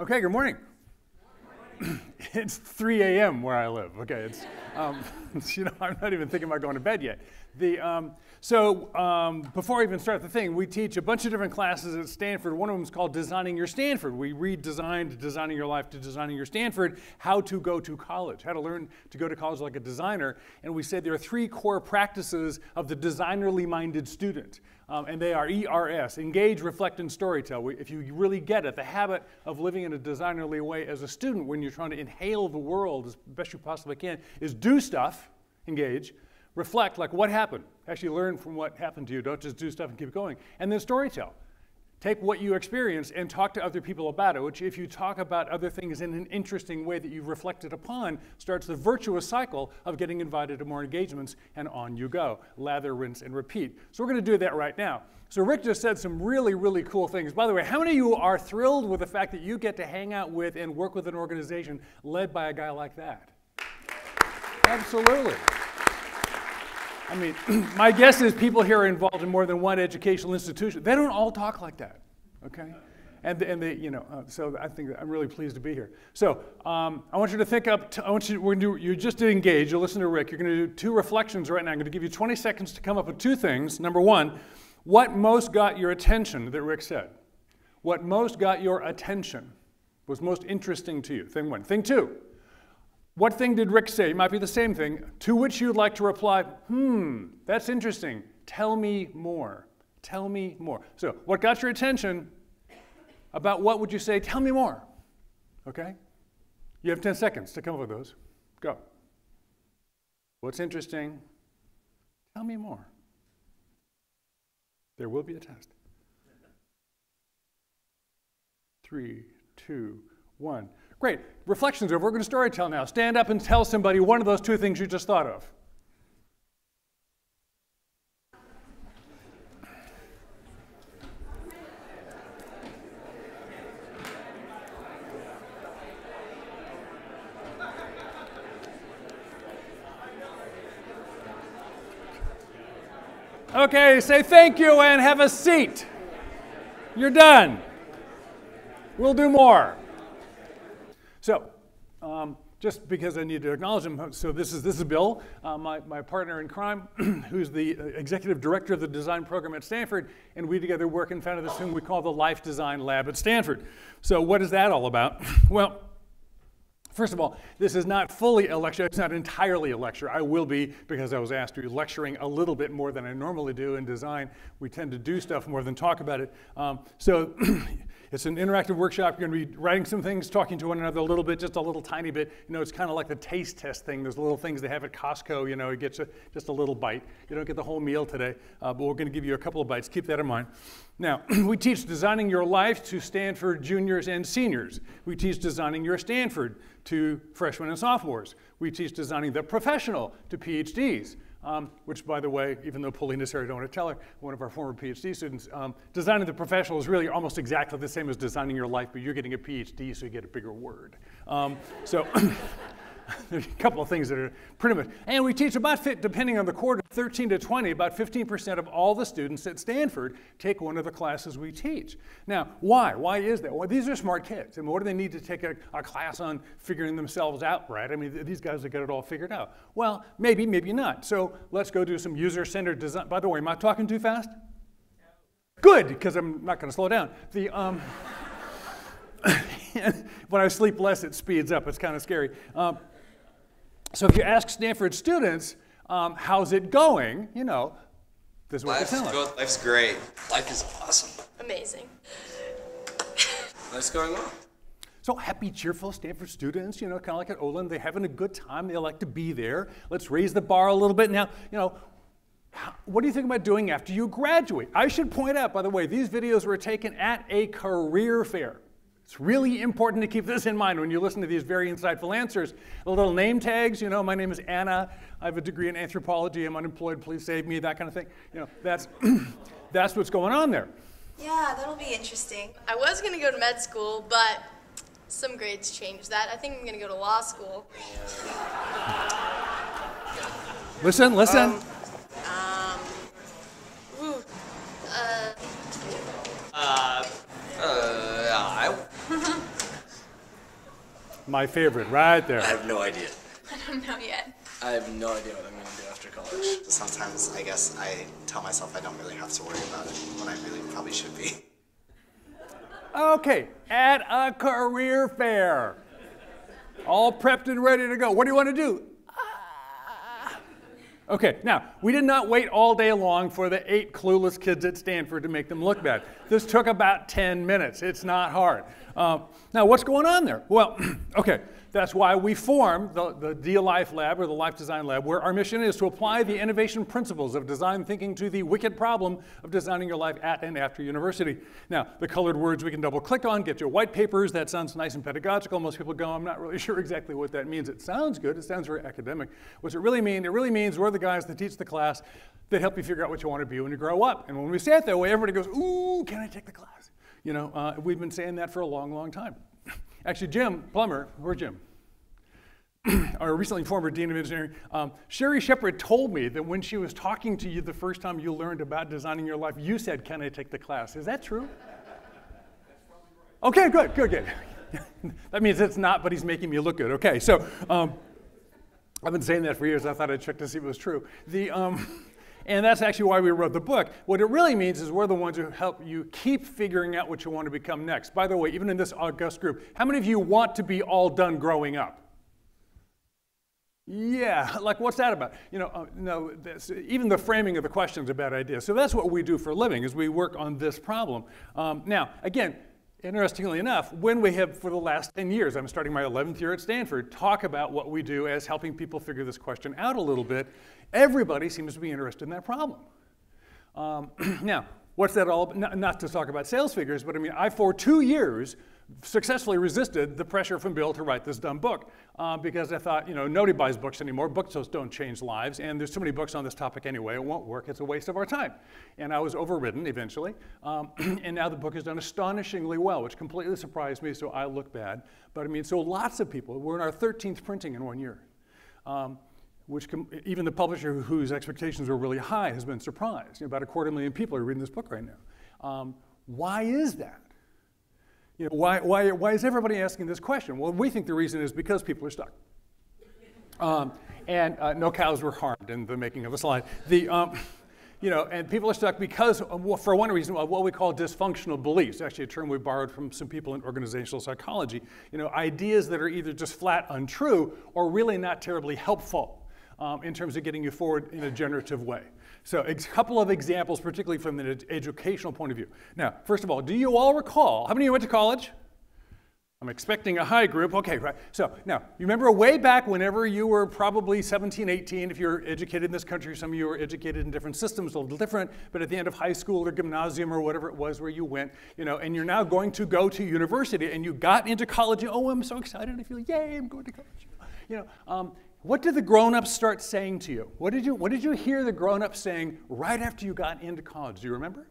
Okay, good morning. it's 3 a.m. where I live. Okay, it's, um, you know, I'm not even thinking about going to bed yet. The, um, so um, before I even start the thing, we teach a bunch of different classes at Stanford. One of them is called Designing Your Stanford. We redesigned Designing Your Life to Designing Your Stanford, how to go to college, how to learn to go to college like a designer. And we said there are three core practices of the designerly minded student. Um, and they are ERS, engage, reflect, and storytell. If you really get it, the habit of living in a designerly way as a student when you're trying to inhale the world as best you possibly can is do stuff, engage, reflect, like what happened, actually learn from what happened to you, don't just do stuff and keep going, and then storytell. Take what you experience and talk to other people about it, which, if you talk about other things in an interesting way that you've reflected upon, starts the virtuous cycle of getting invited to more engagements, and on you go. Lather, rinse, and repeat. So, we're going to do that right now. So, Rick just said some really, really cool things. By the way, how many of you are thrilled with the fact that you get to hang out with and work with an organization led by a guy like that? Absolutely. I mean, my guess is people here are involved in more than one educational institution. They don't all talk like that, okay? And, and they, you know, uh, so I think I'm really pleased to be here. So um, I want you to think up, I want you, we're gonna do, you just to engage, you'll listen to Rick. You're gonna do two reflections right now. I'm gonna give you 20 seconds to come up with two things. Number one, what most got your attention that Rick said? What most got your attention was most interesting to you? Thing one. Thing two, what thing did Rick say? It might be the same thing, to which you'd like to reply, hmm, that's interesting. Tell me more. Tell me more. So, what got your attention? About what would you say? Tell me more. Okay? You have 10 seconds to come up with those. Go. What's interesting? Tell me more. There will be a test. Three, two, one. Great. Reflections over. We're going to storytell now. Stand up and tell somebody one of those two things you just thought of. Okay, say thank you and have a seat. You're done. We'll do more. So, um, just because I need to acknowledge him, so this is, this is Bill, uh, my, my partner in crime, who's the uh, executive director of the design program at Stanford, and we together work and founded this thing we call the Life Design Lab at Stanford. So, what is that all about? well, First of all, this is not fully a lecture. It's not entirely a lecture. I will be because I was asked to be lecturing a little bit more than I normally do in design. We tend to do stuff more than talk about it. Um, so It's an interactive workshop. You're going to be writing some things, talking to one another a little bit, just a little tiny bit. You know, it's kind of like the taste test thing. There's little things they have at Costco. You know, it gets a, just a little bite. You don't get the whole meal today, uh, but we're going to give you a couple of bites. Keep that in mind. Now, we teach designing your life to Stanford juniors and seniors. We teach designing your Stanford to freshmen and sophomores. We teach designing the professional to PhDs um, which, by the way, even though to tell her, one of our former PhD students, um, designing the professional is really almost exactly the same as designing your life, but you're getting a PhD, so you get a bigger word. Um, so there's a couple of things that are pretty much, and we teach about, fit, depending on the quarter, 13 to 20, about 15% of all the students at Stanford take one of the classes we teach. Now, why? Why is that? Well, these are smart kids. I mean, what do they need to take a, a class on figuring themselves out, right? I mean, these guys have got it all figured out. Well, maybe, maybe not. So let's go do some user-centered design. By the way, am I talking too fast? Good, because I'm not going to slow down. The, um, when I sleep less, it speeds up. It's kind of scary. Um, so if you ask Stanford students, um, how's it going, you know, this is what life's they sound like. Life's great. Life is awesome. Amazing. Life's going well. So happy, cheerful Stanford students, you know, kind of like at Olin, they're having a good time. They like to be there. Let's raise the bar a little bit. Now, you know, what do you think about doing after you graduate? I should point out, by the way, these videos were taken at a career fair. It's really important to keep this in mind when you listen to these very insightful answers. The little name tags, you know, my name is Anna. I have a degree in anthropology. I'm unemployed. Please save me. That kind of thing. You know, that's that's what's going on there. Yeah, that'll be interesting. I was gonna go to med school, but some grades changed that. I think I'm gonna go to law school. Listen, listen. Um, um uh, uh, uh, My favorite, right there. I have no idea. I don't know yet. I have no idea what I'm going to do after college. Sometimes I guess I tell myself I don't really have to worry about it when I really probably should be. Okay, at a career fair. All prepped and ready to go. What do you want to do? Ah. Okay, now, we did not wait all day long for the eight clueless kids at Stanford to make them look bad. This took about 10 minutes. It's not hard. Um, now, what's going on there? Well, okay, that's why we form the, the D-Life Lab or the Life Design Lab, where our mission is to apply the innovation principles of design thinking to the wicked problem of designing your life at and after university. Now, the colored words we can double click on, get your white papers. That sounds nice and pedagogical. Most people go, I'm not really sure exactly what that means. It sounds good, it sounds very academic. What's it really mean? It really means we're the guys that teach the class that help you figure out what you want to be when you grow up. And when we say it that way, everybody goes, Ooh, can I take the class? You know, uh, we've been saying that for a long, long time. Actually, Jim Plummer, where's Jim? our recently former dean of engineering, um, Sheri Sheppard told me that when she was talking to you the first time you learned about designing your life, you said, Can I take the class? Is that true? Okay, good, good, good. that means it's not, but he's making me look good. Okay, so um, I've been saying that for years. I thought I'd check to see if it was true. The, um, and that's actually why we wrote the book. What it really means is we're the ones who help you keep figuring out what you want to become next. By the way, even in this august group, how many of you want to be all done growing up? Yeah, like what's that about? You know, uh, no, this, even the framing of the question is a bad idea. So that's what we do for a living, is we work on this problem. Um, now, again, interestingly enough, when we have for the last 10 years, I'm starting my 11th year at Stanford, talk about what we do as helping people figure this question out a little bit, everybody seems to be interested in that problem. Um, now, what's that all? Not, not to talk about sales figures, but I mean, I for two years successfully resisted the pressure from Bill to write this dumb book uh, because I thought, you know, nobody buys books anymore. Books don't change lives, and there's too many books on this topic anyway. It won't work. It's a waste of our time. And I was overridden eventually, um, and now the book has done astonishingly well, which completely surprised me. So I look bad, but I mean, so lots of people. We're in our 13th printing in one year. Um, which even the publisher whose expectations were really high has been surprised. You know, about a quarter million people are reading this book right now. Um, why is that? You know, why, why, why is everybody asking this question? Well, we think the reason is because people are stuck. Um, and uh, no cows were harmed in the making of the slide. The, um, you know, and people are stuck because, of, for one reason, of what we call dysfunctional beliefs. Actually, a term we borrowed from some people in organizational psychology. You know, ideas that are either just flat untrue or really not terribly helpful um, in terms of getting you forward in a generative way. So a couple of examples, particularly from ed educational point of view. Now, first of all, do you all recall, how many of you went to college? I'm expecting a high group. Okay, right. So now, you remember way back whenever you were probably 17, 18, if you're educated in this country, some of you were educated in different systems, a little different, but at the end of high school or gymnasium or whatever it was where you went, you know, and you're now going to go to university and you got into college, oh, I'm so excited. I feel, yay, I'm going to college. You know, um, what did the grown-ups start saying to you? What did you, what did you hear the grown-ups saying right after you got into college? Do you remember?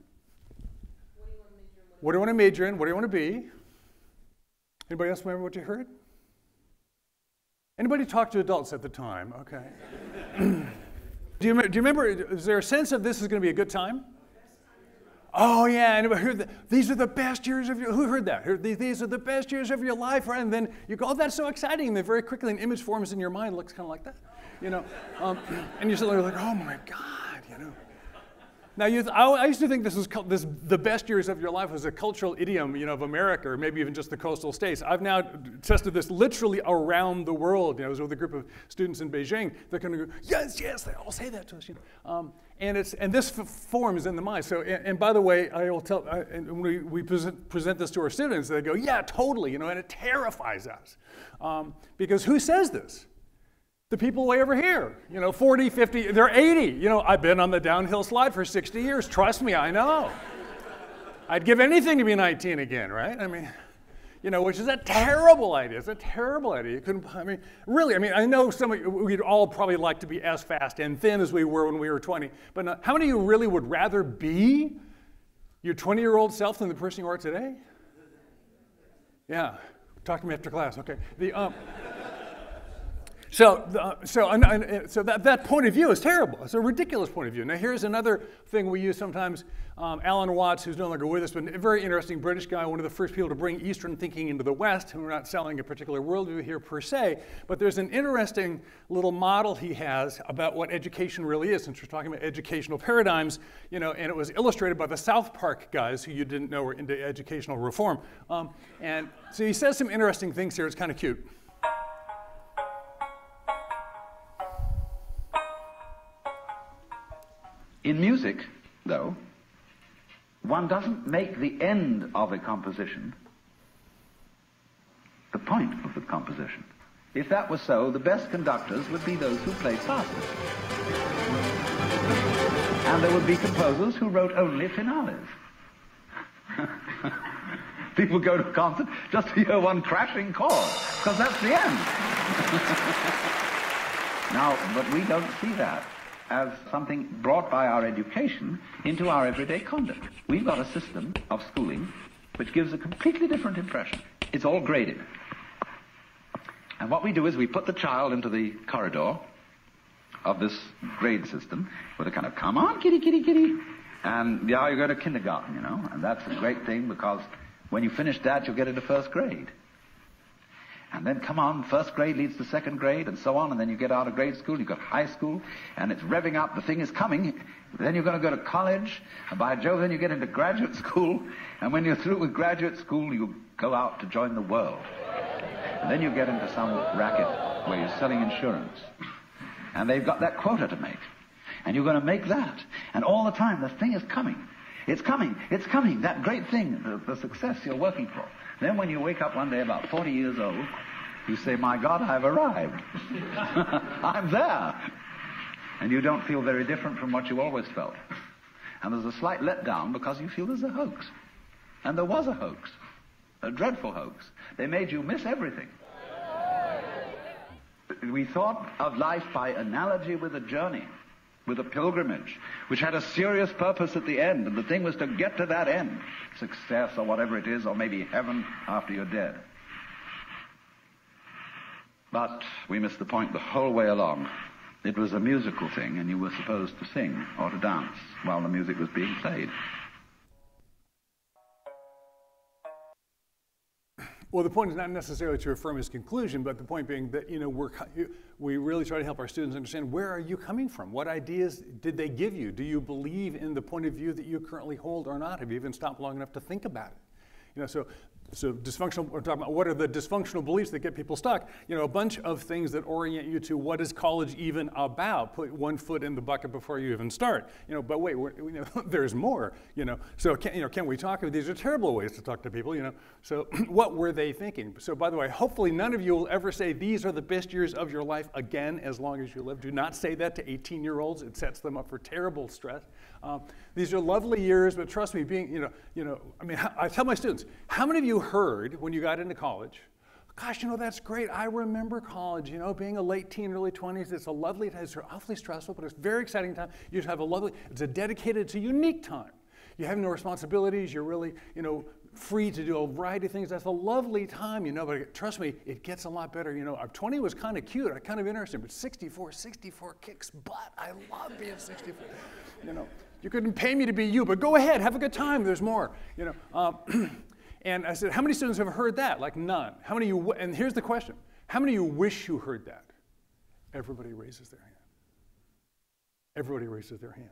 What do you want to major in? What do you want to be? Anybody else remember what you heard? Anybody talk to adults at the time? Okay. do, you, do you remember, is there a sense of this is going to be a good time? Oh yeah, that? These are the best years of your. Who heard that? These are the best years of your life, right? And then you go, oh, that's so exciting. And then very quickly, an image forms in your mind, looks kind of like that, you know. Um, and you're suddenly like, oh my God, you know. Now, th- I, used to think this was this, the best years of your life was a cultural idiom, you know, of America, or maybe even just the coastal states. I've now tested this literally around the world. You know, I was with a group of students in Beijing. They're going to go, yes, yes, they all say that to us. You know. Um, and, it's, and this f- form is in the mind. So, and, and, by the way, I will tell, I, and when we, we present, present, this to our students, they go, yeah, totally, you know, and it terrifies us. Um, because who says this? The people way over here, you know, 40, 50, they're 80. You know, I've been on the downhill slide for 60 years. Trust me, I know. I'd give anything to be 19 again, right? I mean, you know, which is a terrible idea. It's a terrible idea. You couldn't, I mean, really, I mean, I know some of you, we'd all probably like to be as fast and thin as we were when we were 20, but not, how many of you really would rather be your 20 year old self than the person you are today? Yeah. Talk to me after class, okay. The, um, So, uh, so, and, and, so that, that point of view is terrible. It's a ridiculous point of view. Now, here's another thing we use sometimes. Um, Alan Watts, who's no longer with us, but a very interesting British guy, one of the first people to bring Eastern thinking into the West. And we're not selling a particular worldview here per se, but there's an interesting little model he has about what education really is, since we're talking about educational paradigms, you know, and it was illustrated by the South Park guys, who you didn't know were into educational reform. Um, and so he says some interesting things here. It's kind of cute. In music, though, one doesn't make the end of a composition the point of the composition. If that were so, the best conductors would be those who played fastest. And there would be composers who wrote only finales. People go to a concert just to hear one crashing chord, because that's the end. now, but we don't see that as something brought by our education into our everyday conduct. We've got a system of schooling which gives a completely different impression. It's all graded. And what we do is we put the child into the corridor of this grade system with a kind of, come on, kitty, kitty, kitty. And now you go to kindergarten, you know, and that's a great thing because when you finish that, you'll get into first grade. And then come on, first grade leads to second grade and so on, and then you get out of grade school, you've got high school, and it's revving up, the thing is coming. Then you're going to go to college, and by Jove, then you get into graduate school, and when you're through with graduate school, you go out to join the world. And then you get into some racket where you're selling insurance. And they've got that quota to make. And you're going to make that. And all the time, the thing is coming. It's coming. It's coming. That great thing, the, the success you're working for. Then when you wake up one day about 40 years old, you say, my God, I've arrived. I'm there. And you don't feel very different from what you always felt. And there's a slight letdown because you feel there's a hoax. And there was a hoax. A dreadful hoax. They made you miss everything. We thought of life by analogy with a journey, with a pilgrimage, which had a serious purpose at the end, and the thing was to get to that end success or whatever it is, or maybe heaven after you're dead. But we missed the point the whole way along. It was a musical thing, and you were supposed to sing or to dance while the music was being played. Well, the point is not necessarily to affirm his conclusion, but the point being that you know we're, we really try to help our students understand where are you coming from? What ideas did they give you? Do you believe in the point of view that you currently hold or not? Have you even stopped long enough to think about it? You know, so so dysfunctional, we're talking about what are the dysfunctional beliefs that get people stuck. You know, a bunch of things that orient you to what is college even about. Put one foot in the bucket before you even start. You know, but wait, you know, there's more. You know, so can, you know, can we talk? These are terrible ways to talk to people. You know, so what were they thinking? So by the way, hopefully none of you will ever say these are the best years of your life again as long as you live. Do not say that to 18-year-olds. It sets them up for terrible stress. Um, these are lovely years, but trust me, being, you know, you know, I mean, I tell my students, how many of you heard when you got into college, gosh, you know, that's great. I remember college, you know, being a late teen, early 20s. It's a lovely time. It's awfully stressful, but it's a very exciting time. You just have a lovely, it's a dedicated, it's a unique time. You have no responsibilities. You're really, you know, free to do a variety of things. That's a lovely time, you know, but trust me, it gets a lot better. You know, 20 was kind of cute, kind of interesting, but 64, 64 kicks butt. I love being 64. You know, you couldn't pay me to be you, but go ahead, have a good time. There's more. You know. Um, and I said, how many students have heard that? Like none. How many you? And here's the question: How many you wish you heard that? Everybody raises their hand. Everybody raises their hand.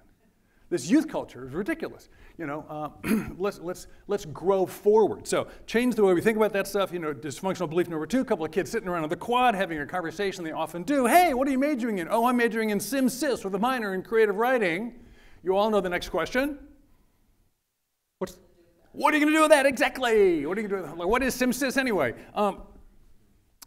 This youth culture is ridiculous. You know, uh, let's, let's, let's grow forward. So change the way we think about that stuff. You know, dysfunctional belief number two, a couple of kids sitting around on the quad having a conversation they often do. Hey, what are you majoring in? Oh, I'm majoring in SymSys with a minor in creative writing. You all know the next question. What's, what are you going to do with that? Exactly. What are you going to do with that? What is SymSys anyway? Um,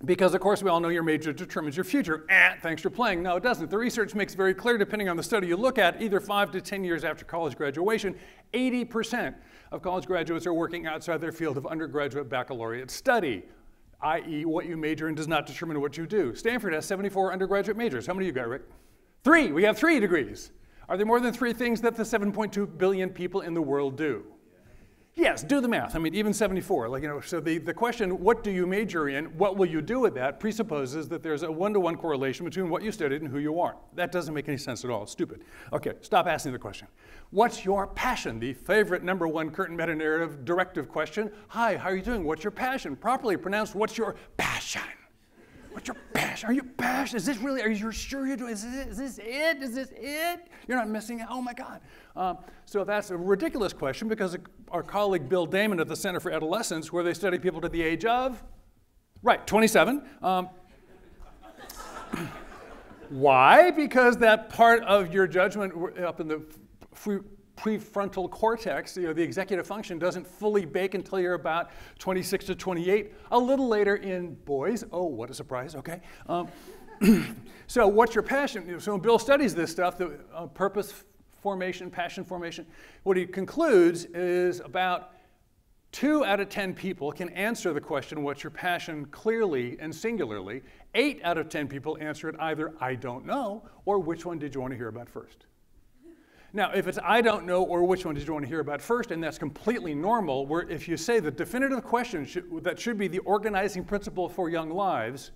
because, of course, we all know your major determines your future. Eh, thanks for playing. No, it doesn't. The research makes very clear, depending on the study you look at, either five to 10 years after college graduation, 80% of college graduates are working outside their field of undergraduate baccalaureate study, i.e., what you major in does not determine what you do. Stanford has 74 undergraduate majors. How many you got, Rick? Three. We have three degrees. Are there more than three things that the 7.2 billion people in the world do? Yes, do the math. I mean, even 74, like, you know, so the, the question, what do you major in, what will you do with that, presupposes that there's a one-to-one correlation between what you studied and who you are. That doesn't make any sense at all. Stupid. Okay, stop asking the question. What's your passion? The favorite number one curtain meta-narrative directive question. Hi, how are you doing? What's your passion? Properly pronounced, what's your passion? What's your passion? Are you passionate? Is this really, are you sure you're doing, is this, is this it? Is this it? You're not missing it? Oh my God. Um, so that's a ridiculous question because our colleague Bill Damon at the Center for Adolescence, where they study people to the age of, right, 27. Um, why? Because that part of your judgment up in the prefrontal cortex, you know, the executive function doesn't fully bake until you're about 26 to 28. A little later in boys, oh, what a surprise, okay. Um, so what's your passion? So when Bill studies this stuff, the uh, purpose formation, passion formation, what he concludes is about two out of 10 people can answer the question, what's your passion, clearly and singularly. Eight out of 10 people answer it either, I don't know, or which one did you want to hear about first? Now, if it's I don't know or which one did you want to hear about first, and that's completely normal, where if you say the definitive question that should be the organizing principle for young lives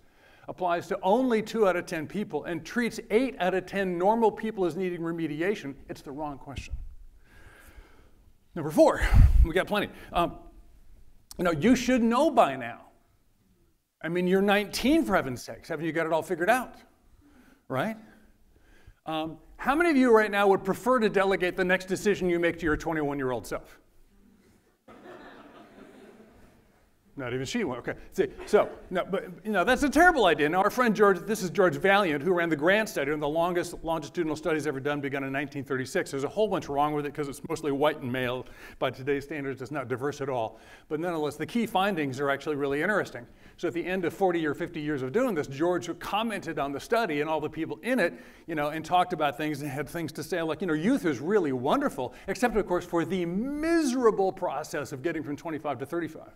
applies to only two out of 10 people and treats eight out of 10 normal people as needing remediation, it's the wrong question. Number four, we got plenty. Um, you know, you should know by now. I mean, you're 19 for heaven's sakes. Haven't you got it all figured out? Right? Um, how many of you right now would prefer to delegate the next decision you make to your 21 year old self? Not even she went. Okay. See, so no, but you know that's a terrible idea. Now our friend George, this is George Vaillant, who ran the Grant study, and the longest longitudinal studies ever done begun in 1936. There's a whole bunch wrong with it because it's mostly white and male. By today's standards, it's not diverse at all. But nonetheless, the key findings are actually really interesting. So at the end of 40 or 50 years of doing this, George commented on the study and all the people in it, you know, and talked about things and had things to say like, you know, youth is really wonderful, except of course for the miserable process of getting from 25 to 35.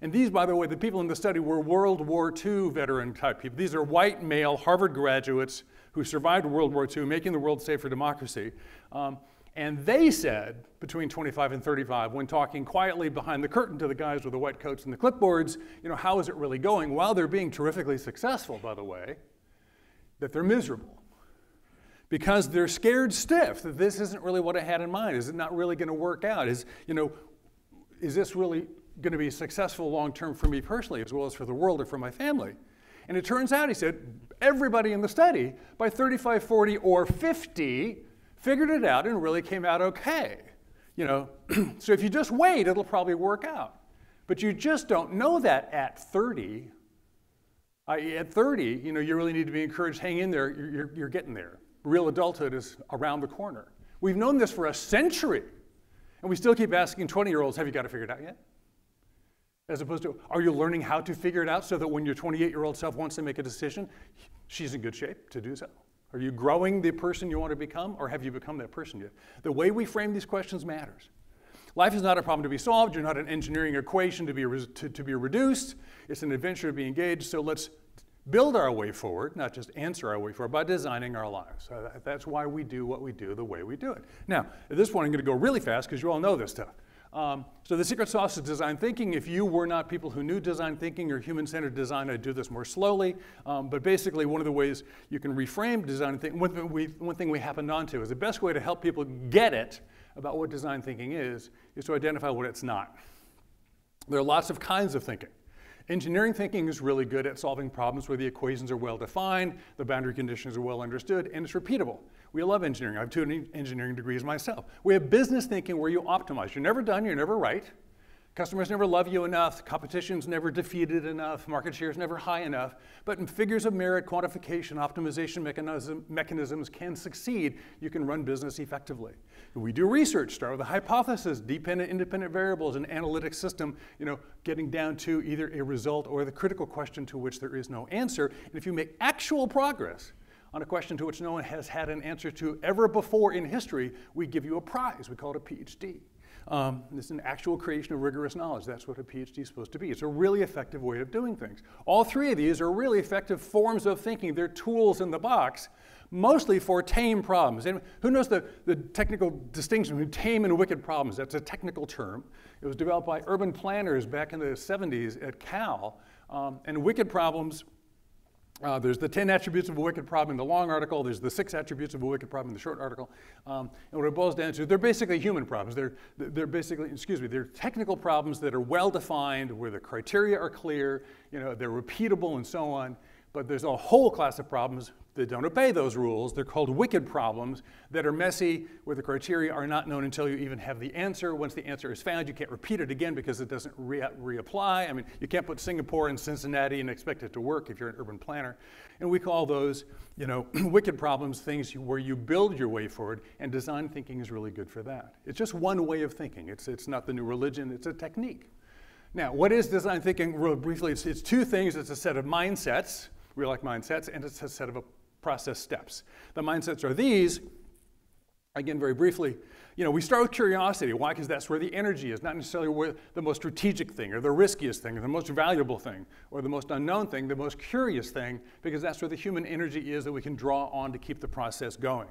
And these, by the way, the people in the study were World War II veteran type people. These are white male Harvard graduates who survived World War II, making the world safe for democracy. Um, and they said, between 25 and 35, when talking quietly behind the curtain to the guys with the white coats and the clipboards, you know, how is it really going? While they're being terrifically successful, by the way, that they're miserable. Because they're scared stiff that this isn't really what I had in mind. Is it not really going to work out? Is, you know, is this really going to be successful long term for me personally, as well as for the world or for my family. And it turns out, he said, everybody in the study by 35, 40, or 50 figured it out and really came out okay. You know, so if you just wait, it'll probably work out. But you just don't know that at 30. at 30, you know, you really need to be encouraged, hang in there, you're, you're, you're getting there. Real adulthood is around the corner. We've known this for a century, and we still keep asking 20 year olds, have you got it figured out yet? As opposed to, are you learning how to figure it out so that when your 28 year old self wants to make a decision, she's in good shape to do so? Are you growing the person you want to become, or have you become that person yet? The way we frame these questions matters. Life is not a problem to be solved. You're not an engineering equation to be, to, to be reduced. It's an adventure to be engaged. So let's build our way forward, not just answer our way forward, by designing our lives. That's why we do what we do the way we do it. Now, at this point, I'm going to go really fast because you all know this stuff. Um, so the secret sauce is design thinking. If you were not people who knew design thinking or human-centered design, I'd do this more slowly. Um, but basically, one of the ways you can reframe design thinking, one, thing we, one thing we happened onto is the best way to help people get it about what design thinking is, is to identify what it's not. There are lots of kinds of thinking. Engineering thinking is really good at solving problems where the equations are well defined, the boundary conditions are well understood, and it's repeatable. We love engineering. I have two engineering degrees myself. We have business thinking where you optimize. You're never done, you're never right. Customers never love you enough, competition's never defeated enough, market share's never high enough. But in figures of merit, quantification, optimization mechanism, mechanisms can succeed. You can run business effectively. We do research, start with a hypothesis, dependent, independent variables, an analytic system, you know, getting down to either a result or the critical question to which there is no answer. And if you make actual progress, on a question to which no one has had an answer to ever before in history, we give you a prize. We call it a PhD. Um, it's an actual creation of rigorous knowledge. That's what a PhD is supposed to be. It's a really effective way of doing things. All three of these are really effective forms of thinking. They're tools in the box, mostly for tame problems. And who knows the, the technical distinction between tame and wicked problems? That's a technical term. It was developed by urban planners back in the 70s at Cal. Um, and wicked problems uh, there's the 10 attributes of a wicked problem in the long article. There's the six attributes of a wicked problem in the short article. Um, and what it boils down to, they're basically human problems. They're, they're basically, excuse me, they're technical problems that are well defined, where the criteria are clear, you know, they're repeatable and so on. But there's a whole class of problems that don't obey those rules. They're called wicked problems that are messy, where the criteria are not known until you even have the answer. Once the answer is found, you can't repeat it again because it doesn't re- reapply. I mean, you can't put Singapore and Cincinnati and expect it to work if you're an urban planner. And we call those, you know, wicked problems things where you build your way forward, and design thinking is really good for that. It's just one way of thinking. It's, it's not the new religion, it's a technique. Now, what is design thinking? Real briefly, it's, it's two things. It's a set of mindsets, real like mindsets, and it's a set of process steps. The mindsets are these. Again, very briefly, you know, we start with curiosity. Why? Because that's where the energy is, not necessarily where the most strategic thing or the riskiest thing or the most valuable thing or the most unknown thing, the most curious thing, because that's where the human energy is that we can draw on to keep the process going.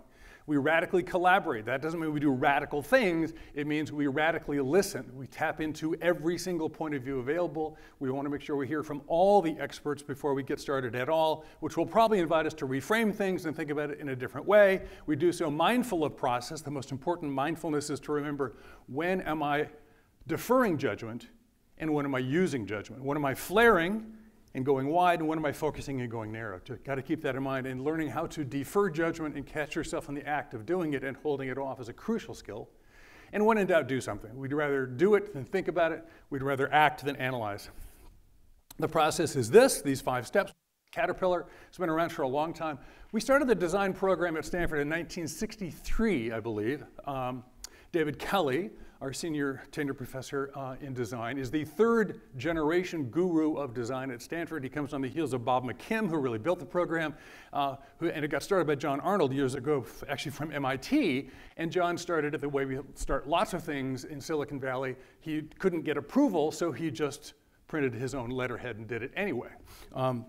We radically collaborate. That doesn't mean we do radical things. It means we radically listen. We tap into every single point of view available. We want to make sure we hear from all the experts before we get started at all, which will probably invite us to reframe things and think about it in a different way. We do so mindful of process. The most important mindfulness is to remember when am I deferring judgment and when am I using judgment? When am I flaring and going wide, and when am I focusing and going narrow? To, Got to keep that in mind. And learning how to defer judgment and catch yourself in the act of doing it and holding it off is a crucial skill. And when in doubt, do something. We'd rather do it than think about it. We'd rather act than analyze. The process is this these five steps. Caterpillar has been around for a long time. We started the design program at Stanford in 1963, I believe. Um, David Kelley, our senior tenure professor uh, in design, is the third generation guru of design at Stanford. He comes on the heels of Bob McKim, who really built the program, uh, who, and it got started by John Arnold years ago, actually from MIT. And John started it the way we start lots of things in Silicon Valley. He couldn't get approval, so he just printed his own letterhead and did it anyway. Um,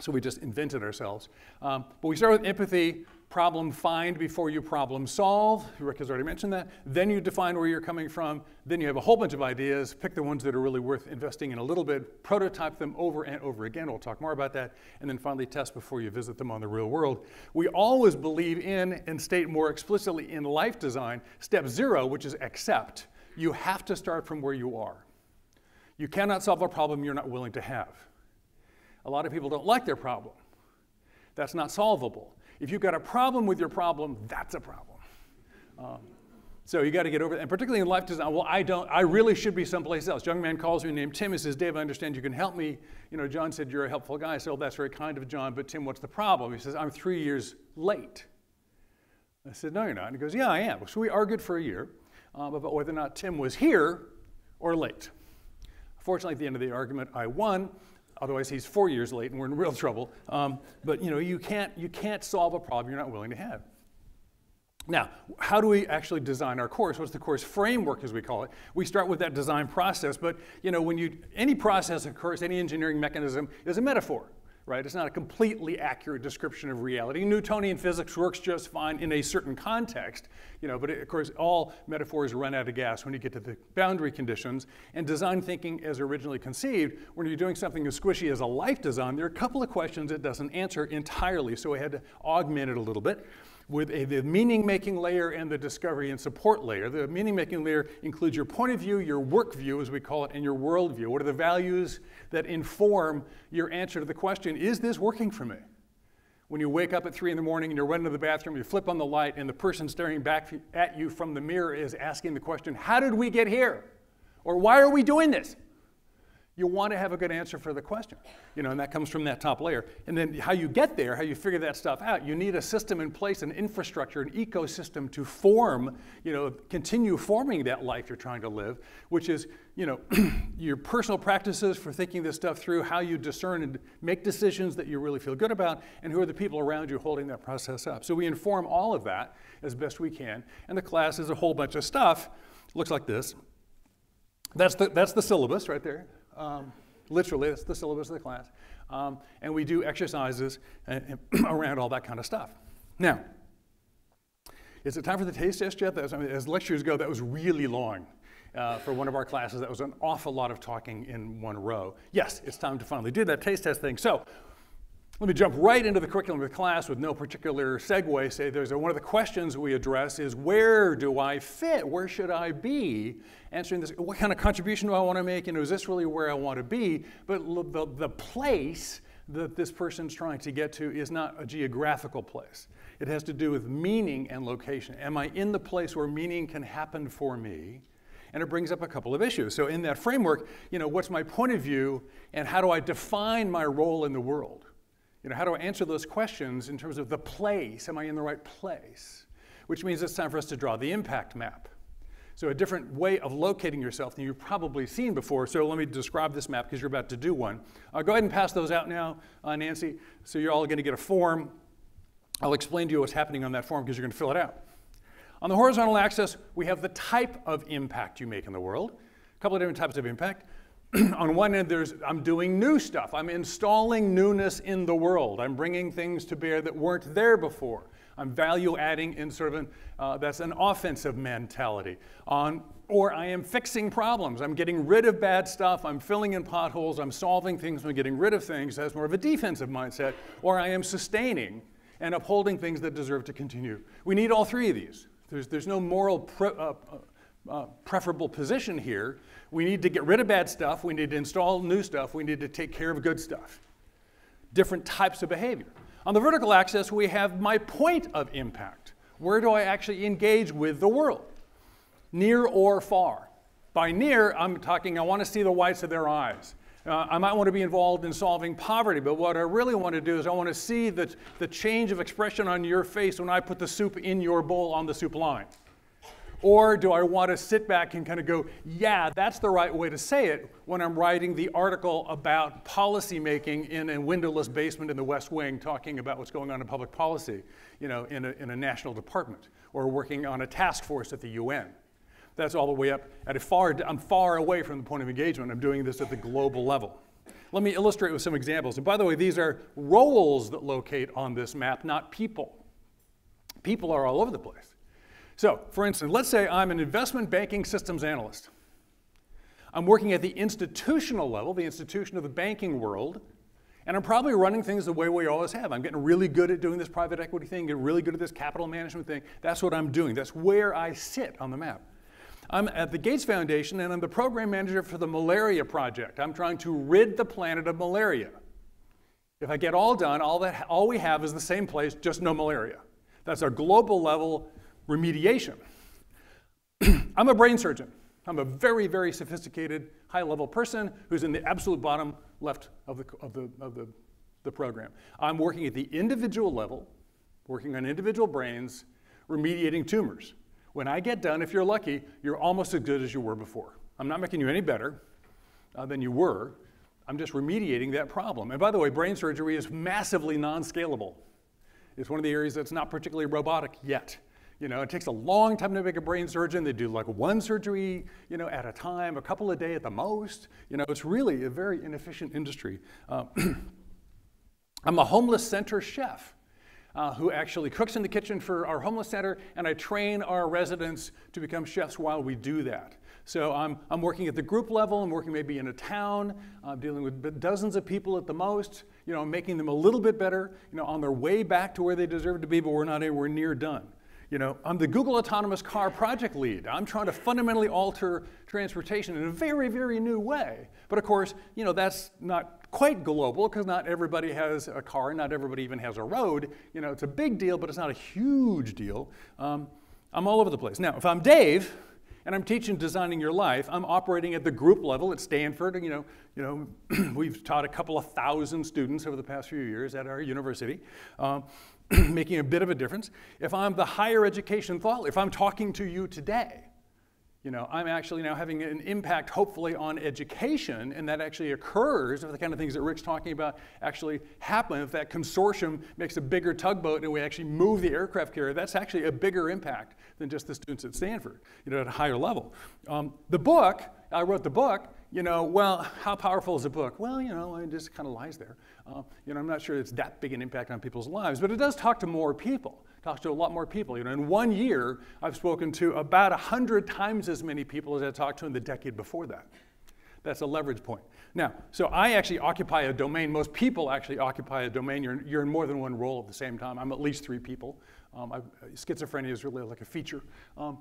so we just invented ourselves. Um, but we start with empathy, problem find before you problem solve. Rick has already mentioned that. Then you define where you're coming from. Then you have a whole bunch of ideas. Pick the ones that are really worth investing in a little bit. Prototype them over and over again. We'll talk more about that. And then finally test before you visit them on the real world. We always believe in and state more explicitly in life design step zero, which is accept. You have to start from where you are. You cannot solve a problem you're not willing to have. A lot of people don't like their problem. That's not solvable. If you've got a problem with your problem, that's a problem. Um, so you got to get over that. And particularly in life design, well, I don't, I really should be someplace else. Young man calls me named Tim and says, Dave, I understand you can help me. You know, John said, you're a helpful guy. I said, well, that's very kind of John, but Tim, what's the problem? He says, I'm three years late. I said, no, you're not. And he goes, yeah, I am. So we argued for a year um, about whether or not Tim was here or late. Fortunately, at the end of the argument, I won. Otherwise, he's four years late and we're in real trouble. Um, but you know, you can't, you can't solve a problem you're not willing to have. Now, how do we actually design our course? What's the course framework, as we call it? We start with that design process, but you know, when you any process, of course, any engineering mechanism is a metaphor right? It's not a completely accurate description of reality. Newtonian physics works just fine in a certain context, you know, but it, of course all metaphors run out of gas when you get to the boundary conditions. And design thinking as originally conceived, when you're doing something as squishy as a life design, there are a couple of questions it doesn't answer entirely, so I had to augment it a little bit with a, the meaning making layer and the discovery and support layer. The meaning making layer includes your point of view, your work view, as we call it, and your worldview. What are the values that inform your answer to the question is this working for me? When you wake up at three in the morning and you're running to the bathroom, you flip on the light, and the person staring back at you from the mirror is asking the question, How did we get here? Or why are we doing this? You want to have a good answer for the question, you know, and that comes from that top layer. And then how you get there, how you figure that stuff out, you need a system in place, an infrastructure, an ecosystem to form, you know, continue forming that life you're trying to live, which is, you know, your personal practices for thinking this stuff through, how you discern and make decisions that you really feel good about, and who are the people around you holding that process up. So we inform all of that as best we can, and the class is a whole bunch of stuff looks like this. That's the, that's the syllabus right there. Um, literally, that's the syllabus of the class. Um, and we do exercises and, and around all that kind of stuff. Now, is it time for the taste test yet? I mean, as lectures go, that was really long. Uh, for one of our classes, that was an awful lot of talking in one row. Yes, it's time to finally do that taste test thing. So let me jump right into the curriculum of the class with no particular segue. Say there's a, one of the questions we address is where do I fit? Where should I be? Answering this, what kind of contribution do I want to make? And is this really where I want to be? But the, the place that this person's trying to get to is not a geographical place. It has to do with meaning and location. Am I in the place where meaning can happen for me? And it brings up a couple of issues. So in that framework, you know, what's my point of view and how do I define my role in the world? You know, how do I answer those questions in terms of the place? Am I in the right place? Which means it's time for us to draw the impact map. So a different way of locating yourself than you've probably seen before. So let me describe this map because you're about to do one. Uh, go ahead and pass those out now, uh, Nancy. So you're all going to get a form. I'll explain to you what's happening on that form because you're going to fill it out. On the horizontal axis, we have the type of impact you make in the world. A couple of different types of impact. on one end, there's I'm doing new stuff. I'm installing newness in the world. I'm bringing things to bear that weren't there before. I'm value adding in sort of an, uh, that's an offensive mentality. On, or I am fixing problems. I'm getting rid of bad stuff. I'm filling in potholes. I'm solving things. I'm getting rid of things. That's more of a defensive mindset. Or I am sustaining and upholding things that deserve to continue. We need all three of these. There's, there's no moral pre, uh, uh, preferable position here. We need to get rid of bad stuff. We need to install new stuff. We need to take care of good stuff. Different types of behavior. On the vertical axis, we have my point of impact. Where do I actually engage with the world? Near or far? By near, I'm talking, I want to see the whites of their eyes. Uh, I might want to be involved in solving poverty, but what I really want to do is I want to see the, the change of expression on your face when I put the soup in your bowl on the soup line. Or do I want to sit back and kind of go, yeah, that's the right way to say it when I'm writing the article about policymaking in a windowless basement in the West Wing, talking about what's going on in public policy, you know, in a, in a national department, or working on a task force at the UN. That's all the way up at a far, I'm far away from the point of engagement. I'm doing this at the global level. Let me illustrate with some examples. And by the way, these are roles that locate on this map, not people. People are all over the place. So, for instance, let's say I'm an investment banking systems analyst. I'm working at the institutional level, the institution of the banking world, and I'm probably running things the way we always have. I'm getting really good at doing this private equity thing, getting really good at this capital management thing. That's what I'm doing. That's where I sit on the map. I'm at the Gates Foundation and I'm the program manager for the malaria project. I'm trying to rid the planet of malaria. If I get all done, all, that, all we have is the same place, just no malaria. That's our global level remediation. I'm a brain surgeon. I'm a very, very sophisticated, high level person who's in the absolute bottom left of the, of the, of the, the program. I'm working at the individual level, working on individual brains, remediating tumors. When I get done, if you're lucky, you're almost as good as you were before. I'm not making you any better uh, than you were. I'm just remediating that problem. And by the way, brain surgery is massively non scalable. It's one of the areas that's not particularly robotic yet. You know, it takes a long time to make a brain surgeon. They do like one surgery, you know, at a time, a couple a day at the most. You know, it's really a very inefficient industry. Uh, I'm a homeless center chef. Uh, who actually cooks in the kitchen for our homeless center, and I train our residents to become chefs while we do that. So I'm, I'm working at the group level, I'm working maybe in a town, I'm dealing with dozens of people at the most, you know, making them a little bit better, you know, on their way back to where they deserve to be, but we're not anywhere near done. You know, I'm the Google Autonomous Car project lead. I'm trying to fundamentally alter transportation in a very, very new way. But of course, you know, that's not quite global because not everybody has a car, not everybody even has a road. You know, it's a big deal, but it's not a huge deal. Um, I'm all over the place. Now, if I'm Dave, and I'm teaching designing your life. I'm operating at the group level at Stanford. And, you know, you know, we've taught a couple of thousand students over the past few years at our university. Um, making a bit of a difference. If I'm the higher education thought, if I'm talking to you today, You know, I'm actually now having an impact, hopefully, on education, and that actually occurs if the kind of things that Rick's talking about actually happen. If that consortium makes a bigger tugboat and we actually move the aircraft carrier, that's actually a bigger impact than just the students at Stanford, you know, at a higher level. Um, the book, I wrote the book, you know, well, how powerful is a book? Well, you know, it just kind of lies there. Uh, you know, I'm not sure it's that big an impact on people's lives, but it does talk to more people talks to a lot more people. You know, in one year, I've spoken to about 100 times as many people as I talked to in the decade before that. That's a leverage point. Now, so I actually occupy a domain. Most people actually occupy a domain. You're, you're in more than one role at the same time. I'm at least three people. Um, schizophrenia is really like a feature. Um,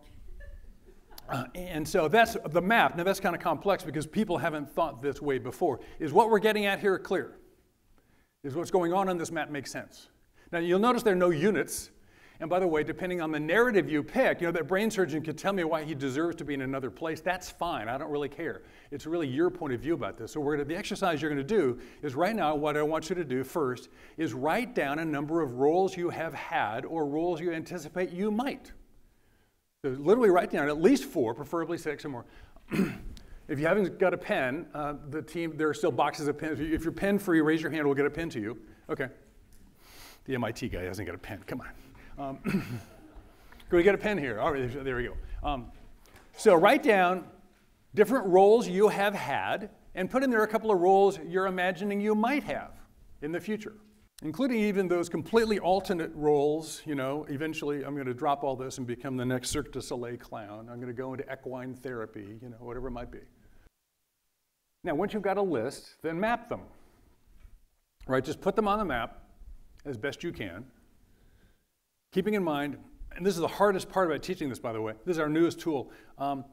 uh, and so that's the map. Now, that's kind of complex because people haven't thought this way before. Is what we're getting at here clear? Is what's going on on this map makes sense? Now, you'll notice there are no units. And by the way, depending on the narrative you pick, you know, that brain surgeon could tell me why he deserves to be in another place. That's fine. I don't really care. It's really your point of view about this. So we're gonna, the exercise you're going to do is right now, what I want you to do first is write down a number of roles you have had or roles you anticipate you might. So literally write down at least four, preferably six or more. if you haven't got a pen, uh, the team, there are still boxes of pens. If you're pen free, raise your hand, we'll get a pen to you. Okay. The MIT guy hasn't got a pen. Come on. Um, can we get a pen here? All right, there we go. Um, so write down different roles you have had and put in there a couple of roles you're imagining you might have in the future, including even those completely alternate roles. You know, eventually I'm going to drop all this and become the next Cirque du Soleil clown. I'm going to go into equine therapy, you know, whatever it might be. Now, once you've got a list, then map them. Right? Just put them on the map as best you can. Keeping in mind, and this is the hardest part about teaching this, by the way, this is our newest tool. Um,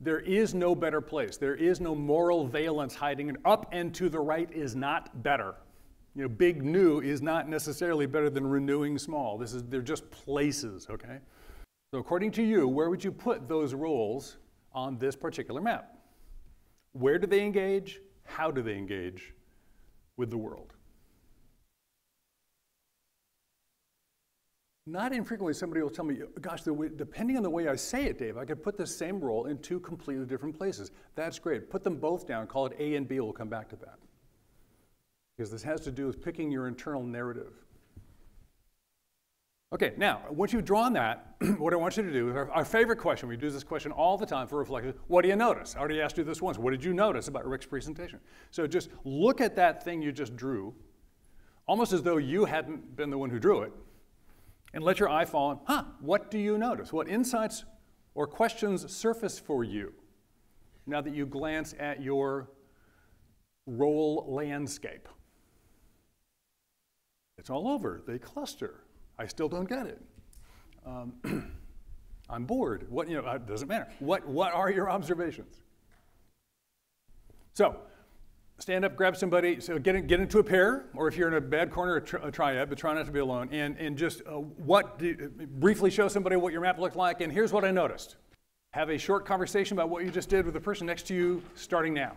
there is no better place. There is no moral valence hiding. And up and to the right is not better. You know, big new is not necessarily better than renewing small. This is, they're just places, okay? So according to you, where would you put those roles on this particular map? Where do they engage? How do they engage with the world? Not infrequently, somebody will tell me, gosh, way, depending on the way I say it, Dave, I could put the same role in two completely different places. That's great. Put them both down, call it A and B, we'll come back to that. Because this has to do with picking your internal narrative. Okay, now, once you've drawn that, what I want you to do is our, our, favorite question, we do this question all the time for reflection, what do you notice? I already asked you this once. What did you notice about Rick's presentation? So just look at that thing you just drew, almost as though you hadn't been the one who drew it, and let your eye fall on, huh, what do you notice? What insights or questions surface for you now that you glance at your role landscape? It's all over. They cluster. I still don't get it. Um, I'm bored. What, you know, it doesn't matter. What, what are your observations? So, stand up, grab somebody, so get, in, get into a pair, or if you're in a bad corner, a, tri- a triad, but try not to be alone, and, and just uh, what, do, briefly show somebody what your map looked like, and here's what I noticed. Have a short conversation about what you just did with the person next to you, starting now.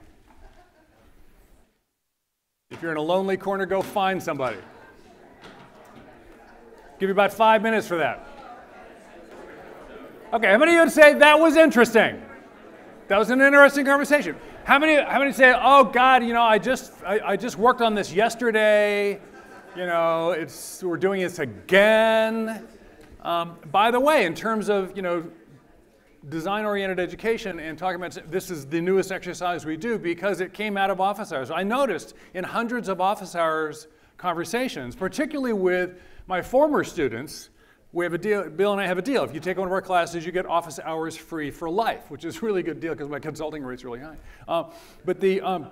If you're in a lonely corner, go find somebody. Give you about five minutes for that. Okay, how many of you would say that was interesting? That was an interesting conversation. How many, how many say, oh God, you know, I just, I, I just worked on this yesterday. You know, it's, we're doing this again. Um, by the way, in terms of, you know, design-oriented education and talking about this is the newest exercise we do because it came out of office hours. I noticed in hundreds of office hours conversations, particularly with my former students, we have a deal, Bill and I have a deal. If you take one of our classes, you get office hours free for life, which is a really good deal because my consulting rate's really high. Uh, but the, um,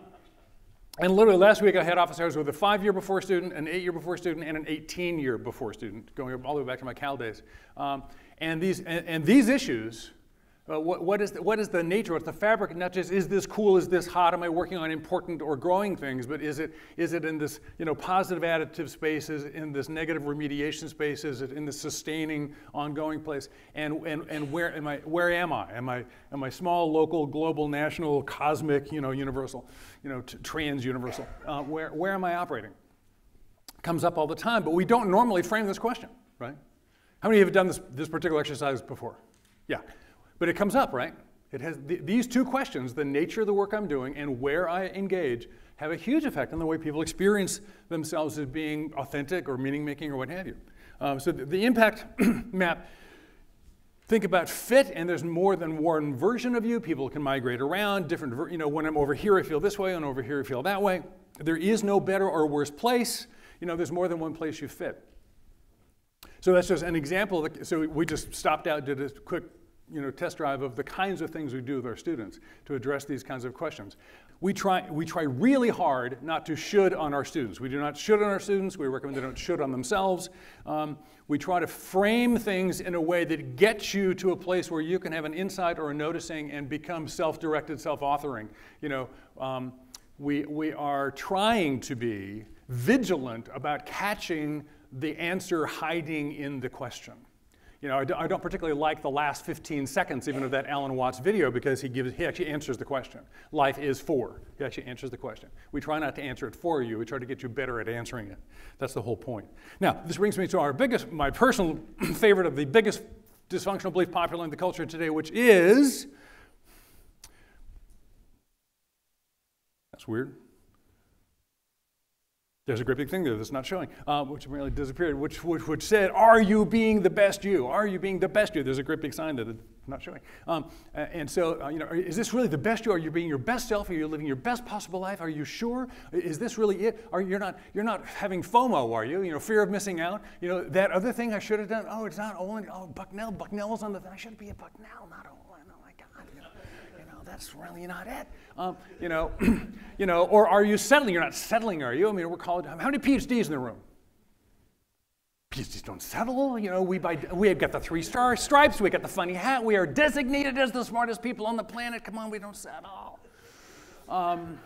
and literally last week I had office hours with a five year before student, an eight year before student, and an 18 year before student, going all the way back to my Cal days. Um, and, these, and, and these issues uh, what, what, is the, what is the nature, what's the fabric, not just is this cool, is this hot, am I working on important or growing things, but is it, is it in this you know, positive additive space, is it in this negative remediation space, is it in the sustaining, ongoing place, and, and, and where, am I, where am I? Am I, am I small, local, global, national, cosmic, you know, universal, you know, t- trans universal? Uh, where, where am I operating? Comes up all the time, but we don't normally frame this question, right? How many of you have done this, this particular exercise before? Yeah. But it comes up, right? It has th- these two questions, the nature of the work I'm doing and where I engage, have a huge effect on the way people experience themselves as being authentic or meaning making or what have you. Um, so the, the impact map think about fit and there's more than one version of you people can migrate around different you know when i'm over here i feel this way and over here i feel that way there is no better or worse place you know there's more than one place you fit so that's just an example the, so we just stopped out did a quick you know test drive of the kinds of things we do with our students to address these kinds of questions we try, we try really hard not to should on our students. We do not should on our students. We recommend they don't should on themselves. Um, we try to frame things in a way that gets you to a place where you can have an insight or a noticing and become self-directed, self-authoring. You know, um, we, we are trying to be vigilant about catching the answer hiding in the question. You know, I don't particularly like the last 15 seconds even of that Alan Watts video because he gives he actually answers the question. Life is for. He actually answers the question. We try not to answer it for you. We try to get you better at answering it. That's the whole point. Now, this brings me to our biggest, my personal favorite of the biggest dysfunctional belief popular in the culture today, which is that's weird. There's a great big thing there that's not showing, um, which apparently disappeared, which, which, which said, Are you being the best you? Are you being the best you? There's a great big sign that it's not showing. Um, and so, uh, you know, is this really the best you? Are you being your best self? Are you living your best possible life? Are you sure? Is this really it? Are you not, you're not having FOMO, are you? You know, fear of missing out? You know, that other thing I should have done? Oh, it's not only, oh, Bucknell, Bucknell was on the, I should be a Bucknell, not a that's really not it. Um, you know, you know, or are you settling? You're not settling, are you? I mean, we're called. How many PhDs in the room? PhDs don't settle. You know, we we have got the three star stripes. We got the funny hat. We are designated as the smartest people on the planet. Come on, we don't settle. Um,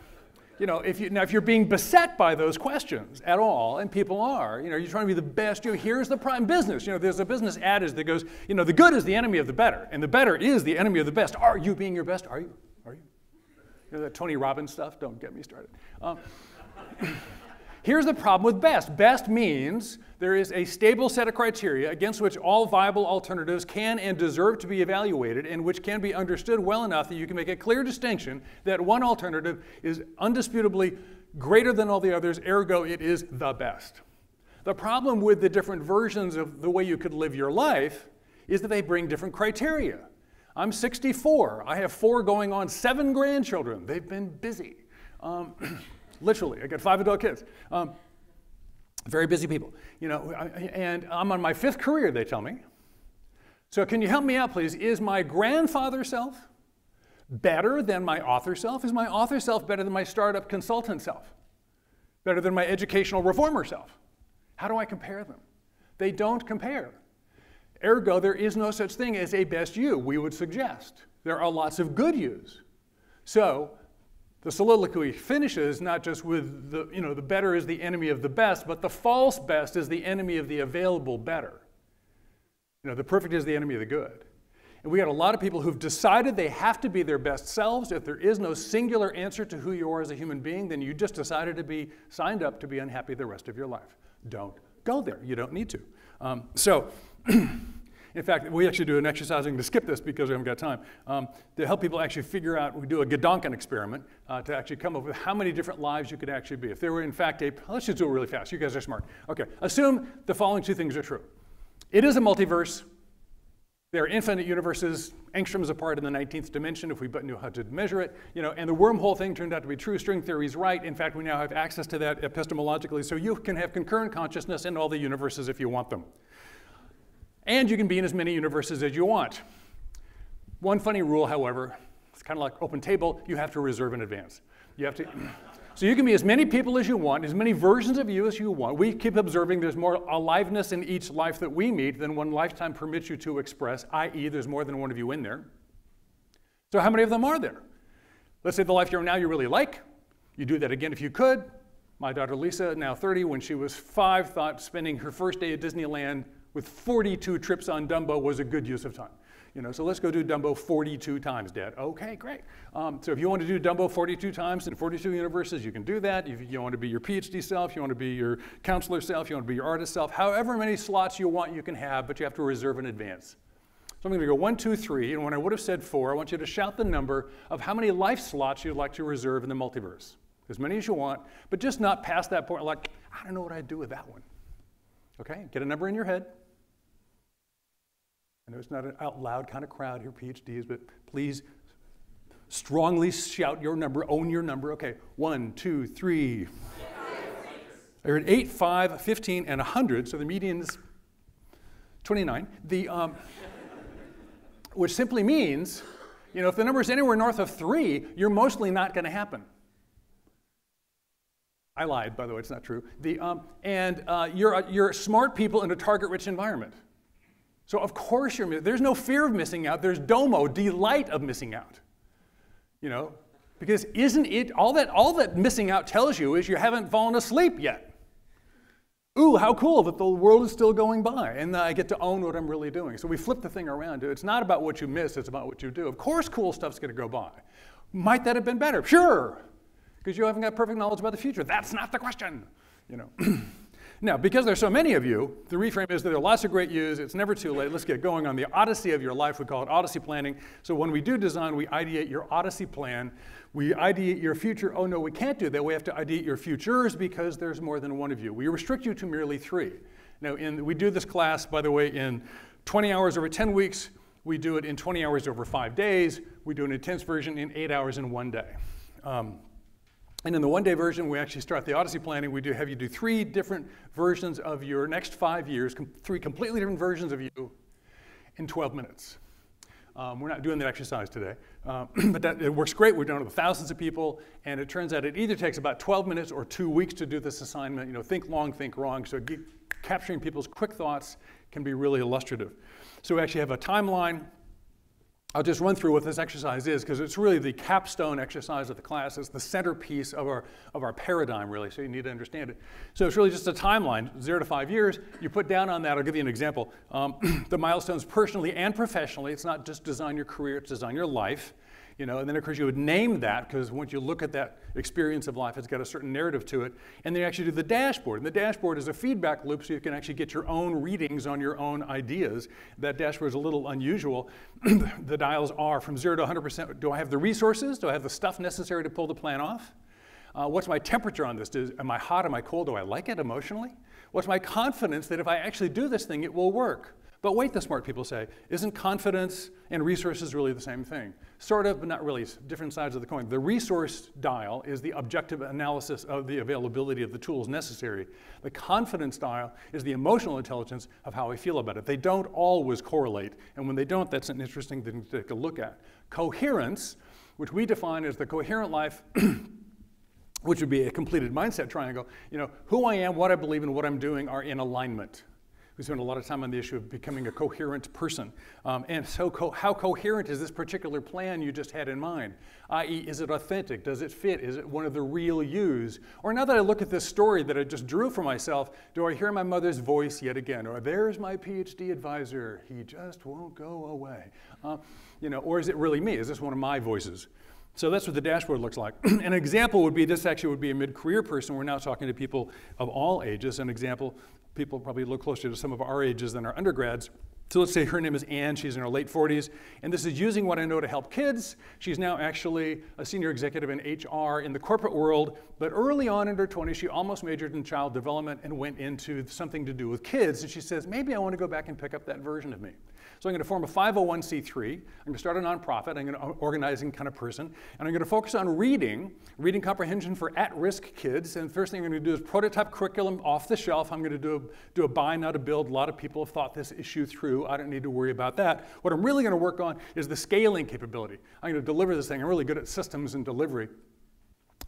you know, if, you, now if you're being beset by those questions at all, and people are, you know, you're trying to be the best, you know, here's the prime business. You know, there's a business adage that goes, you know, the good is the enemy of the better, and the better is the enemy of the best. Are you being your best? Are you? Are you? You know that Tony Robbins stuff? Don't get me started. Um, here's the problem with best. Best means there is a stable set of criteria against which all viable alternatives can and deserve to be evaluated and which can be understood well enough that you can make a clear distinction that one alternative is undisputably greater than all the others, ergo, it is the best. The problem with the different versions of the way you could live your life is that they bring different criteria. I'm 64. I have four going on seven grandchildren. They've been busy. Um, literally, I got five adult kids. Um, very busy people, you know, and I'm on my fifth career, they tell me. So can you help me out, please? Is my grandfather self better than my author self? Is my author self better than my startup consultant self? Better than my educational reformer self? How do I compare them? They don't compare. Ergo, there is no such thing as a best you, we would suggest. There are lots of good yous. So the soliloquy finishes not just with the, you know, the better is the enemy of the best, but the false best is the enemy of the available better. You know, the perfect is the enemy of the good. And we got a lot of people who've decided they have to be their best selves. If there is no singular answer to who you are as a human being, then you just decided to be signed up to be unhappy the rest of your life. Don't go there. You don't need to. Um, so, In fact, we actually do an exercising to skip this because we haven't got time, um, to help people actually figure out, we do a Gedanken experiment uh, to actually come up with how many different lives you could actually be. If there were in fact a, let's just do it really fast, you guys are smart. Okay, assume the following two things are true. It is a multiverse. There are infinite universes, angstroms apart in the 19th dimension if we but knew how to measure it. You know, and the wormhole thing turned out to be true. String theory is right. In fact, we now have access to that epistemologically, so you can have concurrent consciousness in all the universes if you want them. And you can be in as many universes as you want. One funny rule, however, it's kind of like open table, you have to reserve in advance. You have to. So you can be as many people as you want, as many versions of you as you want. We keep observing there's more aliveness in each life that we meet than one lifetime permits you to express, i.e., there's more than one of you in there. So how many of them are there? Let's say the life you're in now you really like. You do that again if you could. My daughter Lisa, now 30, when she was five, thought spending her first day at Disneyland with 42 trips on Dumbo was a good use of time. You know, so let's go do Dumbo 42 times, Dad. Okay, great. Um, so if you want to do Dumbo 42 times in 42 universes, you can do that. If you want to be your PhD self, you want to be your counselor self, you want to be your artist self, however many slots you want, you can have, but you have to reserve in advance. So I'm going to go one, two, three, and when I would have said four, I want you to shout the number of how many life slots you'd like to reserve in the multiverse. As many as you want, but just not past that point, like, I don't know what I'd do with that one. Okay? Get a number in your head. I know it's not an out loud kind of crowd here, PhDs, but please strongly shout your number, own your number. Okay, one, two, three. I heard 8, 5, 15, and 100, so the median is 29. The, um, which simply means, you know, if the number is anywhere north of 3, you're mostly not going to happen. I lied, by the way, it's not true. The, um, and uh, you're, you're smart people in a target rich environment. So, of course, you're, there's no fear of missing out. There's domo, delight of missing out. You know, because isn't it all that all that missing out tells you is you haven't fallen asleep yet. Ooh, how cool that the world is still going by and I get to own what I'm really doing. So we flip the thing around. It's not about what you miss, it's about what you do. Of course, cool stuff's going to go by. Might that have been better? Sure, because you haven't got perfect knowledge about the future. That's not the question, you know. Now, because there's so many of you, the reframe is that there are lots of great yous. It's never too late. Let's get going on the odyssey of your life. We call it odyssey planning. So when we do design, we ideate your odyssey plan. We ideate your future. Oh, no, we can't do that. We have to ideate your futures because there's more than one of you. We restrict you to merely three. Now, in, we do this class, by the way, in 20 hours over 10 weeks. We do it in 20 hours over five days. We do an intense version in eight hours in one day. Um, and in the one day version, we actually start the Odyssey planning. We do have you do three different versions of your next five years, com- three completely different versions of you in 12 minutes. Um, we're not doing that exercise today, uh, but that, it works great. We've done it with thousands of people, and it turns out it either takes about 12 minutes or two weeks to do this assignment. You know, think long, think wrong. So capturing people's quick thoughts can be really illustrative. So we actually have a timeline I'll just run through what this exercise is because it's really the capstone exercise of the class. It's the centerpiece of our, of our paradigm, really, so you need to understand it. So it's really just a timeline, zero to five years. You put down on that, I'll give you an example. Um, the milestones personally and professionally, it's not just design your career, it's design your life. You know, and then of course you would name that because once you look at that experience of life, it's got a certain narrative to it. And then you actually do the dashboard. And the dashboard is a feedback loop so you can actually get your own readings on your own ideas. That dashboard is a little unusual. the dials are from zero to 100%. Do I have the resources? Do I have the stuff necessary to pull the plan off? Uh, what's my temperature on this? Does, am I hot? Am I cold? Do I like it emotionally? What's my confidence that if I actually do this thing, it will work? But wait, the smart people say, isn't confidence and resources really the same thing? Sort of, but not really, different sides of the coin. The resource dial is the objective analysis of the availability of the tools necessary. The confidence dial is the emotional intelligence of how I feel about it. They don't always correlate, and when they don't, that's an interesting thing to take a look at. Coherence, which we define as the coherent life which would be a completed mindset triangle. You know, who I am, what I believe, and what I'm doing are in alignment. We spent a lot of time on the issue of becoming a coherent person. Um, and so, co- how coherent is this particular plan you just had in mind? I.e., is it authentic? Does it fit? Is it one of the real yous? Or now that I look at this story that I just drew for myself, do I hear my mother's voice yet again? Or there's my PhD advisor, he just won't go away. Uh, you know, or is it really me? Is this one of my voices? So that's what the dashboard looks like. An example would be this actually would be a mid career person. We're now talking to people of all ages. An example people probably look closer to some of our ages than our undergrads. So let's say her name is Anne, she's in her late 40s, and this is using what I know to help kids. She's now actually a senior executive in HR in the corporate world, but early on in her 20s, she almost majored in child development and went into something to do with kids. And she says, maybe I want to go back and pick up that version of me. So I'm going to form a 501c3. I'm going to start a nonprofit. I'm going to organizing kind of person, and I'm going to focus on reading, reading comprehension for at-risk kids. And the first thing I'm going to do is prototype curriculum off the shelf. I'm going to do a, do a buy now to build. A lot of people have thought this issue through. I don't need to worry about that. What I'm really going to work on is the scaling capability. I'm going to deliver this thing. I'm really good at systems and delivery.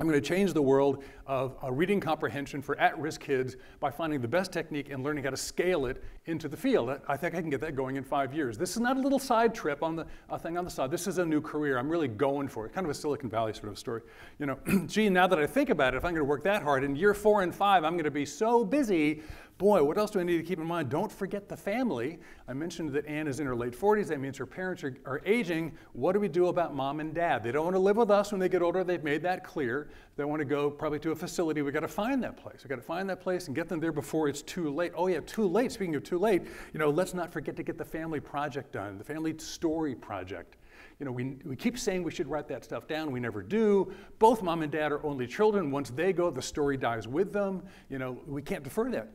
I'm going to change the world of uh, reading comprehension for at risk kids by finding the best technique and learning how to scale it into the field. I think I can get that going in five years. This is not a little side trip on the uh, thing on the side. This is a new career. I'm really going for it. Kind of a Silicon Valley sort of story. You know, gee, now that I think about it, if I'm going to work that hard, in year four and five, I'm going to be so busy Boy, what else do I need to keep in mind? Don't forget the family. I mentioned that Anne is in her late 40s. That means her parents are, are aging. What do we do about mom and dad? They don't want to live with us when they get older. They've made that clear. They want to go probably to a facility. We've got to find that place. We've got to find that place and get them there before it's too late. Oh, yeah, too late. Speaking of too late. You know, let's not forget to get the family project done, the family story project. You know, we, we keep saying we should write that stuff down. We never do. Both mom and dad are only children. Once they go, the story dies with them. You know, we can't defer that.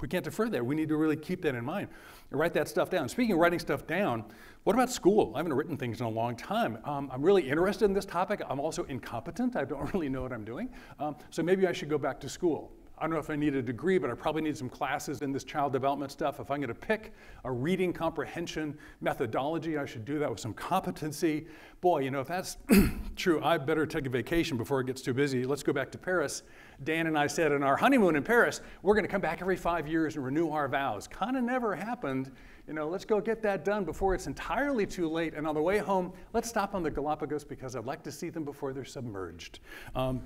We can't defer that. We need to really keep that in mind and write that stuff down. Speaking of writing stuff down, what about school? I haven't written things in a long time. Um, I'm really interested in this topic. I'm also incompetent. I don't really know what I'm doing. Um, so maybe I should go back to school. I don't know if I need a degree, but I probably need some classes in this child development stuff. If I'm going to pick a reading comprehension methodology, I should do that with some competency. Boy, you know, if that's true, I better take a vacation before it gets too busy. Let's go back to Paris. Dan and I said in our honeymoon in Paris, we're going to come back every five years and renew our vows. Kind of never happened. You know, let's go get that done before it's entirely too late. And on the way home, let's stop on the Galapagos because I'd like to see them before they're submerged. Um,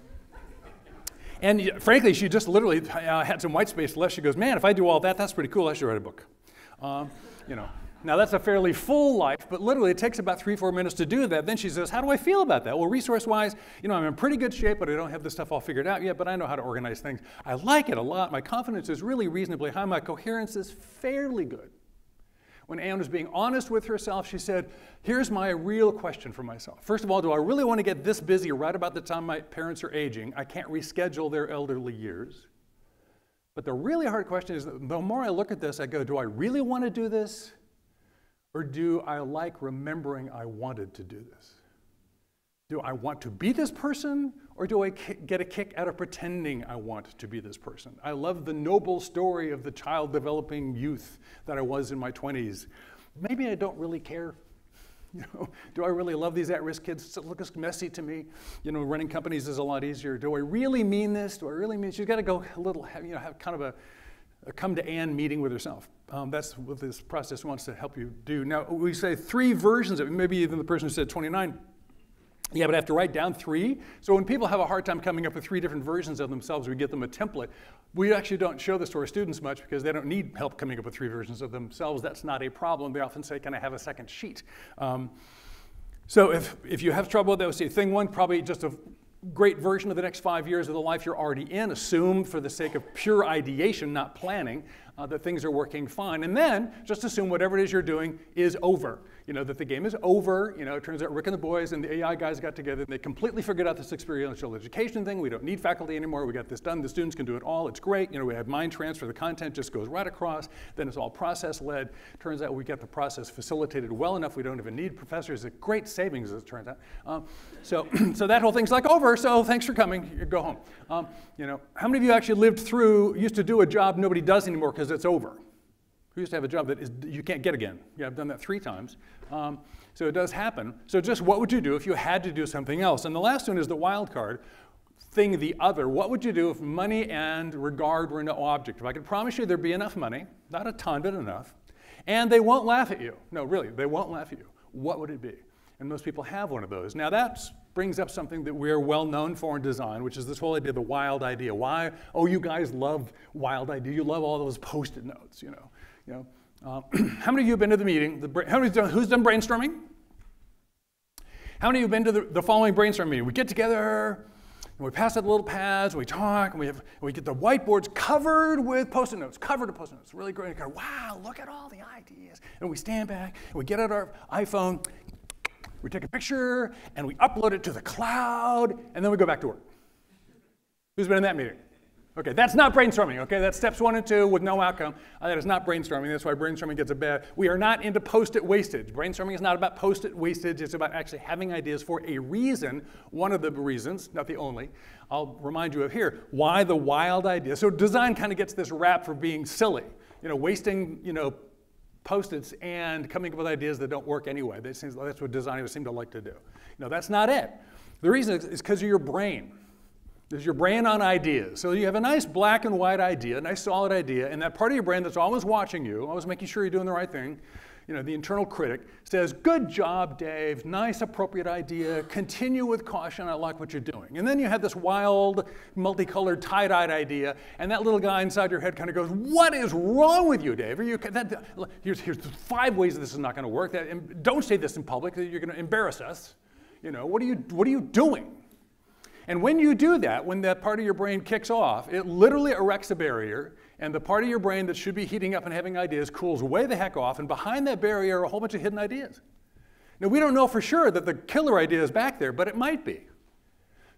and frankly, she just literally uh, had some white space left. She goes, Man, if I do all that, that's pretty cool. I should write a book. Um, you know. Now, that's a fairly full life, but literally it takes about three, four minutes to do that. Then she says, How do I feel about that? Well, resource wise, you know, I'm in pretty good shape, but I don't have this stuff all figured out yet, but I know how to organize things. I like it a lot. My confidence is really reasonably high. My coherence is fairly good. When Anne was being honest with herself, she said, Here's my real question for myself. First of all, do I really want to get this busy right about the time my parents are aging? I can't reschedule their elderly years. But the really hard question is the more I look at this, I go, Do I really want to do this? Or do I like remembering I wanted to do this? Do I want to be this person, or do I get a kick out of pretending I want to be this person? I love the noble story of the child developing youth that I was in my 20s. Maybe I don't really care. You know, do I really love these at-risk kids? It looks messy to me. You know, running companies is a lot easier. Do I really mean this? Do I really mean? She's got to go a little, you know, have kind of a, a come to Anne meeting with herself. Um, that's what this process wants to help you do. Now, we say three versions of it. Maybe even the person who said 29 yeah, but I have to write down three. So when people have a hard time coming up with three different versions of themselves, we get them a template. We actually don't show this to our students much because they don't need help coming up with three versions of themselves. That's not a problem. They often say, can I have a second sheet? Um, so if, if you have trouble with those, say thing one, probably just a great version of the next five years of the life you're already in. Assume for the sake of pure ideation, not planning, uh, that things are working fine. And then just assume whatever it is you're doing is over you know, that the game is over. You know, it turns out Rick and the boys and the AI guys got together and they completely figured out this experiential education thing. We don't need faculty anymore. We got this done. The students can do it all. It's great. You know, we have mind transfer. The content just goes right across. Then it's all process led. Turns out we get the process facilitated well enough. We don't even need professors. It's a great savings, as it turns out. Um, so, so that whole thing's like over. So thanks for coming. Go home. Um, you know, how many of you actually lived through, used to do a job nobody does anymore because it's over? Who used to have a job that is, you can't get again? Yeah, I've done that three times. Um, so it does happen. So just what would you do if you had to do something else? And the last one is the wild card thing the other. What would you do if money and regard were no object? If I could promise you there'd be enough money, not a ton, but enough, and they won't laugh at you. No, really, they won't laugh at you. What would it be? And most people have one of those. Now that brings up something that we're well known for in design, which is this whole idea of the wild idea. Why? Oh, you guys love wild idea. You love all those post-it notes, you know. You know, uh, how many of you have been to the meeting? The, how many, who's done brainstorming? How many of you have been to the, the following brainstorming meeting? We get together, and we pass out the little pads, and we talk, and we, have, and we get the whiteboards covered with post-it notes, covered with post-it notes. Really great. Go, wow, look at all the ideas. And we stand back, and we get out our iPhone, we take a picture, and we upload it to the cloud, and then we go back to work. Who's been in that meeting? Okay, that's not brainstorming, okay? That's steps one and two with no outcome. Uh, that is not brainstorming. That's why brainstorming gets a bad. We are not into post it wastage. Brainstorming is not about post it wastage, it's about actually having ideas for a reason. One of the reasons, not the only, I'll remind you of here. Why the wild idea? So design kind of gets this rap for being silly, you know, wasting, you know, post-its and coming up with ideas that don't work anyway. That seems, that's what designers seem to like to do. No, that's not it. The reason is because of your brain. Is your brain on ideas. So you have a nice black and white idea, a nice solid idea, and that part of your brain that's always watching you, always making sure you're doing the right thing, you know, the internal critic says, Good job, Dave, nice, appropriate idea, continue with caution, I like what you're doing. And then you have this wild, multicolored, tie dyed idea, and that little guy inside your head kind of goes, What is wrong with you, Dave? Are you, that, here's, here's five ways this is not going to work. That, don't say this in public, you're going to embarrass us. You know, what are you, what are you doing? And when you do that, when that part of your brain kicks off, it literally erects a barrier and the part of your brain that should be heating up and having ideas cools way the heck off, and behind that barrier are a whole bunch of hidden ideas. Now, we don't know for sure that the killer idea is back there, but it might be.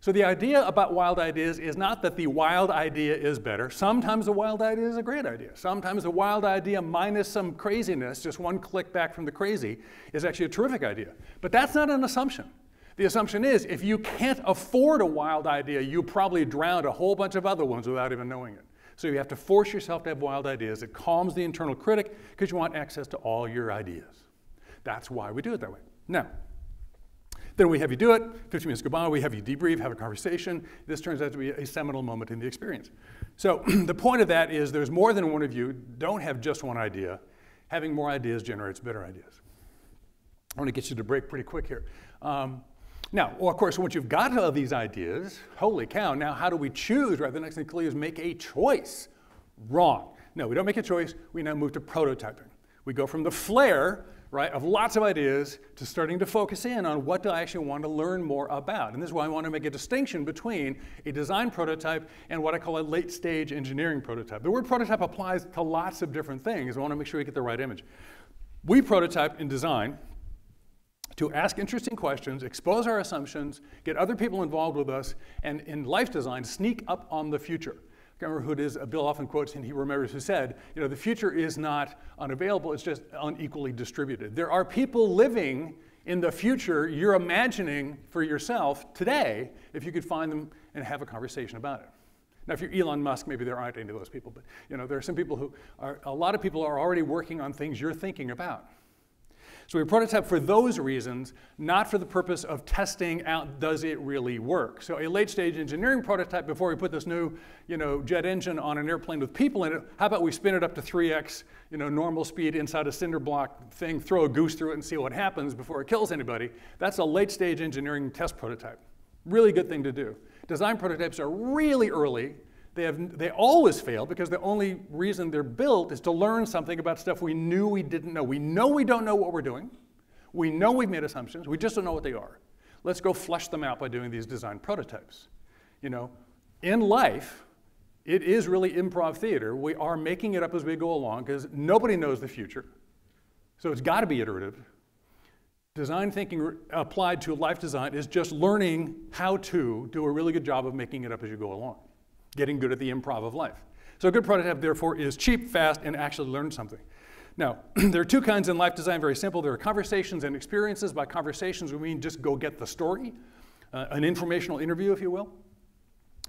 So, the idea about wild ideas is not that the wild idea is better. Sometimes the wild idea is a great idea. Sometimes the wild idea minus some craziness, just one click back from the crazy, is actually a terrific idea. But that's not an assumption. The assumption is if you can't afford a wild idea, you probably drowned a whole bunch of other ones without even knowing it. So you have to force yourself to have wild ideas. It calms the internal critic because you want access to all your ideas. That's why we do it that way. Now, then we have you do it, 15 minutes go by, we have you debrief, have a conversation. This turns out to be a seminal moment in the experience. So the point of that is there's more than one of you. Don't have just one idea. Having more ideas generates better ideas. I want to get you to break pretty quick here. Um, now, well, of course, once you've got all these ideas, holy cow, now how do we choose? Right, the next thing clearly is make a choice. Wrong. No, we don't make a choice. We now move to prototyping. We go from the flare, right, of lots of ideas to starting to focus in on what do I actually want to learn more about. And this is why I want to make a distinction between a design prototype and what I call a late stage engineering prototype. The word prototype applies to lots of different things. I want to make sure we get the right image. We prototype in design to ask interesting questions, expose our assumptions, get other people involved with us, and in life design, sneak up on the future. I remember who it is, uh, Bill often quotes, and he remembers who said, you know, the future is not unavailable, it's just unequally distributed. There are people living in the future you're imagining for yourself today if you could find them and have a conversation about it. Now, if you're Elon Musk, maybe there aren't any of those people, but you know, there are some people who are, a lot of people are already working on things you're thinking about. So we prototype for those reasons, not for the purpose of testing out does it really work. So a late stage engineering prototype before we put this new you know, jet engine on an airplane with people in it, how about we spin it up to 3x you know, normal speed inside a cinder block thing, throw a goose through it and see what happens before it kills anybody. That's a late stage engineering test prototype. Really good thing to do. Design prototypes are really early they, have, they always fail because the only reason they're built is to learn something about stuff we knew we didn't know. We know we don't know what we're doing. We know we've made assumptions. We just don't know what they are. Let's go flesh them out by doing these design prototypes. You know, in life, it is really improv theater. We are making it up as we go along because nobody knows the future. So it's got to be iterative. Design thinking applied to life design is just learning how to do a really good job of making it up as you go along getting good at the improv of life. So a good prototype, therefore, is cheap, fast, and actually learn something. Now, there are two kinds in life design, very simple. There are conversations and experiences. By conversations, we mean just go get the story, uh, an informational interview, if you will.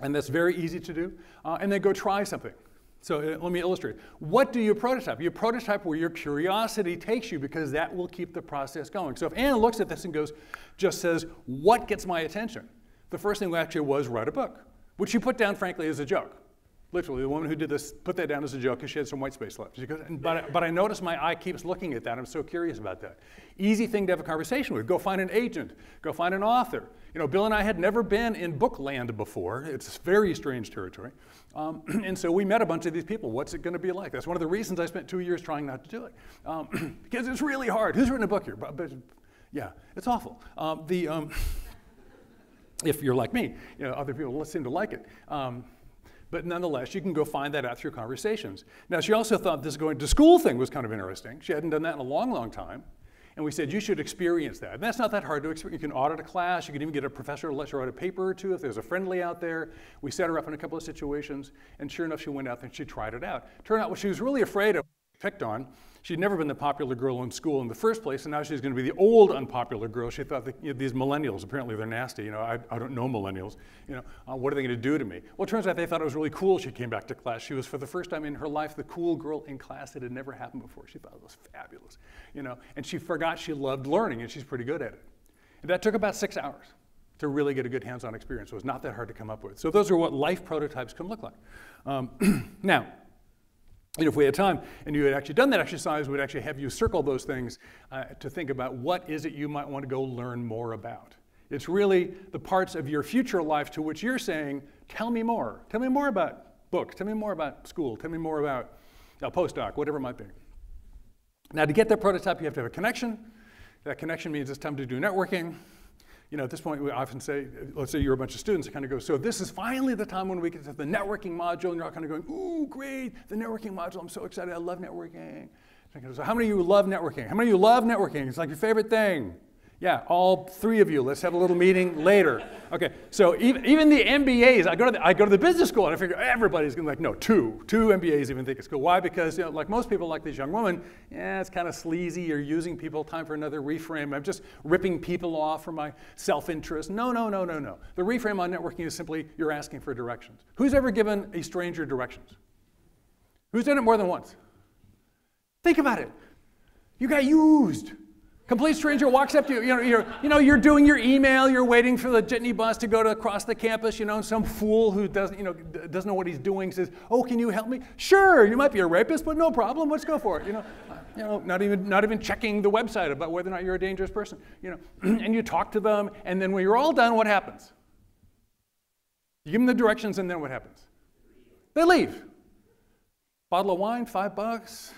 And that's very easy to do. Uh, and then go try something. So uh, let me illustrate. What do you prototype? You prototype where your curiosity takes you because that will keep the process going. So if Anna looks at this and goes, just says, what gets my attention? The first thing actually was write a book which she put down, frankly, as a joke. Literally, the woman who did this put that down as a joke because she had some white space left. She goes, but, but I notice my eye keeps looking at that. I'm so curious about that. Easy thing to have a conversation with. Go find an agent. Go find an author. You know, Bill and I had never been in book land before. It's very strange territory. Um, and so we met a bunch of these people. What's it going to be like? That's one of the reasons I spent two years trying not to do it. Um, because it's really hard. Who's written a book here? But, but yeah, it's awful. Um, the, um, if you're like me. You know, other people seem to like it. Um, but nonetheless, you can go find that out through conversations. Now, she also thought this going to school thing was kind of interesting. She hadn't done that in a long, long time. And we said, you should experience that. And that's not that hard to experience. You can audit a class. You can even get a professor to let you write a paper or two if there's a friendly out there. We set her up in a couple of situations. And sure enough, she went out there and she tried it out. Turned out what she was really afraid of, picked on, She'd never been the popular girl in school in the first place, and now she's going to be the old unpopular girl. She thought that you know, these millennials, apparently they're nasty. You know, I, I don't know millennials. You know, uh, what are they going to do to me? Well, it turns out they thought it was really cool she came back to class. She was, for the first time in her life, the cool girl in class. It had never happened before. She thought it was fabulous. You know, and she forgot she loved learning, and she's pretty good at it. And that took about six hours to really get a good hands-on experience. It was not that hard to come up with. So those are what life prototypes can look like. Um, now, you know, if we had time and you had actually done that exercise, we'd actually have you circle those things uh, to think about what is it you might want to go learn more about. It's really the parts of your future life to which you're saying, tell me more. Tell me more about books. Tell me more about school. Tell me more about a postdoc, whatever it might be. Now, to get that prototype, you have to have a connection. That connection means it's time to do networking. You know, at this point, we often say, let's say you're a bunch of students, I kind of go, so this is finally the time when we get to the networking module, and you're all kind of going, ooh, great, the networking module, I'm so excited, I love networking. So how many of you love networking? How many of you love networking? It's like your favorite thing. Yeah, all three of you. Let's have a little meeting later. Okay, so even, even the MBAs, I go, to the, I go to the business school and I figure everybody's gonna be like, no, two. Two MBAs even think it's cool. Why? Because, you know, like most people, like this young woman, yeah, it's kind of sleazy. You're using people, time for another reframe. I'm just ripping people off for my self interest. No, no, no, no, no. The reframe on networking is simply you're asking for directions. Who's ever given a stranger directions? Who's done it more than once? Think about it. You got used. Complete stranger walks up to you. You know, you're, you know, you're doing your email. You're waiting for the jitney bus to go to across the campus. You know, some fool who doesn't, you know, doesn't know what he's doing says, "Oh, can you help me?" Sure, you might be a rapist, but no problem. Let's go for it. You know, you know, not even not even checking the website about whether or not you're a dangerous person. You know, and you talk to them, and then when you're all done, what happens? You give them the directions, and then what happens? They leave. Bottle of wine, five bucks.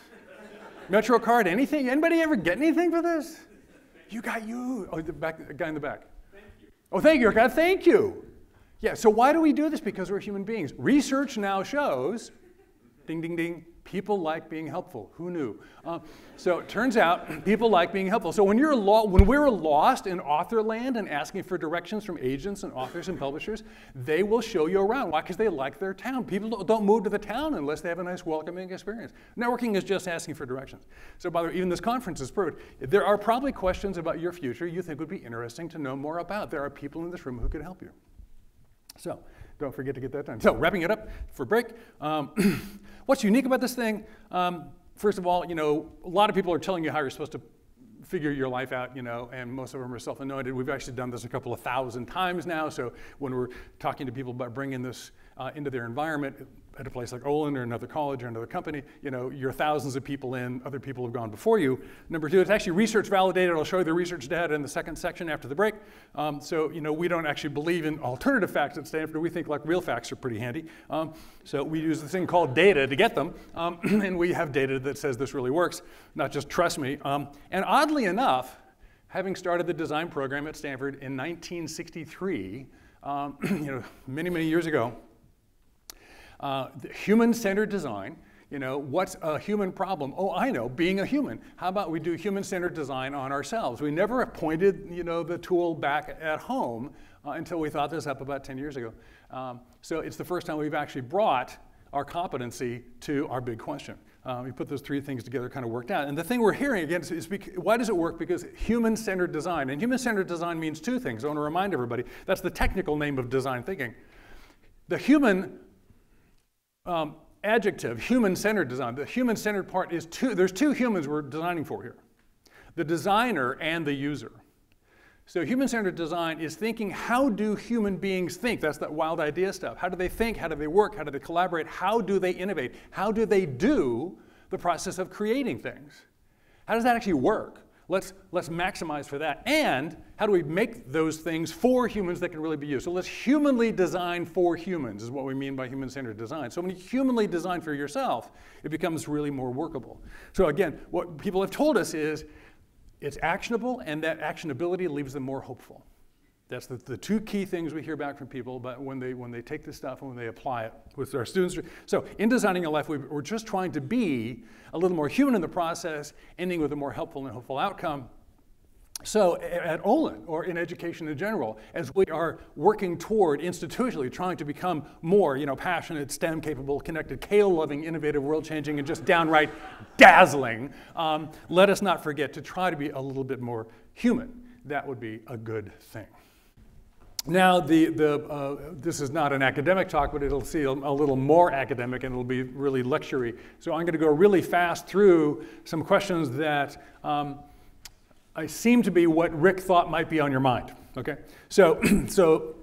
Metro card, anything? Anybody ever get anything for this? You got you. Oh, the back, guy in the back. Thank you. Oh, thank you, God. Thank you. Yeah, so why do we do this? Because we're human beings. Research now shows, ding, ding, ding, People like being helpful. Who knew? Uh, so it turns out people like being helpful. So when, you're lo- when we're lost in author land and asking for directions from agents and authors and publishers, they will show you around. Why? Because they like their town. People don't move to the town unless they have a nice welcoming experience. Networking is just asking for directions. So by the way, even this conference is proved. There are probably questions about your future you think would be interesting to know more about. There are people in this room who could help you. So don't forget to get that done. So wrapping it up for break. Um, what's unique about this thing? Um, first of all, you know, a lot of people are telling you how you're supposed to figure your life out, you know, and most of them are self-anointed. We've actually done this a couple of thousand times now. So when we're talking to people about bringing this uh, into their environment, at a place like Olin or another college or another company, you know, you're thousands of people in, other people have gone before you. Number two, it's actually research validated. I'll show you the research data in the second section after the break. Um, so, you know, we don't actually believe in alternative facts at Stanford. We think like real facts are pretty handy. Um, so we use this thing called data to get them. Um, and we have data that says this really works, not just trust me. Um, and oddly enough, having started the design program at Stanford in 1963, um, you know, many, many years ago, uh, human-centered design, you know, what's a human problem? Oh, I know, being a human. How about we do human-centered design on ourselves? We never pointed, you know, the tool back at home uh, until we thought this up about 10 years ago. Um, so it's the first time we've actually brought our competency to our big question. Um, we put those three things together, kind of worked out. And the thing we're hearing again is, is why does it work? Because human-centered design, and human-centered design means two things. I want to remind everybody, that's the technical name of design thinking. The human um, adjective, human-centered design. The human-centered part is two, there's two humans we're designing for here. The designer and the user. So human-centered design is thinking, how do human beings think? That's that wild idea stuff. How do they think? How do they work? How do they collaborate? How do they innovate? How do they do the process of creating things? How does that actually work? Let's, let's maximize for that. And how do we make those things for humans that can really be used? So let's humanly design for humans, is what we mean by human centered design. So when you humanly design for yourself, it becomes really more workable. So again, what people have told us is it's actionable, and that actionability leaves them more hopeful. That's the, the two key things we hear back from people but when they, when they take this stuff and when they apply it with our students. So in designing a life, we're just trying to be a little more human in the process, ending with a more helpful and hopeful outcome. So at Olin, or in education in general, as we are working toward institutionally trying to become more, you know, passionate, STEM capable, connected, kale loving, innovative, world changing, and just downright dazzling, um, let us not forget to try to be a little bit more human. That would be a good thing. Now, the, the, uh, this is not an academic talk, but it'll see a, little more academic and it'll be really lectury. So I'm going to go really fast through some questions that um, I seem to be what Rick thought might be on your mind. Okay, so so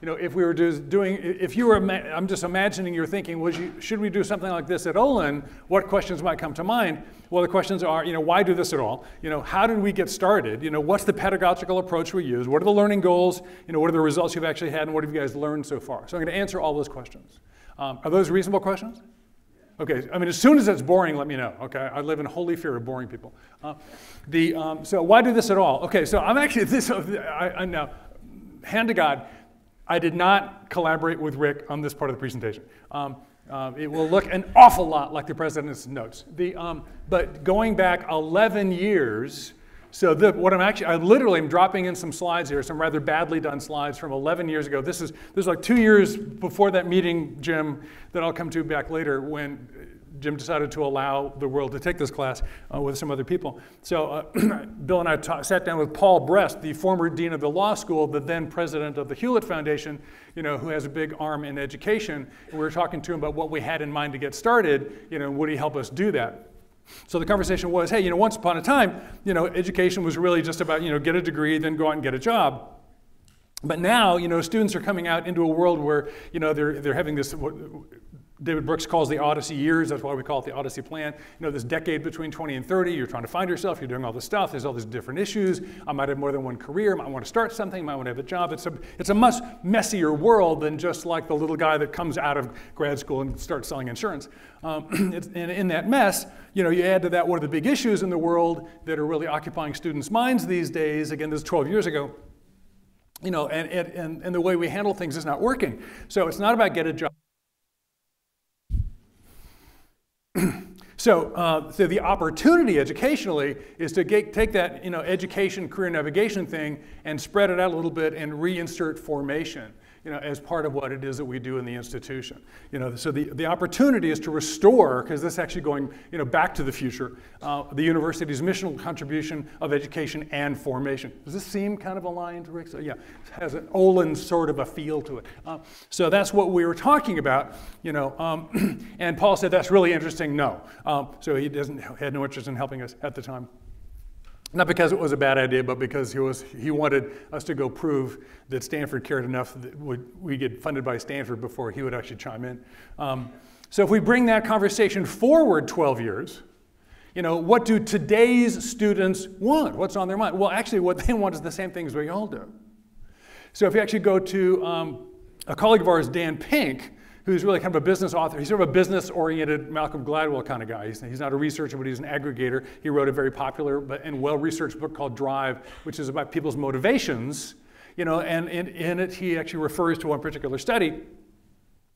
you know, if we were doing, if you were, I'm just imagining you're thinking, should we do something like this at Olin? What questions might come to mind? Well, the questions are, you know, why do this at all? You know, how did we get started? You know, what's the pedagogical approach we use? What are the learning goals? You know, what are the results you've actually had, and what have you guys learned so far? So I'm going to answer all those questions. Um, are those reasonable questions? Okay, I mean, as soon as it's boring, let me know. Okay, I live in holy fear of boring people. Uh, the um, so why do this at all? Okay, so I'm actually this. I, I now, hand to God, I did not collaborate with Rick on this part of the presentation. Um, uh, it will look an awful lot like the president's notes. The, um, but going back 11 years, so the, what I'm actually, I literally am dropping in some slides here, some rather badly done slides from 11 years ago. This is, this is like two years before that meeting, Jim, that I'll come to back later when Jim decided to allow the world to take this class uh, with some other people. So uh, Bill and I ta- sat down with Paul Brest, the former dean of the law school, the then president of the Hewlett Foundation, you know, who has a big arm in education. And we were talking to him about what we had in mind to get started. You know, would he help us do that? So the conversation was, hey, you know, once upon a time, you know, education was really just about, you know, get a degree, then go out and get a job. But now, you know, students are coming out into a world where, you know, they're, they're having this, David Brooks calls the Odyssey years. That's why we call it the Odyssey plan. You know, this decade between 20 and 30, you're trying to find yourself, you're doing all this stuff, there's all these different issues. I might have more than one career, I might want to start something, I might want to have a job. It's a, it's a much messier world than just like the little guy that comes out of grad school and starts selling insurance. Um, and in that mess, you know, you add to that one of the big issues in the world that are really occupying students' minds these days. Again, this is 12 years ago you know, and, and, and the way we handle things is not working. So it's not about get a job. so, uh, so the opportunity educationally is to get, take that you know, education, career navigation thing and spread it out a little bit and reinsert formation you know, as part of what it is that we do in the institution. You know, so the, the opportunity is to restore, because this is actually going you know, back to the future, uh, the university's missional contribution of education and formation. Does this seem kind of aligned, Rick? So yeah, it has an Olin sort of a feel to it. Uh, so that's what we were talking about, you know, um, and Paul said that's really interesting, no. Um, so he doesn't, had no interest in helping us at the time. Not because it was a bad idea, but because he, was, he wanted us to go prove that Stanford cared enough that we get funded by Stanford before he would actually chime in. Um, so if we bring that conversation forward 12 years, you know, what do today's students want? What's on their mind? Well, actually, what they want is the same things we all do. So if you actually go to um, a colleague of ours, Dan Pink, who's really kind of a business author. He's sort of a business oriented Malcolm Gladwell kind of guy. He's, he's, not a researcher, but he's an aggregator. He wrote a very popular but, and well researched book called Drive, which is about people's motivations. You know, and in, in it, he actually refers to one particular study,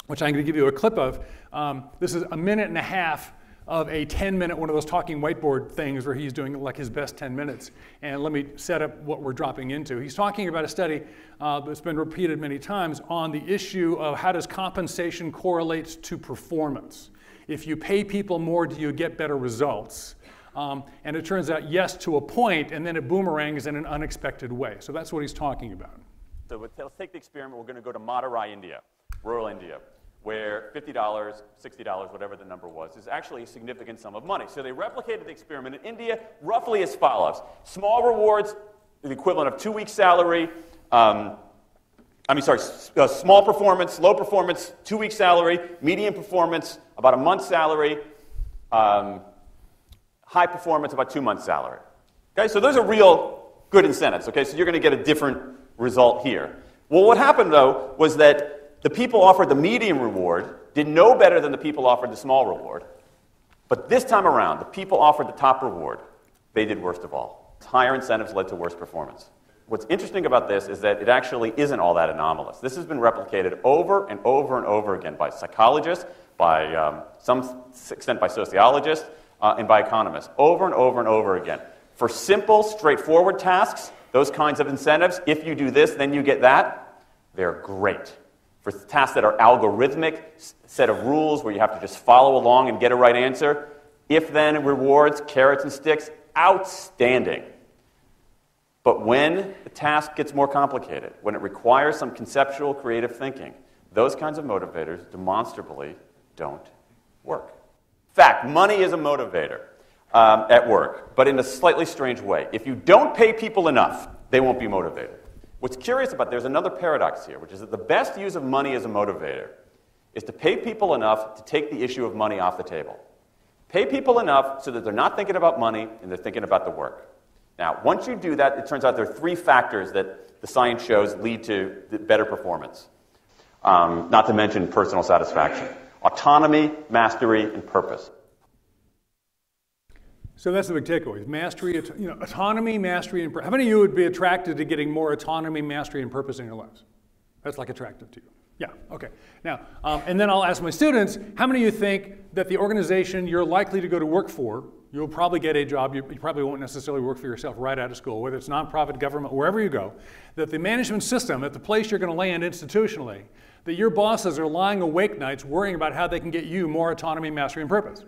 which I'm going to give you a clip of. Um, this is a minute and a half of a 10 minute one of those talking whiteboard things where he's doing like his best 10 minutes. And let me set up what we're dropping into. He's talking about a study uh, that's been repeated many times on the issue of how does compensation correlate to performance. If you pay people more, do you get better results? Um, and it turns out yes to a point, and then it boomerangs in an unexpected way. So that's what he's talking about. So let's take the experiment. We're going to go to Madurai, India, rural India where $50, $60, whatever the number was, is actually a significant sum of money. So they replicated the experiment in India roughly as follows small rewards, the equivalent of two weeks' salary. Um, I mean, sorry, uh, small performance, low performance, two weeks' salary, medium performance, about a month's salary, um, high performance, about two months' salary. Okay, so those are real good incentives. Okay, so you're going to get a different result here. Well, what happened though was that the people offered the medium reward did no better than the people offered the small reward. But this time around, the people offered the top reward. They did worst of all. Higher incentives led to worse performance. What's interesting about this is that it actually isn't all that anomalous. This has been replicated over and over and over again by psychologists, by um, some extent by sociologists, uh, and by economists, over and over and over again. For simple, straightforward tasks, those kinds of incentives, if you do this, then you get that, they're great for tasks that are algorithmic, set of rules where you have to just follow along and get a right answer, if then rewards, carrots and sticks, outstanding. But when the task gets more complicated, when it requires some conceptual creative thinking, those kinds of motivators demonstrably don't work. Fact, money is a motivator um, at work, but in a slightly strange way. If you don't pay people enough, they won't be motivated. What's curious about there's another paradox here, which is that the best use of money as a motivator is to pay people enough to take the issue of money off the table. Pay people enough so that they're not thinking about money and they're thinking about the work. Now, once you do that, it turns out there are three factors that the science shows lead to better performance, um, not to mention personal satisfaction. Autonomy, mastery, and purpose. So that's the big takeaway: mastery, you know, autonomy, mastery, and purpose. How many of you would be attracted to getting more autonomy, mastery, and purpose in your lives? That's like attractive to you. Yeah, okay. Now, um, and then I'll ask my students, how many of you think that the organization you're likely to go to work for, you'll probably get a job, you, you probably won't necessarily work for yourself right out of school, whether it's nonprofit, government, wherever you go, that the management system, at the place you're going to land institutionally, that your bosses are lying awake nights worrying about how they can get you more autonomy, mastery, and purpose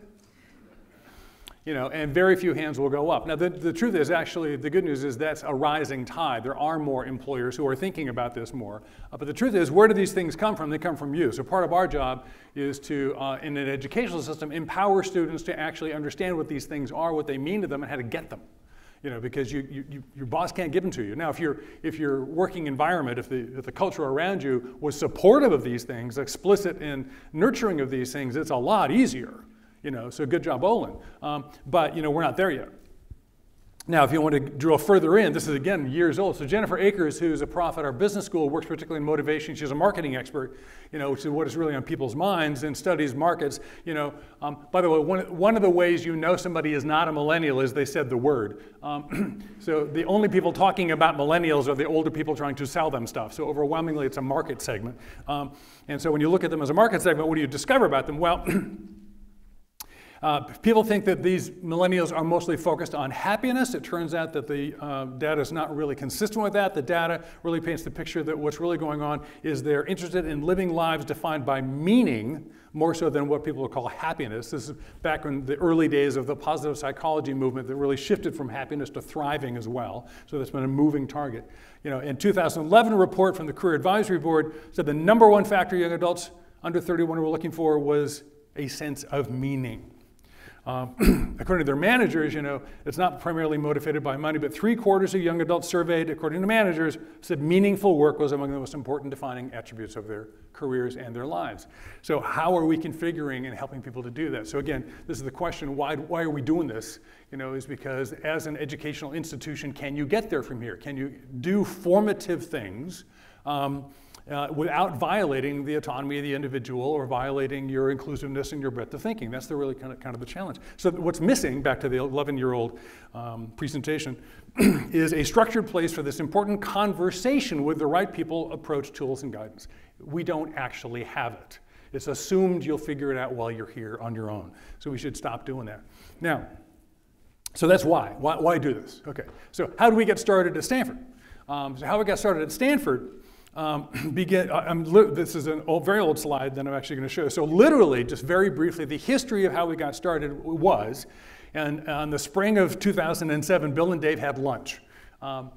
you know, and very few hands will go up. Now, the, the truth is actually, the good news is that's a rising tide. There are more employers who are thinking about this more. Uh, but the truth is, where do these things come from? They come from you. So part of our job is to, uh, in an educational system, empower students to actually understand what these things are, what they mean to them, and how to get them. You know, because you, you, you, your boss can't give them to you. Now, if, your if your working environment, if the, if the culture around you was supportive of these things, explicit in nurturing of these things, it's a lot easier. You know, so good job, Olin. Um, but you know, we're not there yet. Now, if you want to drill further in, this is again years old. So Jennifer Akers, who's a prof at our business school, works particularly in motivation. She's a marketing expert, you know, which is what is really on people's minds and studies markets. You know, um, by the way, one, one of the ways you know somebody is not a millennial is they said the word. Um, so the only people talking about millennials are the older people trying to sell them stuff. So overwhelmingly, it's a market segment. Um, and so when you look at them as a market segment, what do you discover about them? Well. Uh, people think that these millennials are mostly focused on happiness. It turns out that the uh, data is not really consistent with that. The data really paints the picture that what's really going on is they're interested in living lives defined by meaning more so than what people would call happiness. This is back in the early days of the positive psychology movement that really shifted from happiness to thriving as well. So that's been a moving target. You know, in 2011, a report from the Career Advisory Board said the number one factor young adults under 31 were looking for was a sense of meaning. Um, according to their managers, you know, it's not primarily motivated by money, but three quarters of young adults surveyed, according to managers, said meaningful work was among the most important defining attributes of their careers and their lives. So, how are we configuring and helping people to do that? So, again, this is the question: Why, why are we doing this? You know, is because as an educational institution, can you get there from here? Can you do formative things? Um, uh, without violating the autonomy of the individual or violating your inclusiveness and your breadth of thinking. That's the really kind of, kind of the challenge. So what's missing, back to the 11-year-old um, presentation, is a structured place for this important conversation with the right people, approach, tools, and guidance. We don't actually have it. It's assumed you'll figure it out while you're here on your own. So we should stop doing that. Now, so that's why. Why, why do this? Okay. So how do we get started at Stanford? Um, so how we got started at Stanford um, begin, this is a very old slide that I'm actually going to show. So literally, just very briefly, the history of how we got started was, and on the spring of 2007, Bill and Dave had lunch. Um,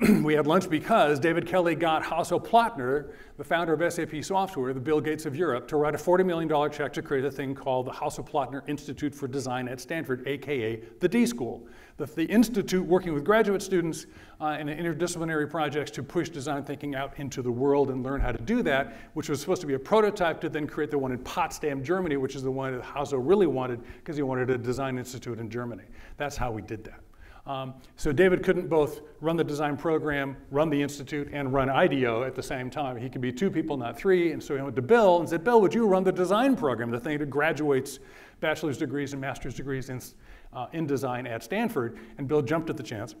we had lunch because David Kelley got Hasso Plattner, the founder of SAP Software, the Bill Gates of Europe, to write a $40 million check to create a thing called the Hasso Plattner Institute for Design at Stanford, aka the D School. The, the institute working with graduate students uh, in interdisciplinary projects to push design thinking out into the world and learn how to do that, which was supposed to be a prototype to then create the one in Potsdam, Germany, which is the one that Hasso really wanted because he wanted a design institute in Germany. That's how we did that. Um, so David couldn't both run the design program, run the institute, and run IDEO at the same time. He could be two people, not three. And so he went to Bill and said, Bill, would you run the design program, the thing that graduates bachelor's degrees and master's degrees in, uh, in design at Stanford? And Bill jumped at the chance.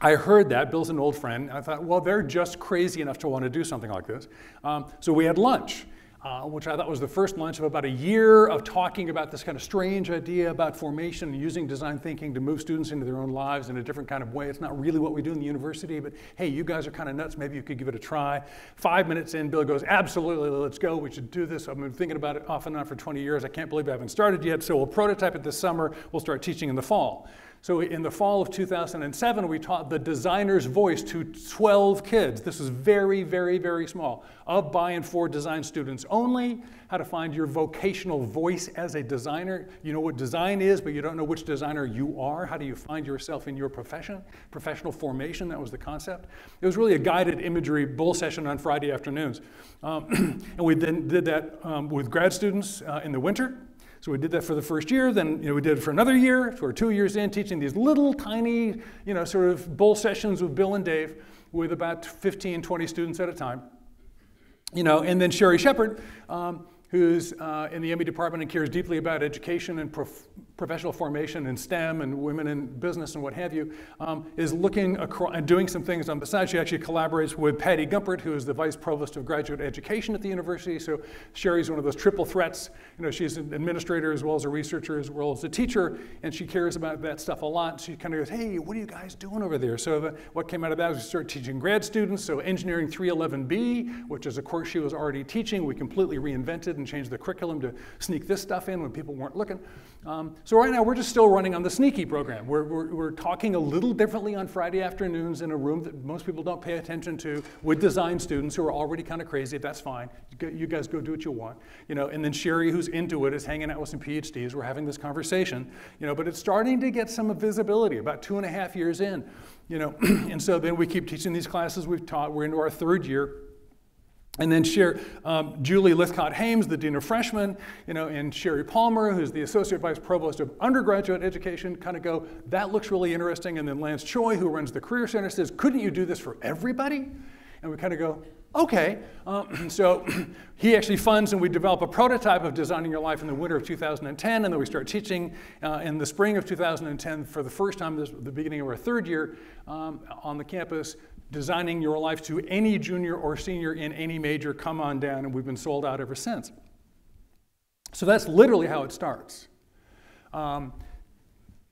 I heard that. Bill's an old friend. I thought, well, they're just crazy enough to want to do something like this. Um, so we had lunch uh, which I thought was the first lunch of about a year of talking about this kind of strange idea about formation and using design thinking to move students into their own lives in a different kind of way. It's not really what we do in the university, but hey, you guys are kind of nuts. Maybe you could give it a try. Five minutes in, Bill goes, absolutely, let's go. We should do this. I've been thinking about it off and on for 20 years. I can't believe I haven't started yet. So we'll prototype it this summer. We'll start teaching in the fall. So in the fall of 2007, we taught the designer's voice to 12 kids. This is very, very, very small. Of, by, and for design students only. How to find your vocational voice as a designer. You know what design is, but you don't know which designer you are. How do you find yourself in your profession? Professional formation, that was the concept. It was really a guided imagery bull session on Friday afternoons. Um, and we then did that um, with grad students uh, in the winter. So we did that for the first year, then you know, we did it for another year, for two years in, teaching these little tiny, you know, sort of bull sessions with Bill and Dave with about 15, 20 students at a time. You know, and then Sheri Sheppard um, who's uh, in the ME department and cares deeply about education and prof- professional formation in STEM and women in business and what have you, um, is looking across and doing some things on the side. She actually collaborates with Patty Gumport, who is the vice provost of graduate education at the university. So Sheri's one of those triple threats. You know, she's an administrator as well as a researcher as well as a teacher, and she cares about that stuff a lot. She kind of goes, "Hey, what are you guys doing over there?" So the, what came out of that was we started teaching grad students. So engineering 311B, which is a course she was already teaching, we completely reinvented and changed the curriculum to sneak this stuff in when people weren't looking. Um, so right now we're just still running on the sneaky program. We're, we're, we're, talking a little differently on Friday afternoons in a room that most people don't pay attention to with design students who are already kind of crazy. That's fine. You guys go do what you want. You know, and then Sheri, who's into it, is hanging out with some PhDs. We're having this conversation. You know, but it's starting to get some visibility. About two and a half years in. You know, and so then we keep teaching these classes we've taught. We're into our third year. And then share, um, Julie Lythcott-Haims, the Dean of Freshmen, you know, and Sherry Palmer, who's the Associate Vice Provost of Undergraduate Education, kind of go, that looks really interesting. And then Lance Choy, who runs the Career Center, says, couldn't you do this for everybody? And we kind of go, okay. Um, so he actually funds and we develop a prototype of Designing Your Life in the winter of 2010, and then we start teaching uh, in the spring of 2010 for the first time, this the beginning of our third year um, on the campus, designing your life to any junior or senior in any major, come on down, and we've been sold out ever since. So that's literally how it starts. Um,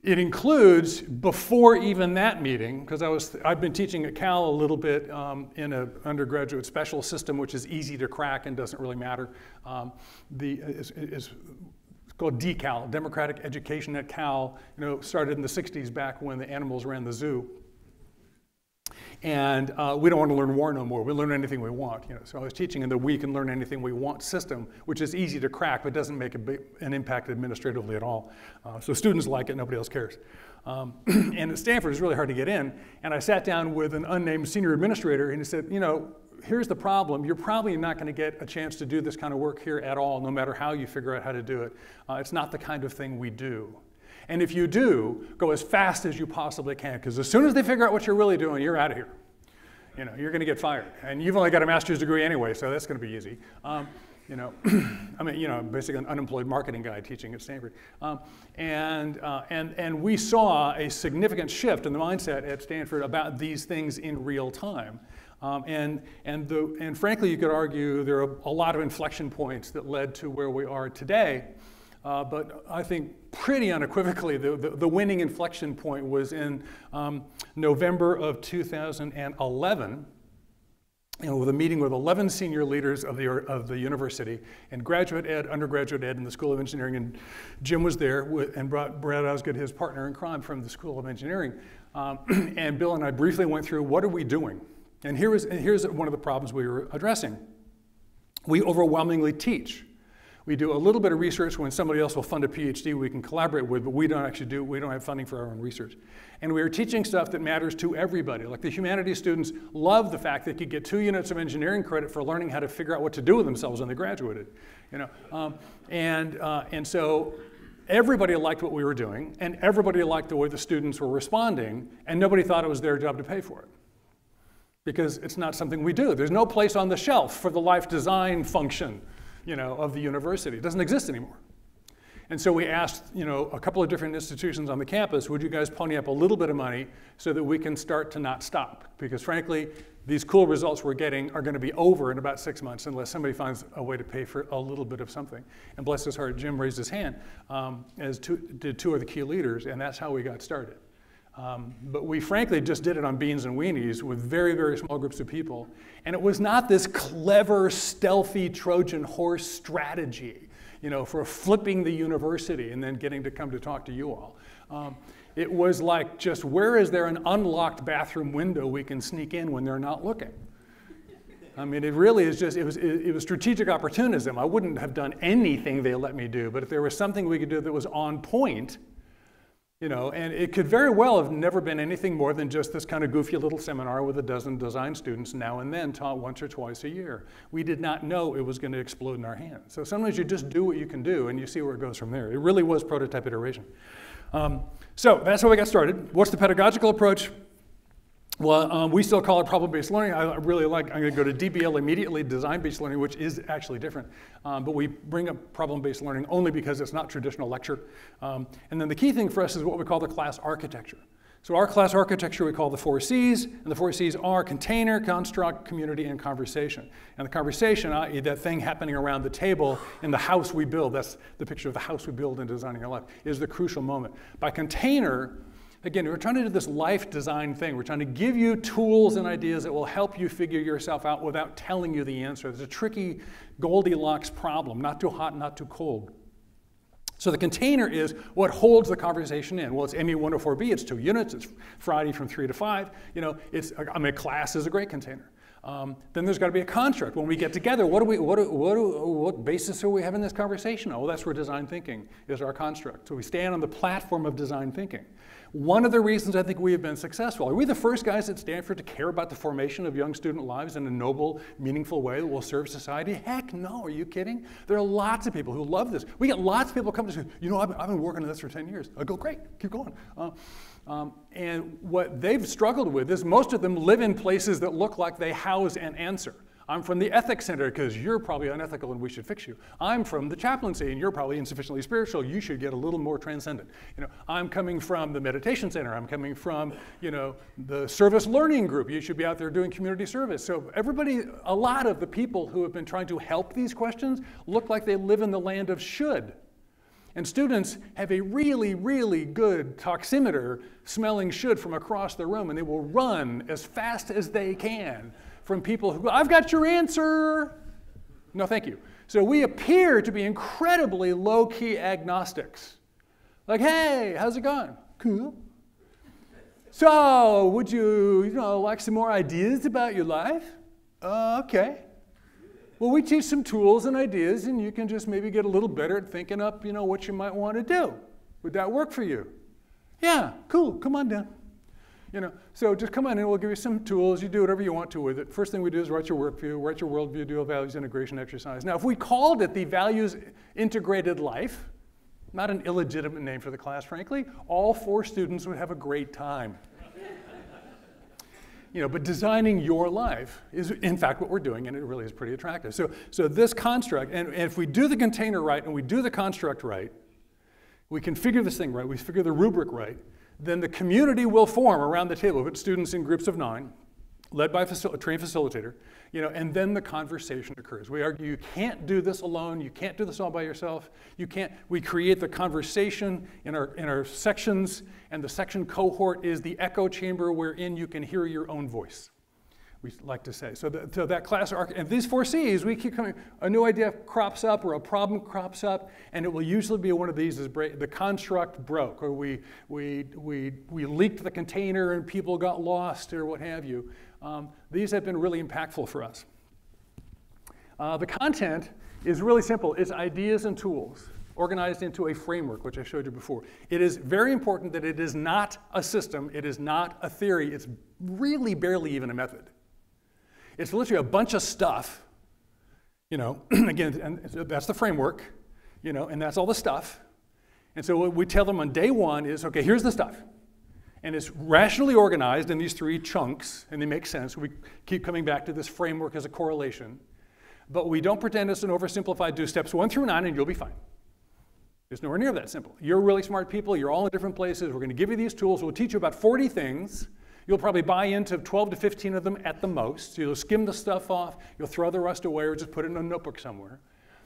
it includes before even that meeting, because I was I've been teaching at Cal a little bit um, in an undergraduate special system, which is easy to crack and doesn't really matter. Um, the is, is called DECAL, Democratic Education at Cal. You know, started in the '60s, back when the animals ran the zoo and uh, we don't want to learn war no more. We learn anything we want. You know, so I was teaching in the we can learn anything we want system, which is easy to crack, but doesn't make big, an impact administratively at all. Uh, so students like it, nobody else cares. Um, and at Stanford, it's really hard to get in. And I sat down with an unnamed senior administrator, and he said, you know, here's the problem. You're probably not going to get a chance to do this kind of work here at all, no matter how you figure out how to do it. Uh, it's not the kind of thing we do. And if you do, go as fast as you possibly can, because as soon as they figure out what you're really doing, you're out of here. You know, you're going to get fired. And you've only got a master's degree anyway, so that's going to be easy. Um, you know, I mean, you know, basically an unemployed marketing guy teaching at Stanford. Um, and, uh, and, and we saw a significant shift in the mindset at Stanford about these things in real time. Um, and, and, the, and frankly, you could argue there are a lot of inflection points that led to where we are today. Uh, but I think pretty unequivocally, the, the, the, winning inflection point was in um, November of 2011. You know, with a meeting with 11 senior leaders of the, of the university and graduate ed, undergraduate ed in the School of Engineering. And Jim was there with, and brought Brad Osgood, his partner in crime from the School of Engineering. Um, and Bill and I briefly went through what are we doing? And, here is, and here's one of the problems we were addressing. We overwhelmingly teach. We do a little bit of research when somebody else will fund a PhD we can collaborate with, but we don't actually do, we don't have funding for our own research. And we are teaching stuff that matters to everybody. Like the humanities students love the fact they could get two units of engineering credit for learning how to figure out what to do with themselves when they graduated. You know? Um, and, uh, and so everybody liked what we were doing, and everybody liked the way the students were responding, and nobody thought it was their job to pay for it. Because it's not something we do. There's no place on the shelf for the life design function you know, of the university. It doesn't exist anymore. And so we asked, you know, a couple of different institutions on the campus, would you guys pony up a little bit of money so that we can start to not stop? Because frankly, these cool results we're getting are going to be over in about six months unless somebody finds a way to pay for a little bit of something. And bless his heart, Jim raised his hand, um, as two, did two of the key leaders, and that's how we got started. Um, but we frankly just did it on beans and weenies with very, very small groups of people. And it was not this clever, stealthy Trojan horse strategy, you know, for flipping the university and then getting to come to talk to you all. Um, it was like just where is there an unlocked bathroom window we can sneak in when they're not looking? I mean, it really is just, it was, it, it, was strategic opportunism. I wouldn't have done anything they let me do, but if there was something we could do that was on point, you know, and it could very well have never been anything more than just this kind of goofy little seminar with a dozen design students now and then taught once or twice a year. We did not know it was going to explode in our hands. So sometimes you just do what you can do and you see where it goes from there. It really was prototype iteration. Um, so that's how we got started. What's the pedagogical approach? Well, um, we still call it problem-based learning. I really like, I'm gonna go to DBL immediately, design-based learning, which is actually different. Um, but we bring up problem-based learning only because it's not traditional lecture. Um, and then the key thing for us is what we call the class architecture. So our class architecture we call the four C's, and the four C's are container, construct, community, and conversation. And the conversation, i.e. that thing happening around the table in the house we build, that's the picture of the house we build in designing your life, is the crucial moment. By container, again, we're trying to do this life design thing. We're trying to give you tools and ideas that will help you figure yourself out without telling you the answer. It's a tricky Goldilocks problem, not too hot, not too cold. So the container is what holds the conversation in. Well, it's ME 104B, it's two units, it's Friday from three to five. You know, it's, I mean, class is a great container. Um, then there's got to be a construct. When we get together, what, do we, what, do, what, do, what basis are we having this conversation on? Well, that's where design thinking is our construct. So we stand on the platform of design thinking. One of the reasons I think we have been successful, are we the first guys at Stanford to care about the formation of young student lives in a noble, meaningful way that will serve society? Heck no, are you kidding? There are lots of people who love this. We get lots of people come to us, you know, I've been, I've been working on this for 10 years. I go, great, keep going. Uh, um, and what they've struggled with is most of them live in places that look like they house an answer. I'm from the Ethics Center because you're probably unethical and we should fix you. I'm from the chaplaincy and you're probably insufficiently spiritual. You should get a little more transcendent. You know, I'm coming from the Meditation Center. I'm coming from, you know, the Service Learning Group. You should be out there doing community service. So everybody, a lot of the people who have been trying to help these questions look like they live in the land of should. And students have a really, really good toximeter smelling should from across the room, and they will run as fast as they can from people who, I've got your answer. No, thank you. So we appear to be incredibly low key agnostics. Like, hey, how's it going? Cool. So, would you, you know, like some more ideas about your life? Uh, okay. Well, we teach some tools and ideas, and you can just maybe get a little better at thinking up, you know, what you might want to do. Would that work for you? Yeah, cool. Come on down. You know, so just come on in. We'll give you some tools. You do whatever you want to with it. First thing we do is write your workview, write your worldview, do a values integration exercise. Now, if we called it the values integrated life, not an illegitimate name for the class, frankly, all four students would have a great time you know, but designing your life is in fact what we're doing, and it really is pretty attractive. So, so this construct, and, and if we do the container right and we do the construct right, we configure this thing right, we figure the rubric right, then the community will form around the table. With students in groups of nine, led by a, facil- a trained facilitator, you know, and then the conversation occurs. We argue you can't do this alone, you can't do this all by yourself. You can't, we create the conversation in our, in our sections, and the section cohort is the echo chamber wherein you can hear your own voice. We like to say. So, the, so that class and these four C's, we keep coming, a new idea crops up or a problem crops up, and it will usually be one of these is break, the construct broke, or we, we, we, we leaked the container and people got lost, or what have you. Um, these have been really impactful for us. Uh, the content is really simple. It's ideas and tools organized into a framework, which I showed you before. It is very important that it is not a system, it is not a theory, it's really barely even a method. It's literally a bunch of stuff, you know, again, and that's the framework, you know, and that's all the stuff. And so what we tell them on day one is okay, here's the stuff and it's rationally organized in these three chunks, and they make sense. We keep coming back to this framework as a correlation. But we don't pretend it's an oversimplified do steps one through nine and you'll be fine. It's nowhere near that simple. You're really smart people, you're all in different places. We're going to give you these tools. We'll teach you about 40 things. You'll probably buy into 12 to 15 of them at the most. So You'll skim the stuff off, you'll throw the rest away, or just put it in a notebook somewhere.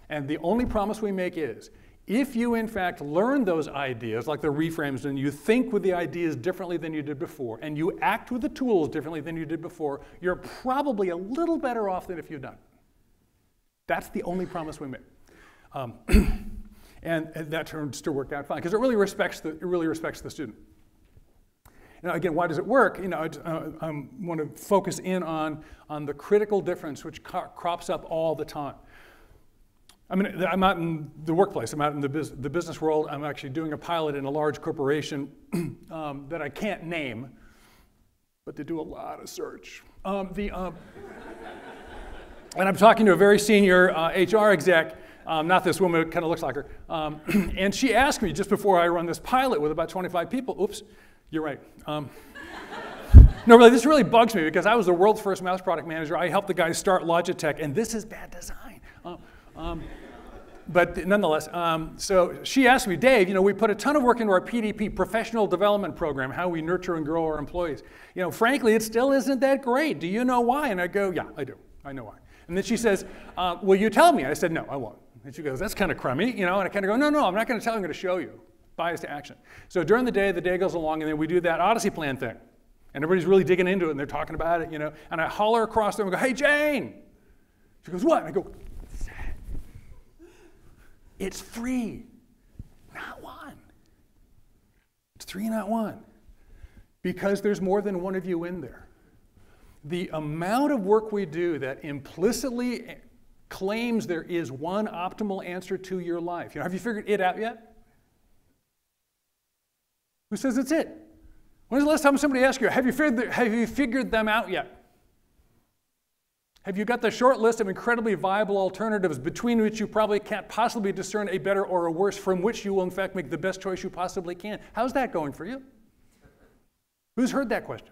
And the only promise we make is if you, in fact, learn those ideas, like the reframes, and you think with the ideas differently than you did before, and you act with the tools differently than you did before, you're probably a little better off than if you'd done. That's the only promise we make. Um, and, and, that turns to work out fine, because it really respects the, it really respects the student. Now, again, why does it work? You know, uh, I want to focus in on, on the critical difference which crops up all the time. I mean, I'm out in the workplace, I'm out in the, the business world. I'm actually doing a pilot in a large corporation um, that I can't name, but they do a lot of search. Um, the, um, and I'm talking to a very senior uh, HR exec, um, not this woman, it kind of looks like her. Um, and she asked me just before I run this pilot with about 25 people, oops, you're right. Um, No, really, this really bugs me because I was the world's first mouse product manager. I helped the guys start Logitech, and this is bad design. Uh, um, but nonetheless, um, so she asked me, Dave, you know, we put a ton of work into our PDP, professional development program, how we nurture and grow our employees. You know, frankly, it still isn't that great. Do you know why? And I go, yeah, I do. I know why. And then she says, uh, will you tell me? I said, no, I won't. And she goes, that's kind of crummy, you know, and I kind of go, no, no, I'm not going to tell you, I'm going to show you. Bias to action. So during the day, the day goes along, and then we do that Odyssey plan thing. And everybody's really digging into it, and they're talking about it, you know. And I holler across them and go, hey, Jane. She goes, what? And I go, it's three, not one. It's three, not one. Because there's more than one of you in there. The amount of work we do that implicitly claims there is one optimal answer to your life. You know, have you figured it out yet? Who says it's it? When's the last time somebody asked you, have you figured, have you figured them out yet? Have you got the short list of incredibly viable alternatives between which you probably can't possibly discern a better or a worse, from which you will in fact make the best choice you possibly can? How's that going for you? Who's heard that question?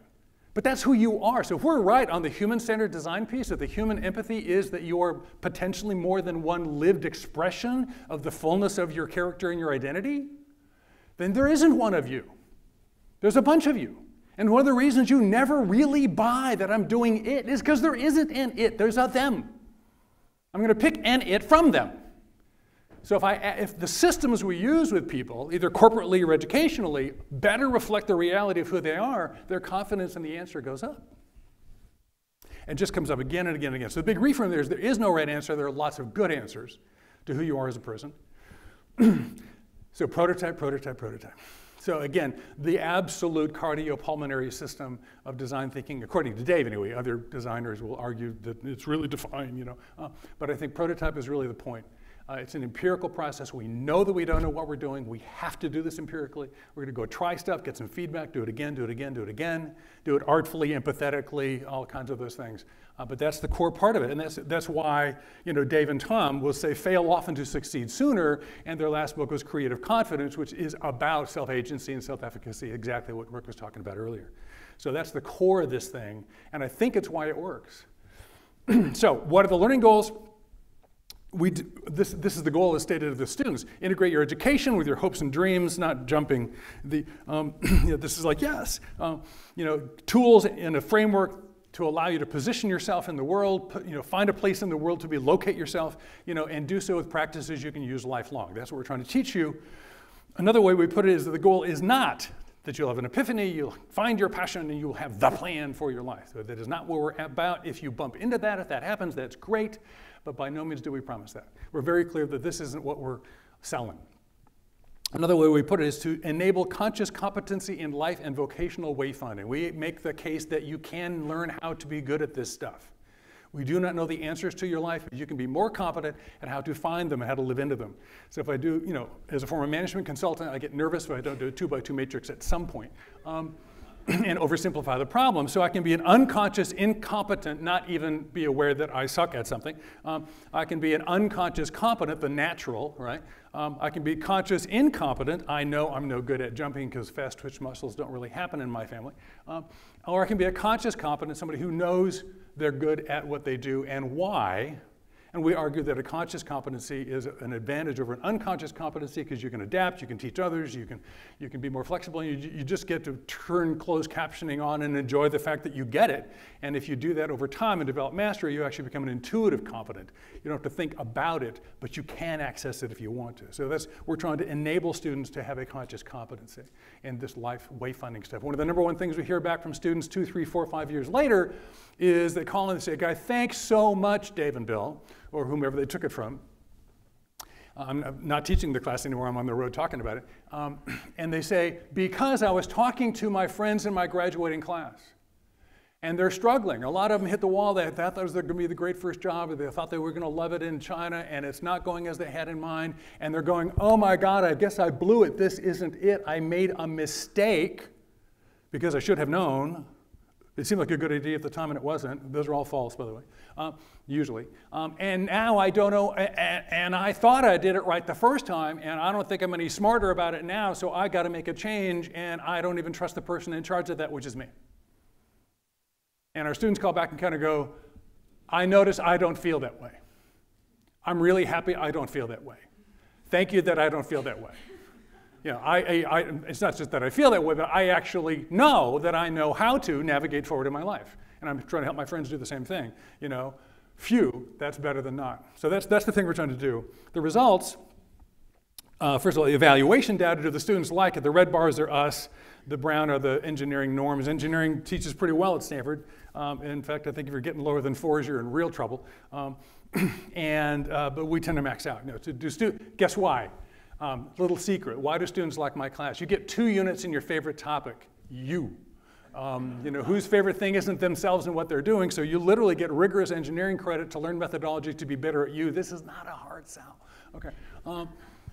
But that's who you are. So if we're right on the human centered design piece, that the human empathy is that you are potentially more than one lived expression of the fullness of your character and your identity, then there isn't one of you. There's a bunch of you. And one of the reasons you never really buy that I'm doing it is because there isn't an it, there's a them. I'm going to pick an it from them. So if, I, if the systems we use with people, either corporately or educationally, better reflect the reality of who they are, their confidence in the answer goes up. It just comes up again and again and again. So the big reframe there is there is no right answer. There are lots of good answers to who you are as a person. so prototype, prototype, prototype. So again, the absolute cardiopulmonary system of design thinking, according to Dave anyway, other designers will argue that it's really defined, you know. Uh, but I think prototype is really the point. Uh, it's an empirical process. We know that we don't know what we're doing. We have to do this empirically. We're going to go try stuff, get some feedback, do it again, do it again, do it again, do it artfully, empathetically, all kinds of those things. Uh, but that's the core part of it. And that's, that's why you know, Dave and Tom will say fail often to succeed sooner. And their last book was Creative Confidence, which is about self agency and self efficacy, exactly what Rick was talking about earlier. So that's the core of this thing. And I think it's why it works. so, what are the learning goals? we this, this is the goal as stated of the students integrate your education with your hopes and dreams not jumping the um, you know, this is like yes um, you know tools in a framework to allow you to position yourself in the world you know find a place in the world to be locate yourself you know and do so with practices you can use lifelong that's what we're trying to teach you another way we put it is that the goal is not that you'll have an epiphany, you'll find your passion, and you'll have the plan for your life. So that is not what we're about. If you bump into that, if that happens, that's great but by no means do we promise that. We're very clear that this isn't what we're selling. Another way we put it is to enable conscious competency in life and vocational wayfinding. We make the case that you can learn how to be good at this stuff. We do not know the answers to your life, but you can be more competent at how to find them and how to live into them. So if I do, you know, as a former management consultant, I get nervous if I don't do a two by two matrix at some point. Um, and oversimplify the problem. So I can be an unconscious, incompetent, not even be aware that I suck at something. Um, I can be an unconscious competent, the natural, right? Um, I can be conscious incompetent. I know I'm no good at jumping because fast twitch muscles don't really happen in my family. Um, or I can be a conscious competent, somebody who knows they're good at what they do and why, and we argue that a conscious competency is an advantage over an unconscious competency because you can adapt, you can teach others, you can, you can be more flexible, and you, you just get to turn closed captioning on and enjoy the fact that you get it. And if you do that over time and develop mastery, you actually become an intuitive competent. You don't have to think about it, but you can access it if you want to. So that's, we're trying to enable students to have a conscious competency in this life wayfinding stuff. One of the number one things we hear back from students two, three, four, five years later is they call in and say, Guy, thanks so much, Dave and Bill or whomever they took it from. I'm not teaching the class anymore, I'm on the road talking about it. Um, and they say, because I was talking to my friends in my graduating class, and they're struggling. A lot of them hit the wall. They thought that was going to be the great first job, they thought they were going to love it in China, and it's not going as they had in mind. And they're going, oh my God, I guess I blew it. This isn't it. I made a mistake because I should have known. It seemed like a good idea at the time, and it wasn't. Those are all false, by the way, uh, usually. Um, and now I don't know, and, and, I thought I did it right the first time, and I don't think I'm any smarter about it now, so I got to make a change, and I don't even trust the person in charge of that, which is me. And our students call back and kind of go, I notice I don't feel that way. I'm really happy I don't feel that way. Thank you that I don't feel that way. You know, I, I, I, it's not just that I feel that way, but I actually know that I know how to navigate forward in my life. And I'm trying to help my friends do the same thing. You know, phew, that's better than not. So that's, that's the thing we're trying to do. The results, uh, first of all, the evaluation data, do the students like it? The red bars are us, the brown are the engineering norms. Engineering teaches pretty well at Stanford. Um, in fact, I think if you're getting lower than fours, you're in real trouble. Um, and, uh, but we tend to max out. You know, to do stu- guess why? Um, little secret. Why do students like my class? You get two units in your favorite topic. You. Um, you know, whose favorite thing isn't themselves and what they're doing, so you literally get rigorous engineering credit to learn methodology to be better at you. This is not a hard sell. Okay. Um,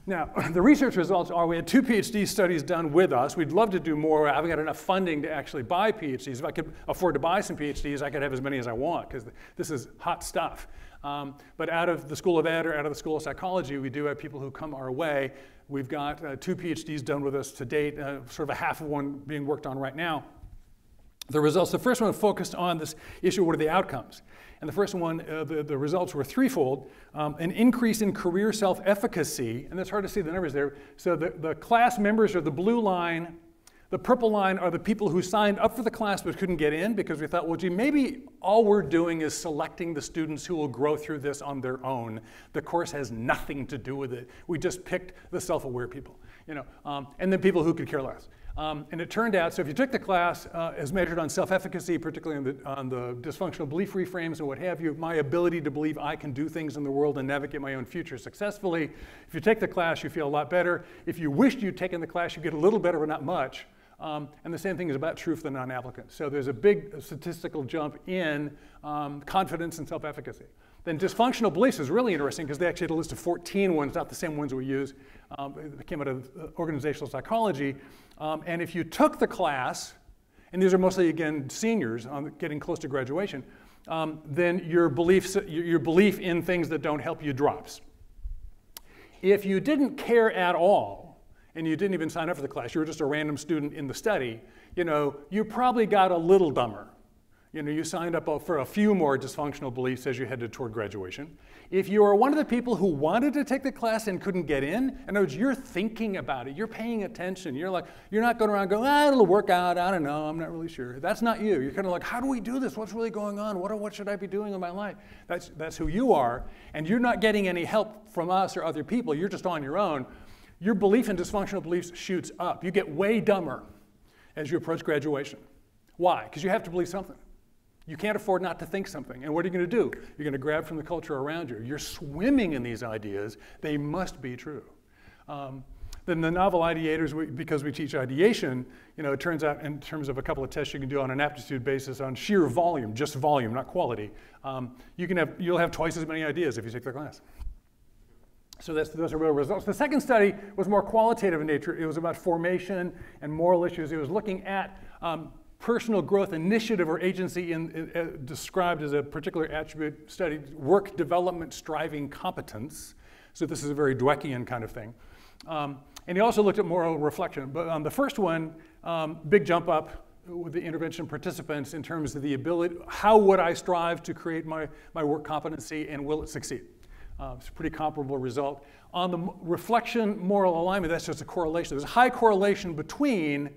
now, the research results are we had two PhD studies done with us. We'd love to do more. I haven't got enough funding to actually buy PhDs. If I could afford to buy some PhDs, I could have as many as I want because this is hot stuff. Um, but out of the School of Ed or out of the School of Psychology, we do have people who come our way. We've got uh, two PhDs done with us to date, uh, sort of a half of one being worked on right now. The results, the first one focused on this issue what are the outcomes? And the first one, uh, the, the results were threefold um, an increase in career self efficacy, and it's hard to see the numbers there. So the, the class members are the blue line, the purple line are the people who signed up for the class but couldn't get in because we thought, well, gee, maybe all we're doing is selecting the students who will grow through this on their own. The course has nothing to do with it. We just picked the self-aware people, you know, um, and then people who could care less. Um, and it turned out, so if you took the class uh, as measured on self-efficacy, particularly on the, on the dysfunctional belief reframes and what have you, my ability to believe I can do things in the world and navigate my own future successfully, if you take the class, you feel a lot better. If you wished you'd taken the class, you get a little better, but not much. Um, and the same thing is about true for the non-applicant. So there's a big statistical jump in um, confidence and self-efficacy. Then dysfunctional beliefs is really interesting because they actually had a list of 14 ones, not the same ones we use. Um, it came out of uh, organizational psychology. Um, and if you took the class, and these are mostly, again, seniors getting close to graduation, um, then your, beliefs, your belief in things that don't help you drops. If you didn't care at all, and you didn't even sign up for the class, you were just a random student in the study, you know, you probably got a little dumber. You know, you signed up for a few more dysfunctional beliefs as you headed toward graduation. If you are one of the people who wanted to take the class and couldn't get in, in other words, you're thinking about it, you're paying attention. You're like, you're not going around going, ah, it'll work out, I don't know, I'm not really sure. That's not you. You're kind of like, how do we do this? What's really going on? What, what should I be doing in my life? That's, that's who you are. And you're not getting any help from us or other people. You're just on your own your belief in dysfunctional beliefs shoots up. You get way dumber as you approach graduation. Why? Because you have to believe something. You can't afford not to think something. And what are you going to do? You're going to grab from the culture around you. You're swimming in these ideas. They must be true. Um, then the novel ideators, we, because we teach ideation, you know, it turns out in terms of a couple of tests you can do on an aptitude basis on sheer volume, just volume, not quality, um, you can have, you'll have twice as many ideas if you take the class. So those are real results. The second study was more qualitative in nature. It was about formation and moral issues. It was looking at um, personal growth initiative or agency in, in, uh, described as a particular attribute studied work development striving competence. So this is a very Dweckian kind of thing. Um, and he also looked at moral reflection. But on the first one, um, big jump up with the intervention participants in terms of the ability, how would I strive to create my, my work competency and will it succeed? Uh, it's a pretty comparable result. On the reflection moral alignment, that's just a correlation. There's a high correlation between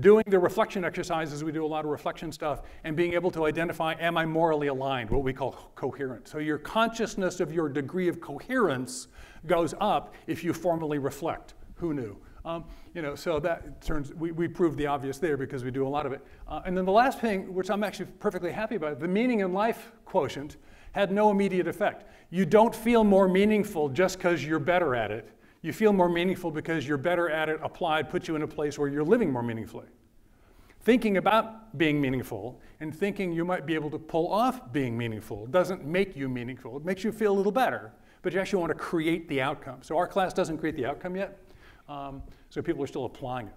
doing the reflection exercises, we do a lot of reflection stuff, and being able to identify, am I morally aligned, what we call coherent. So your consciousness of your degree of coherence goes up if you formally reflect. Who knew? Um, you know, so that turns, we, we proved the obvious there because we do a lot of it. Uh, and then the last thing, which I'm actually perfectly happy about, the meaning in life quotient had no immediate effect. You don't feel more meaningful just because you're better at it. You feel more meaningful because you're better at it applied, puts you in a place where you're living more meaningfully. Thinking about being meaningful and thinking you might be able to pull off being meaningful doesn't make you meaningful. It makes you feel a little better, but you actually want to create the outcome. So our class doesn't create the outcome yet, um, so people are still applying it.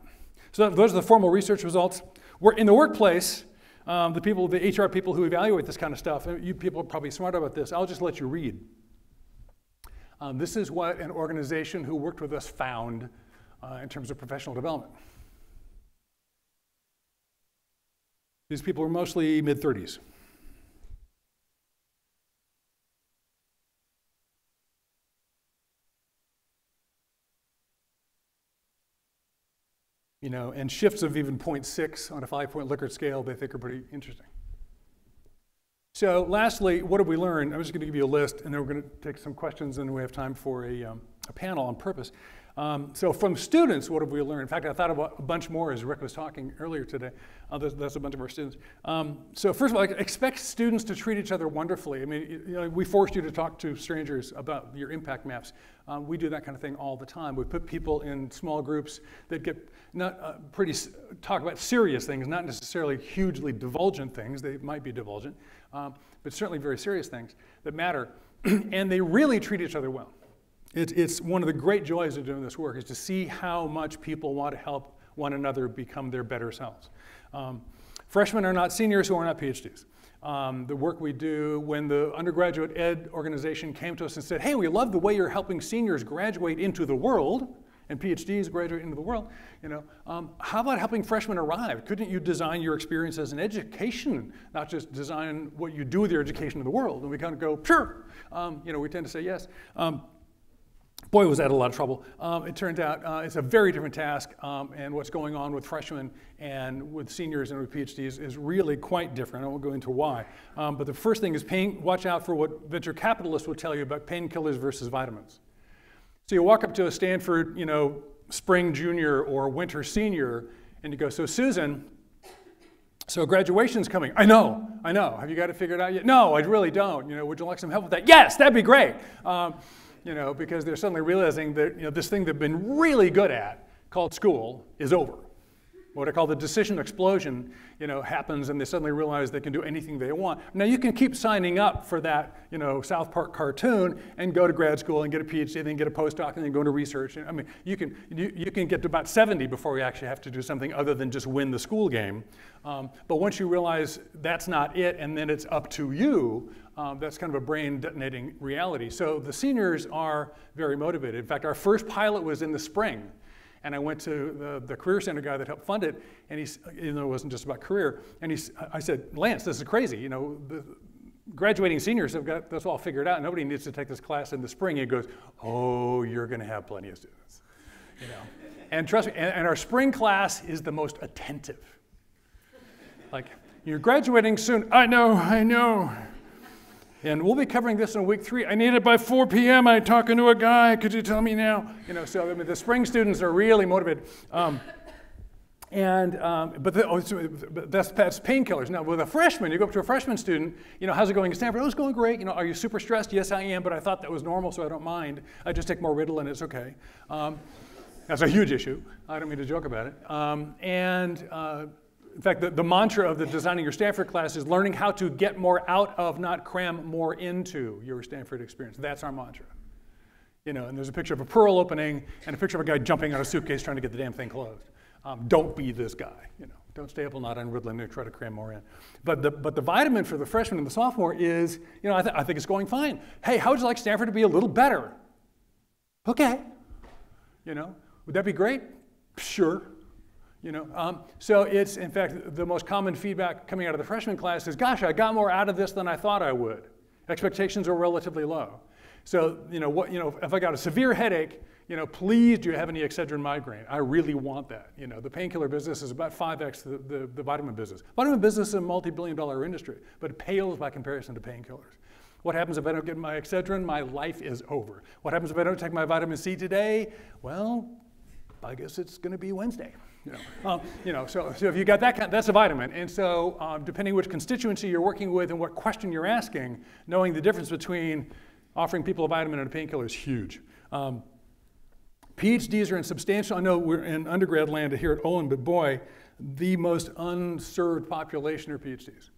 So those are the formal research results. We're in the workplace, um, the people, the HR people who evaluate this kind of stuff, you people are probably smart about this. I'll just let you read. Um, this is what an organization who worked with us found uh, in terms of professional development. These people are mostly mid 30s. You know, and shifts of even 0.6 on a five point Likert scale they think are pretty interesting. So, lastly, what have we learned? I'm just going to give you a list, and then we're going to take some questions, and we have time for a, um, a panel on purpose. Um, so from students, what have we learned? In fact, I thought about a bunch more as Rick was talking earlier today. Uh, that's, that's, a bunch of our students. Um, so first of all, expect students to treat each other wonderfully. I mean, you know, we forced you to talk to strangers about your impact maps. Um, we do that kind of thing all the time. We put people in small groups that get not uh, pretty talk about serious things, not necessarily hugely divulgent things. They might be divulgent, um, but certainly very serious things that matter. and they really treat each other well. It, it's one of the great joys of doing this work is to see how much people want to help one another become their better selves. Um, freshmen are not seniors who are not PhDs. Um, the work we do when the undergraduate ed organization came to us and said, hey, we love the way you're helping seniors graduate into the world and PhDs graduate into the world, you know, um, how about helping freshmen arrive? Couldn't you design your experience as an education, not just design what you do with your education in the world? And we kind of go, sure. Um, you know, we tend to say yes. Um, boy, was that a lot of trouble. Um, it turned out uh, it's a very different task, um, and what's going on with freshmen and with seniors and with PhDs is really quite different. I won't go into why. Um, but the first thing is watch out for what venture capitalists will tell you about painkillers versus vitamins. So you walk up to a Stanford, you know, spring junior or winter senior, and you go, so Susan, so graduation's coming. I know, I know. Have you got it figured out yet? No, I really don't. You know, would you like some help with that? Yes, that'd be great. You know, because they're suddenly realizing that you know, this thing they've been really good at, called school, is over. What I call the decision explosion, you know, happens, and they suddenly realize they can do anything they want. Now you can keep signing up for that, you know, South Park cartoon and go to grad school and get a PhD, and then get a postdoc, and then go into research. I mean, you can you, you can get to about 70 before you actually have to do something other than just win the school game. Um, but once you realize that's not it, and then it's up to you, um, that's kind of a brain detonating reality. So the seniors are very motivated. In fact, our first pilot was in the spring. And I went to the, the Career Center guy that helped fund it, and he, even though it wasn't just about career, and he, I said, Lance, this is crazy. You know, the graduating seniors have got this all figured out. Nobody needs to take this class in the spring. He goes, oh, you're going to have plenty of students. You know, and trust me, and, and our spring class is the most attentive. Like, you're graduating soon. I know, I know. And we'll be covering this in week three. I need it by 4 p.m. I'm talking to a guy. Could you tell me now? You know, so I mean, the spring students are really motivated. Um, and um, but, the, oh, that's, that's painkillers. Now with a freshman, you go up to a freshman student. You know, how's it going at Stanford? Oh, it's going great. You know, are you super stressed? Yes, I am. But I thought that was normal, so I don't mind. I just take more Ritalin. It's okay. Um, that's a huge issue. I don't mean to joke about it. Um, and uh, in fact, the, the mantra of the Designing Your Stanford class is learning how to get more out of, not cram more into your Stanford experience. That's our mantra. You know, and there's a picture of a pearl opening and a picture of a guy jumping out of a suitcase trying to get the damn thing closed. Um, don't be this guy, you know. Don't stay up all night on Ritalin and try to cram more in. But the, but the vitamin for the freshman and the sophomore is, you know, I, th- I think it's going fine. Hey, how would you like Stanford to be a little better? Okay. You know, would that be great? Sure. You know, um, so it's in fact the most common feedback coming out of the freshman class is, "Gosh, I got more out of this than I thought I would." Expectations are relatively low. So you know, what you know, if I got a severe headache, you know, please do you have any Excedrin migraine? I really want that. You know, the painkiller business is about 5x the, the, the vitamin business. Vitamin business is a multi-billion dollar industry, but it pales by comparison to painkillers. What happens if I don't get my Excedrin? My life is over. What happens if I don't take my vitamin C today? Well, I guess it's going to be Wednesday. You know, um, you know so, so if you got that kind, that's a vitamin. And so um, depending which constituency you're working with and what question you're asking, knowing the difference between offering people a vitamin and a painkiller is huge. Um, PhDs are in substantial, I know we're in undergrad land here at Olin, but boy, the most unserved population are PhDs.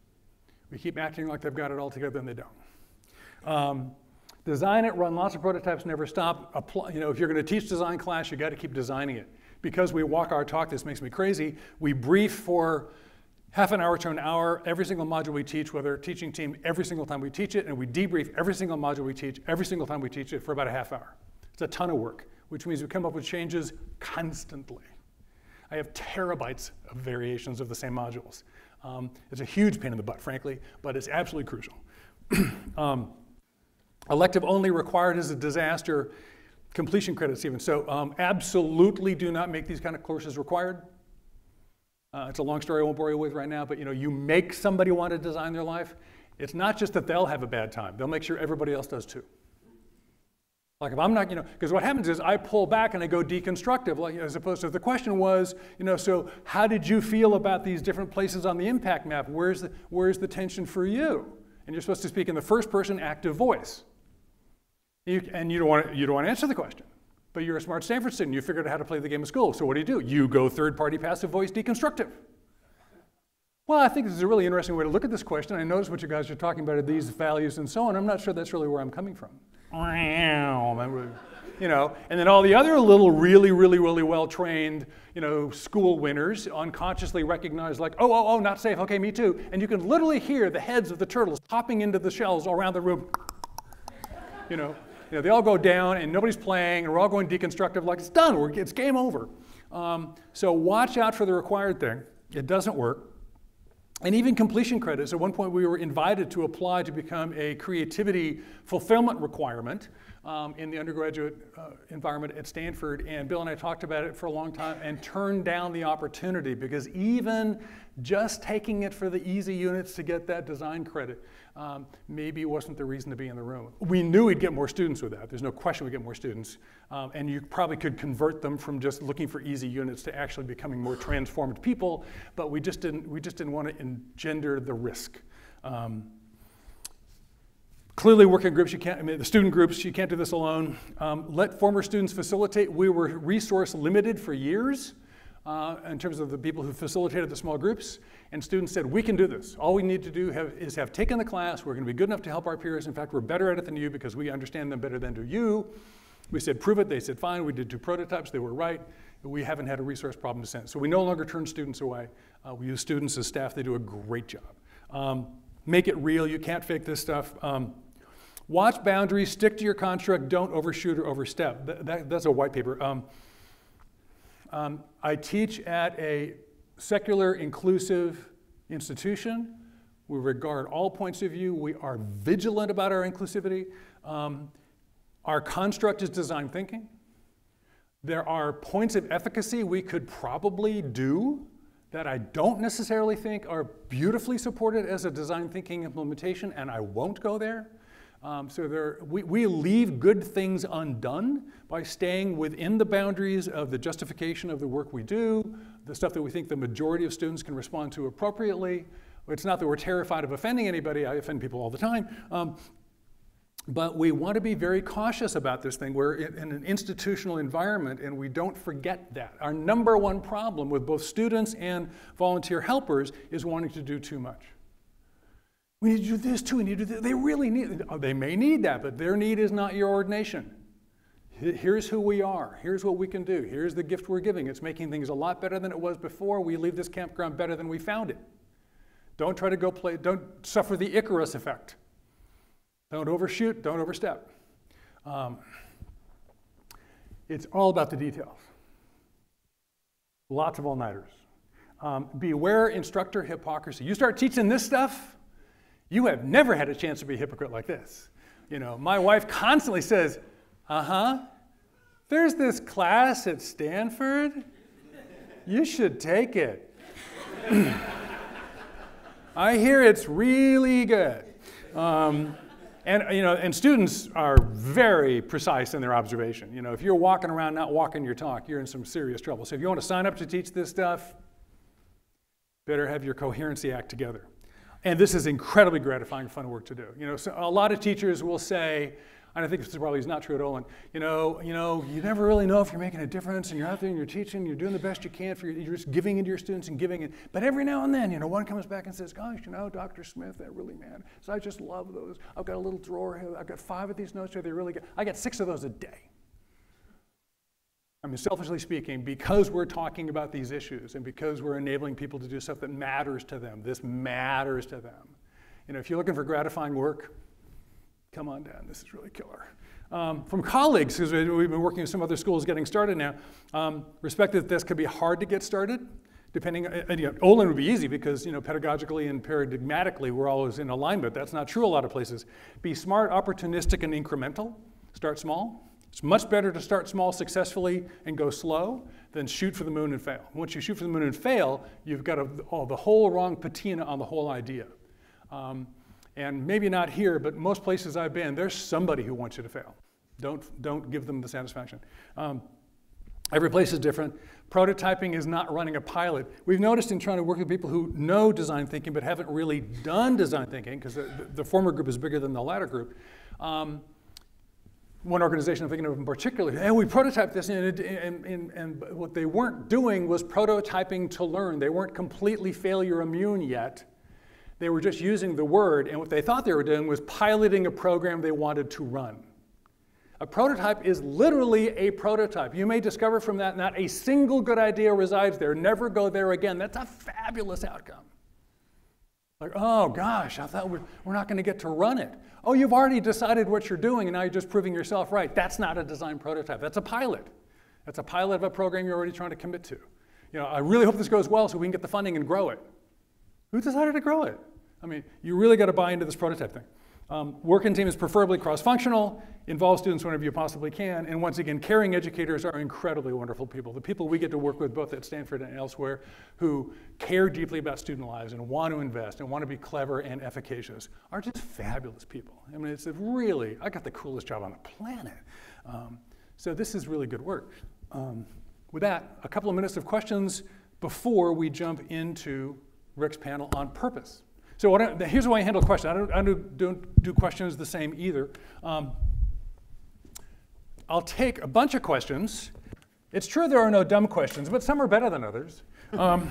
We keep acting like they've got it all together and they don't. Um, design it, run lots of prototypes, never stop. Apply, you know, if you're going to teach design class, you got to keep designing it because we walk our talk, this makes me crazy. We brief for half an hour to an hour every single module we teach, whether teaching team, every single time we teach it, and we debrief every single module we teach, every single time we teach it for about a half hour. It's a ton of work, which means we come up with changes constantly. I have terabytes of variations of the same modules. Um, it's a huge pain in the butt, frankly, but it's absolutely crucial. um, elective only required is a disaster. Completion credits, even. So, um, absolutely do not make these kind of courses required. Uh, it's a long story I won't bore you with right now, but you know, you make somebody want to design their life. It's not just that they'll have a bad time; they'll make sure everybody else does too. Like if I'm not, you know, because what happens is I pull back and I go deconstructive, like as opposed to the question was, you know, so how did you feel about these different places on the impact map? Where's the where's the tension for you? And you're supposed to speak in the first person active voice. You, and you don't want to, you don't want to answer the question. But you're a smart Stanford student. You figured out how to play the game of school. So what do you do? You go third party passive voice deconstructive. Well, I think this is a really interesting way to look at this question. I notice what you guys are talking about are these values and so on. I'm not sure that's really where I'm coming from. You know, and then all the other little really, really, really well trained, you know, school winners unconsciously recognize like, oh, oh, oh, not safe. Okay, me too. And you can literally hear the heads of the turtles popping into the shells all around the room. You know, you know, they all go down and nobody's playing and we're all going deconstructive like it's done. We're, it's game over. Um, so watch out for the required thing. It doesn't work. And even completion credits. At one point, we were invited to apply to become a creativity fulfillment requirement um, in the undergraduate uh, environment at Stanford. And Bill and I talked about it for a long time and turned down the opportunity because even just taking it for the easy units to get that design credit um, maybe it wasn't the reason to be in the room. We knew we'd get more students with that. There's no question we'd get more students. Um, and you probably could convert them from just looking for easy units to actually becoming more transformed people, but we just didn't, we just didn't want to engender the risk. Um, clearly working groups, you can't, I mean, the student groups, you can't do this alone. Um, let former students facilitate. We were resource limited for years uh, in terms of the people who facilitated the small groups. And students said, we can do this. All we need to do have, is have taken the class. We're going to be good enough to help our peers. In fact, we're better at it than you because we understand them better than do you. We said, prove it. They said, fine. We did two prototypes. They were right. We haven't had a resource problem since. So we no longer turn students away. Uh, we use students as staff. They do a great job. Um, make it real. You can't fake this stuff. Um, watch boundaries. Stick to your construct. Don't overshoot or overstep. That, that's a white paper. Um, um I teach at a secular, inclusive institution. We regard all points of view. We are vigilant about our inclusivity. Um, our construct is design thinking. There are points of efficacy we could probably do that I don't necessarily think are beautifully supported as a design thinking implementation, and I won't go there. Um, so there, we, we leave good things undone by staying within the boundaries of the justification of the work we do, the stuff that we think the majority of students can respond to appropriately. It's not that we're terrified of offending anybody, I offend people all the time. Um, but we want to be very cautious about this thing. We're in an institutional environment and we don't forget that. Our number one problem with both students and volunteer helpers is wanting to do too much. We need to do this too, we need to do this. They really need, oh, they may need that, but their need is not your ordination. Here's who we are. Here's what we can do. Here's the gift we're giving. It's making things a lot better than it was before. We leave this campground better than we found it. Don't try to go play, don't suffer the Icarus effect. Don't overshoot, don't overstep. Um, it's all about the details. Lots of all nighters. Um, beware instructor hypocrisy. You start teaching this stuff, you have never had a chance to be a hypocrite like this. You know, my wife constantly says, uh huh, there's this class at Stanford. You should take it. I hear it's really good. Um, and you know, and students are very precise in their observation. You know, if you're walking around not walking your talk, you're in some serious trouble. So if you want to sign up to teach this stuff, better have your coherency act together. And this is incredibly gratifying, fun work to do. You know, so a lot of teachers will say, and I think this probably is not true at Olin. You know, you know, you never really know if you're making a difference, and you're out there and you're teaching, you're doing the best you can for your, you're just giving into your students and giving it. But every now and then, you know, one comes back and says, "Gosh, you know, Dr. Smith, that really man. So I just love those. I've got a little drawer here. I've got five of these notes here. They really good. I get six of those a day." I mean, selfishly speaking, because we're talking about these issues and because we're enabling people to do stuff that matters to them, this matters to them. You know, if you're looking for gratifying work, come on down. This is really killer. Um, from colleagues, because we've been working with some other schools getting started now, um, respect that this could be hard to get started. depending, uh, you know, Olin would be easy because, you know, pedagogically and paradigmatically, we're always in alignment. That's not true a lot of places. Be smart, opportunistic, and incremental. Start small. It's much better to start small successfully and go slow than shoot for the moon and fail. Once you shoot for the moon and fail, you've got a, oh, the whole wrong patina on the whole idea. Um, and maybe not here, but most places I've been, there's somebody who wants you to fail. Don't, don't give them the satisfaction. Um, every place is different. Prototyping is not running a pilot. We've noticed in trying to work with people who know design thinking but haven't really done design thinking, because the, the, former group is bigger than the latter group. Um, one organization I'm thinking of in particular, and we prototyped this, and, and, and, and, what they weren't doing was prototyping to learn. They weren't completely failure immune yet. They were just using the word, and what they thought they were doing was piloting a program they wanted to run. A prototype is literally a prototype. You may discover from that not a single good idea resides there. Never go there again. That's a fabulous outcome. Like, oh gosh, I thought we're, we're not going to get to run it. Oh, you've already decided what you're doing and now you're just proving yourself right. That's not a design prototype. That's a pilot. That's a pilot of a program you're already trying to commit to. You know, I really hope this goes well so we can get the funding and grow it. Who decided to grow it? I mean, you really got to buy into this prototype thing. Um, work in team is preferably cross-functional, involve students whenever you possibly can, and once again, caring educators are incredibly wonderful people. The people we get to work with both at Stanford and elsewhere who care deeply about student lives and want to invest and want to be clever and efficacious are just fabulous people. I mean, it's really, I got the coolest job on the planet. Um, so this is really good work. Um, with that, a couple of minutes of questions before we jump into Rick's panel on purpose. So I, here's the way I handle questions. I don't, I don't, don't do questions the same either. Um, I'll take a bunch of questions. It's true there are no dumb questions, but some are better than others. Um,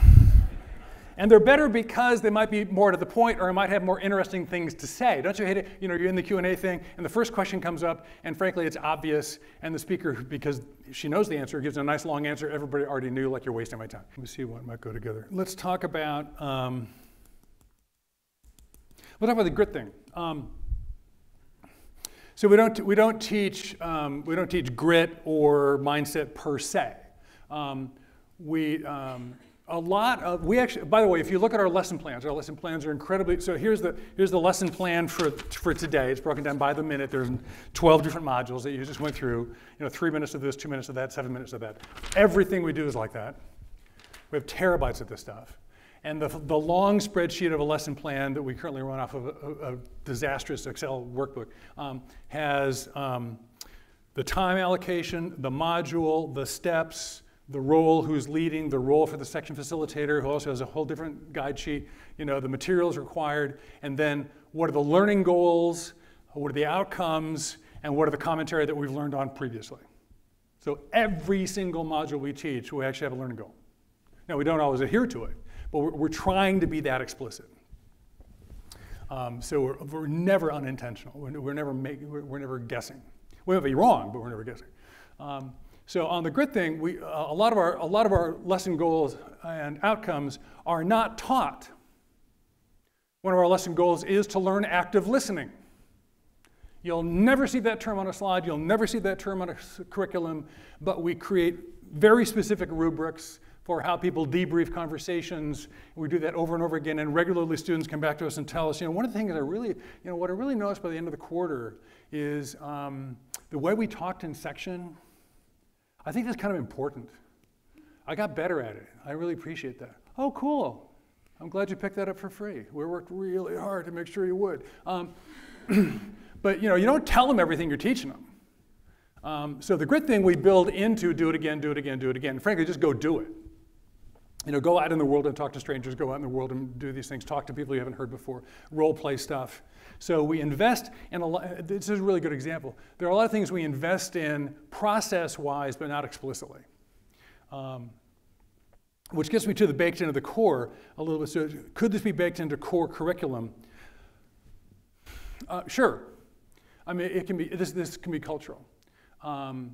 and they're better because they might be more to the point or I might have more interesting things to say. Don't you hate it? You know, you're in the Q&A thing and the first question comes up and frankly it's obvious and the speaker, because she knows the answer, gives a nice long answer everybody already knew like you're wasting my time. Let me see what might go together. Let's talk about um, We'll talk about the grit thing. Um, so we don't, we don't teach um, we don't teach grit or mindset per se. Um, we um, a lot of we actually by the way if you look at our lesson plans our lesson plans are incredibly so here's the here's the lesson plan for for today. It's broken down by the minute. There's 12 different modules that you just went through. You know three minutes of this two minutes of that seven minutes of that. Everything we do is like that. We have terabytes of this stuff and the, the long spreadsheet of a lesson plan that we currently run off of a, a disastrous Excel workbook um, has um, the time allocation, the module, the steps, the role who's leading, the role for the section facilitator, who also has a whole different guide sheet, you know, the materials required, and then what are the learning goals, what are the outcomes, and what are the commentary that we've learned on previously. So every single module we teach, we actually have a learning goal. Now, we don't always adhere to it, but we're, we're trying to be that explicit. Um, so we're, we're, never unintentional. We're, we're never make, we're, we're, never guessing. We may be wrong, but we're never guessing. Um, so on the grit thing, we, uh, a, lot of our, a lot of our lesson goals and outcomes are not taught. One of our lesson goals is to learn active listening. You'll never see that term on a slide. You'll never see that term on a curriculum, but we create very specific rubrics for how people debrief conversations. We do that over and over again, and regularly students come back to us and tell us, you know, one of the things I really, you know, what I really noticed by the end of the quarter is um, the way we talked in section. I think that's kind of important. I got better at it. I really appreciate that. Oh, cool. I'm glad you picked that up for free. We worked really hard to make sure you would. Um, but you know, you don't tell them everything you're teaching them. Um, so the grit thing we build into do it again, do it again, do it again. Frankly, just go do it you know, go out in the world and talk to strangers, go out in the world and do these things, talk to people you haven't heard before, role play stuff. So we invest in a lot, this is a really good example. There are a lot of things we invest in process-wise, but not explicitly. Um, which gets me to the baked into the core a little bit. So could this be baked into core curriculum? Uh, sure. I mean, it can be, this, this can be cultural. Um,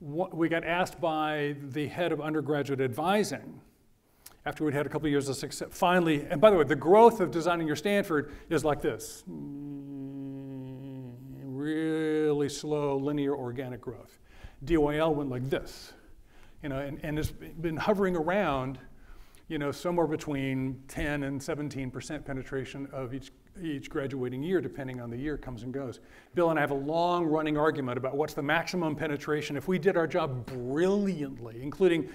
what, we got asked by the head of undergraduate advising after we'd had a couple of years of success, finally, and by the way, the growth of designing your Stanford is like this really slow, linear, organic growth. DYL went like this, you know, and, and has been hovering around you know, somewhere between 10 and 17% penetration of each, each graduating year, depending on the year, comes and goes. Bill and I have a long running argument about what's the maximum penetration. If we did our job brilliantly, including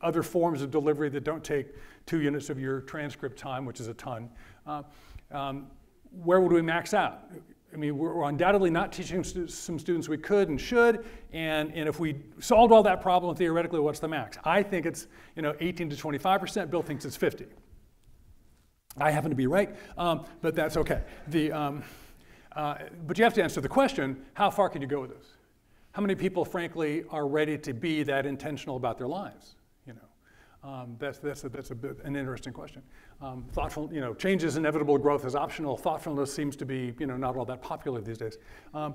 other forms of delivery that don't take two units of your transcript time, which is a ton, uh, um, where would we max out? I mean, we're undoubtedly not teaching stu- some students we could and should, and, and if we solved all that problem theoretically, what's the max? I think it's you know 18 to 25 percent. Bill thinks it's 50. I happen to be right, um, but that's okay. The, um, uh, but you have to answer the question: How far can you go with this? How many people, frankly, are ready to be that intentional about their lives? You know, um, that's that's a, that's a bit, an interesting question. Um, thoughtful, you know, change is inevitable, growth is optional. Thoughtfulness seems to be, you know, not all that popular these days. Um,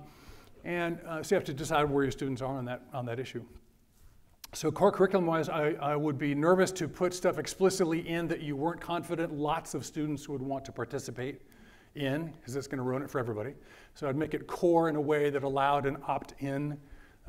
and uh, so you have to decide where your students are on that, on that issue. So core curriculum-wise, I, I would be nervous to put stuff explicitly in that you weren't confident lots of students would want to participate in, because it's going to ruin it for everybody. So I'd make it core in a way that allowed an opt-in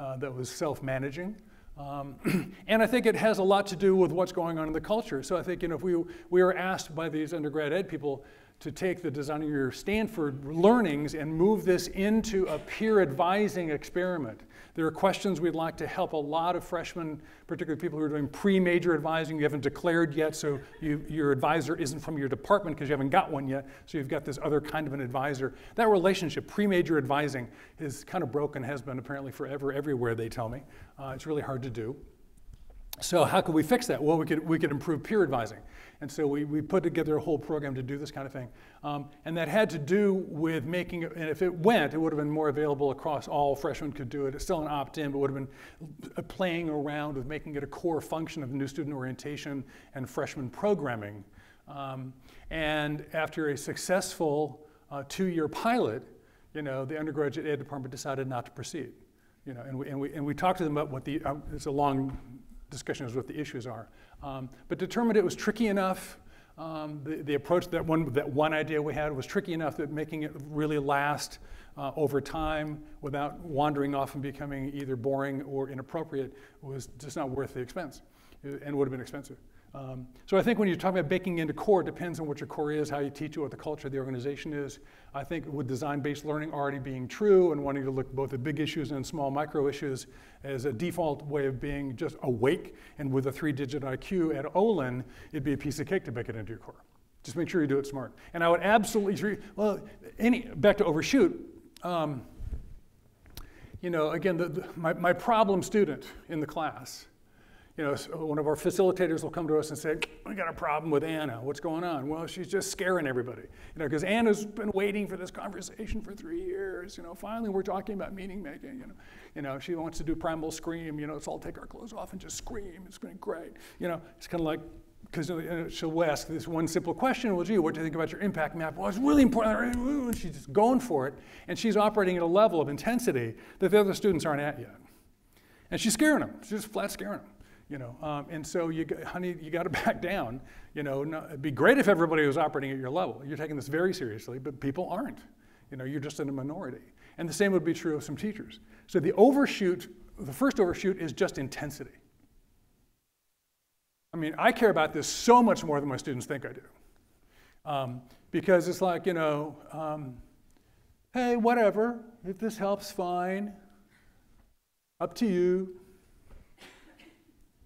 uh, that was self-managing. Um, and I think it has a lot to do with what's going on in the culture. So I think you know, if we, we were asked by these undergrad ed people to take the Designing Your Stanford learnings and move this into a peer advising experiment. There are questions we'd like to help a lot of freshmen, particularly people who are doing pre-major advising. You haven't declared yet, so you, your advisor isn't from your department because you haven't got one yet. So you've got this other kind of an advisor. That relationship, pre-major advising, is kind of broken, has been apparently forever everywhere, they tell me. Uh, it's really hard to do. So how could we fix that? Well, we could, we could improve peer advising. And so we, we put together a whole program to do this kind of thing. Um, and that had to do with making it, and if it went, it would have been more available across all freshmen could do it. It's still an opt-in, but would have been playing around with making it a core function of new student orientation and freshman programming. Um, and after a successful uh, two-year pilot, you know, the undergraduate ed department decided not to proceed. You know, and we, and we, and we talked to them about what the, uh, it's a long discussion is what the issues are. Um, but determined it was tricky enough. Um, the, the, approach that one, that one idea we had was tricky enough that making it really last uh, over time without wandering off and becoming either boring or inappropriate was just not worth the expense and would have been expensive. Um, so I think when you're talking about baking into core, it depends on what your core is, how you teach it, what the culture of the organization is. I think with design-based learning already being true and wanting to look both at big issues and small micro issues as a default way of being just awake, and with a three-digit IQ at Olin, it'd be a piece of cake to bake it into your core. Just make sure you do it smart. And I would absolutely, well, any, back to overshoot, um, you know, again, the, the, my, my problem student in the class you know, one of our facilitators will come to us and say, we got a problem with Anna. What's going on? Well, she's just scaring everybody. You know, because Anna's been waiting for this conversation for three years. You know, finally we're talking about meaning making. You know, you know, she wants to do primal scream. You know, let's all take our clothes off and just scream. It's going to be great. You know, it's kind of like because she'll ask this one simple question, well, gee, what do you think about your impact map? Well, it's really important. And she's just going for it. And she's operating at a level of intensity that the other students aren't at yet. And she's scaring them. She's just flat scaring them you know. Um, and so, you, honey, you got to back down. You know, no, it'd be great if everybody was operating at your level. You're taking this very seriously, but people aren't. You know, you're just in a minority. And the same would be true of some teachers. So the overshoot, the first overshoot is just intensity. I mean, I care about this so much more than my students think I do. Um, because it's like, you know, um, hey, whatever, if this helps, fine. Up to you.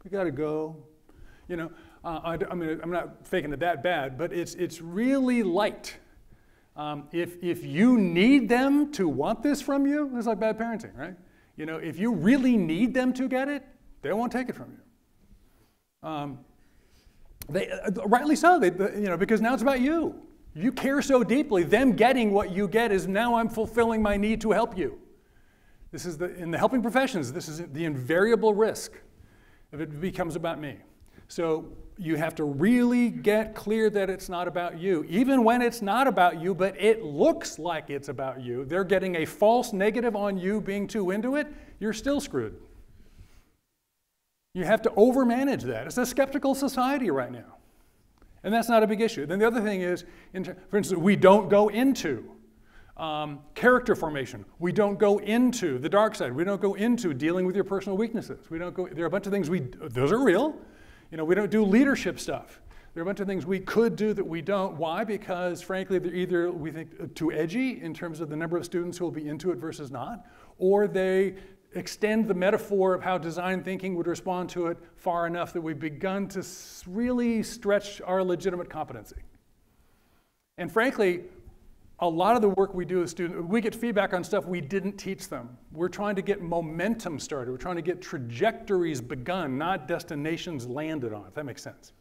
We got to go. You know, uh, I, I, mean, I'm not faking it that bad, but it's, it's really light. Um, if, if you need them to want this from you, it's like bad parenting, right? You know, if you really need them to get it, they won't take it from you. Um, they, uh, rightly so, they, you know, because now it's about you. You care so deeply. Them getting what you get is now I'm fulfilling my need to help you. This is the, in the helping professions, this is the invariable risk if it becomes about me. So you have to really get clear that it's not about you. Even when it's not about you, but it looks like it's about you, they're getting a false negative on you being too into it, you're still screwed. You have to overmanage that. It's a skeptical society right now. And that's not a big issue. Then the other thing is, for instance, we don't go into um, character formation. We don't go into the dark side. We don't go into dealing with your personal weaknesses. We don't go, there are a bunch of things we, those are real. You know, we don't do leadership stuff. There are a bunch of things we could do that we don't. Why? Because frankly, they're either, we think, too edgy in terms of the number of students who will be into it versus not, or they extend the metaphor of how design thinking would respond to it far enough that we've begun to really stretch our legitimate competency. And frankly, a lot of the work we do as students, we get feedback on stuff we didn't teach them. We're trying to get momentum started. We're trying to get trajectories begun, not destinations landed on, if that makes sense.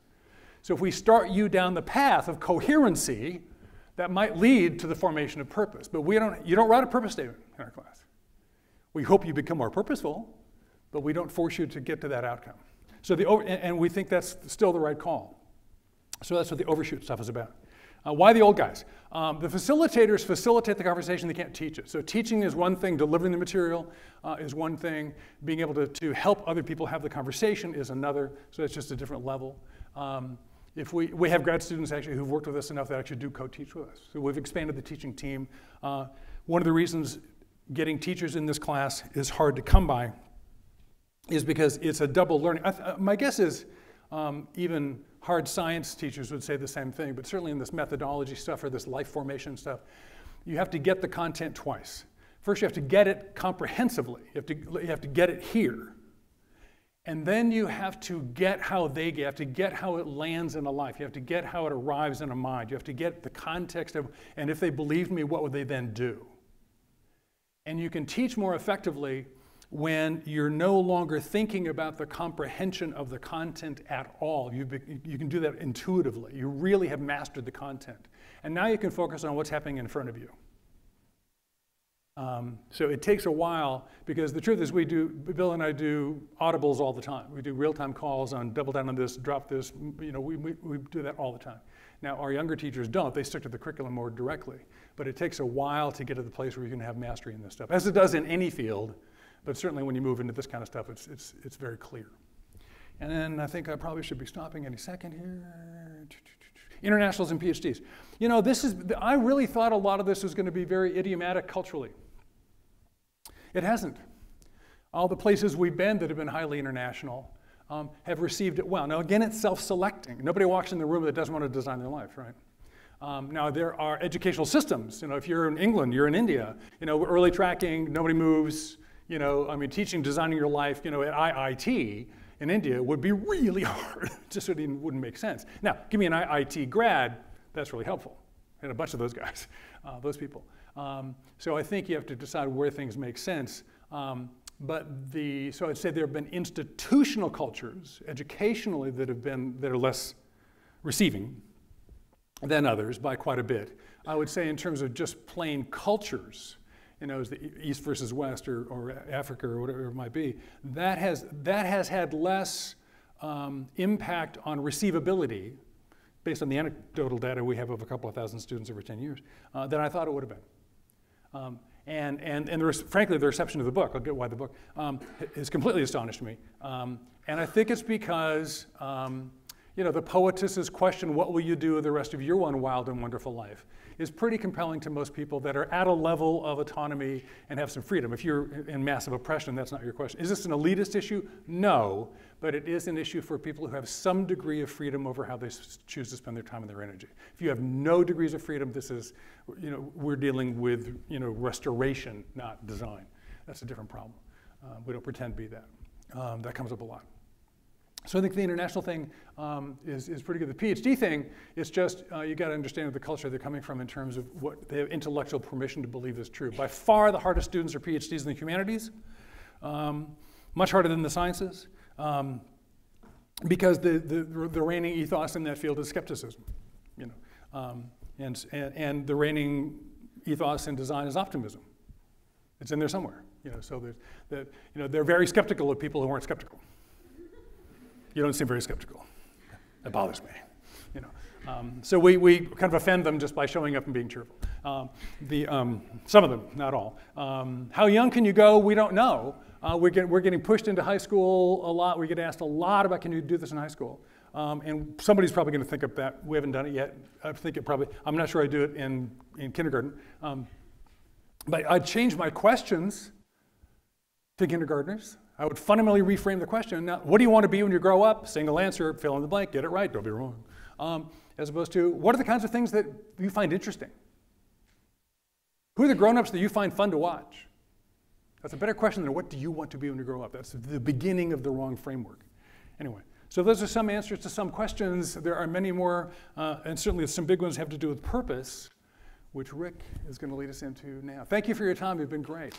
So if we start you down the path of coherency, that might lead to the formation of purpose. But we don't, you don't write a purpose statement in our class. We hope you become more purposeful, but we don't force you to get to that outcome. So the, and we think that's still the right call. So that's what the overshoot stuff is about. Uh, why the old guys? Um, the facilitators facilitate the conversation, they can't teach it. So teaching is one thing, delivering the material uh, is one thing, being able to, to help other people have the conversation is another, so it's just a different level. Um, if we, we have grad students actually who've worked with us enough that actually do co-teach with us. So we've expanded the teaching team. Uh, one of the reasons getting teachers in this class is hard to come by is because it's a double learning. Uh, my guess is um, even hard science teachers would say the same thing, but certainly in this methodology stuff or this life formation stuff, you have to get the content twice. First, you have to get it comprehensively. You have to, you have to get it here. And then you have to get how they get, you have to get how it lands in a life. You have to get how it arrives in a mind. You have to get the context of, and if they believed me, what would they then do? And you can teach more effectively when you're no longer thinking about the comprehension of the content at all. You, you can do that intuitively. You really have mastered the content. And now you can focus on what's happening in front of you. Um, so it takes a while because the truth is we do, Bill and I do audibles all the time. We do real-time calls on double down on this, drop this, you know, we, we, we do that all the time. Now our younger teachers don't, they stick to the curriculum more directly. But it takes a while to get to the place where you can have mastery in this stuff, as it does in any field, but certainly when you move into this kind of stuff, it's, it's, it's very clear. And then I think I probably should be stopping any second here. Internationals and PhDs. You know, this is, I really thought a lot of this was going to be very idiomatic culturally. It hasn't. All the places we've been that have been highly international um, have received it well. Now, again, it's self selecting. Nobody walks in the room that doesn't want to design their life, right? Um, now, there are educational systems. You know, if you're in England, you're in India, you know, early tracking, nobody moves. You know, I mean, teaching, designing your life, you know, at IIT in India would be really hard. Just it wouldn't make sense. Now, give me an IIT grad, that's really helpful. And a bunch of those guys, uh, those people. Um, so I think you have to decide where things make sense. Um, but the, so I'd say there have been institutional cultures, educationally, that have been, that are less receiving than others by quite a bit. I would say in terms of just plain cultures, you know, as the East versus West or, or Africa or whatever it might be, that has, that has had less um, impact on receivability based on the anecdotal data we have of a couple of thousand students over 10 years uh, than I thought it would have been. Um, and and, and the frankly, the reception of the book, I'll get why the book, um, has completely astonished me. Um, and I think it's because, um, you know, the poetess's question, what will you do with the rest of your one wild and wonderful life, is pretty compelling to most people that are at a level of autonomy and have some freedom. If you're in massive oppression, that's not your question. Is this an elitist issue? No, but it is an issue for people who have some degree of freedom over how they choose to spend their time and their energy. If you have no degrees of freedom, this is, you know, we're dealing with, you know, restoration, not design. That's a different problem. Uh, we don't pretend to be that. Um, that comes up a lot. So I think the international thing um, is, is pretty good. The PhD thing is just, uh, you got to understand the culture they're coming from in terms of what they have intellectual permission to believe is true. By far the hardest students are PhDs in the humanities, um, much harder than the sciences, um, because the, the, the reigning ethos in that field is skepticism, you know, um, and, and, and the reigning ethos in design is optimism. It's in there somewhere, you know, so that, you know, they're very skeptical of people who aren't skeptical. You don't seem very skeptical. That bothers me. You know. Um, so we, we kind of offend them just by showing up and being cheerful. Um, the, um, some of them, not all. Um, how young can you go? We don't know. Uh, we're, get, we're getting pushed into high school a lot. We get asked a lot about can you do this in high school? Um, and somebody's probably going to think of that. We haven't done it yet. I think it probably, I'm not sure I do it in, in kindergarten. Um, but I'd change my questions to kindergartners. I would fundamentally reframe the question. Now, what do you want to be when you grow up? Single answer, fill in the blank, get it right, don't be wrong. um, as opposed to what are the kinds of things that you find interesting? Who are the grown ups that you find fun to watch? That's a better question than what do you want to be when you grow up? That's the beginning of the wrong framework. Anyway, so those are some answers to some questions. There are many more, uh, and certainly some big ones have to do with purpose, which Rick is going to lead us into now. Thank you for your time. You've been great.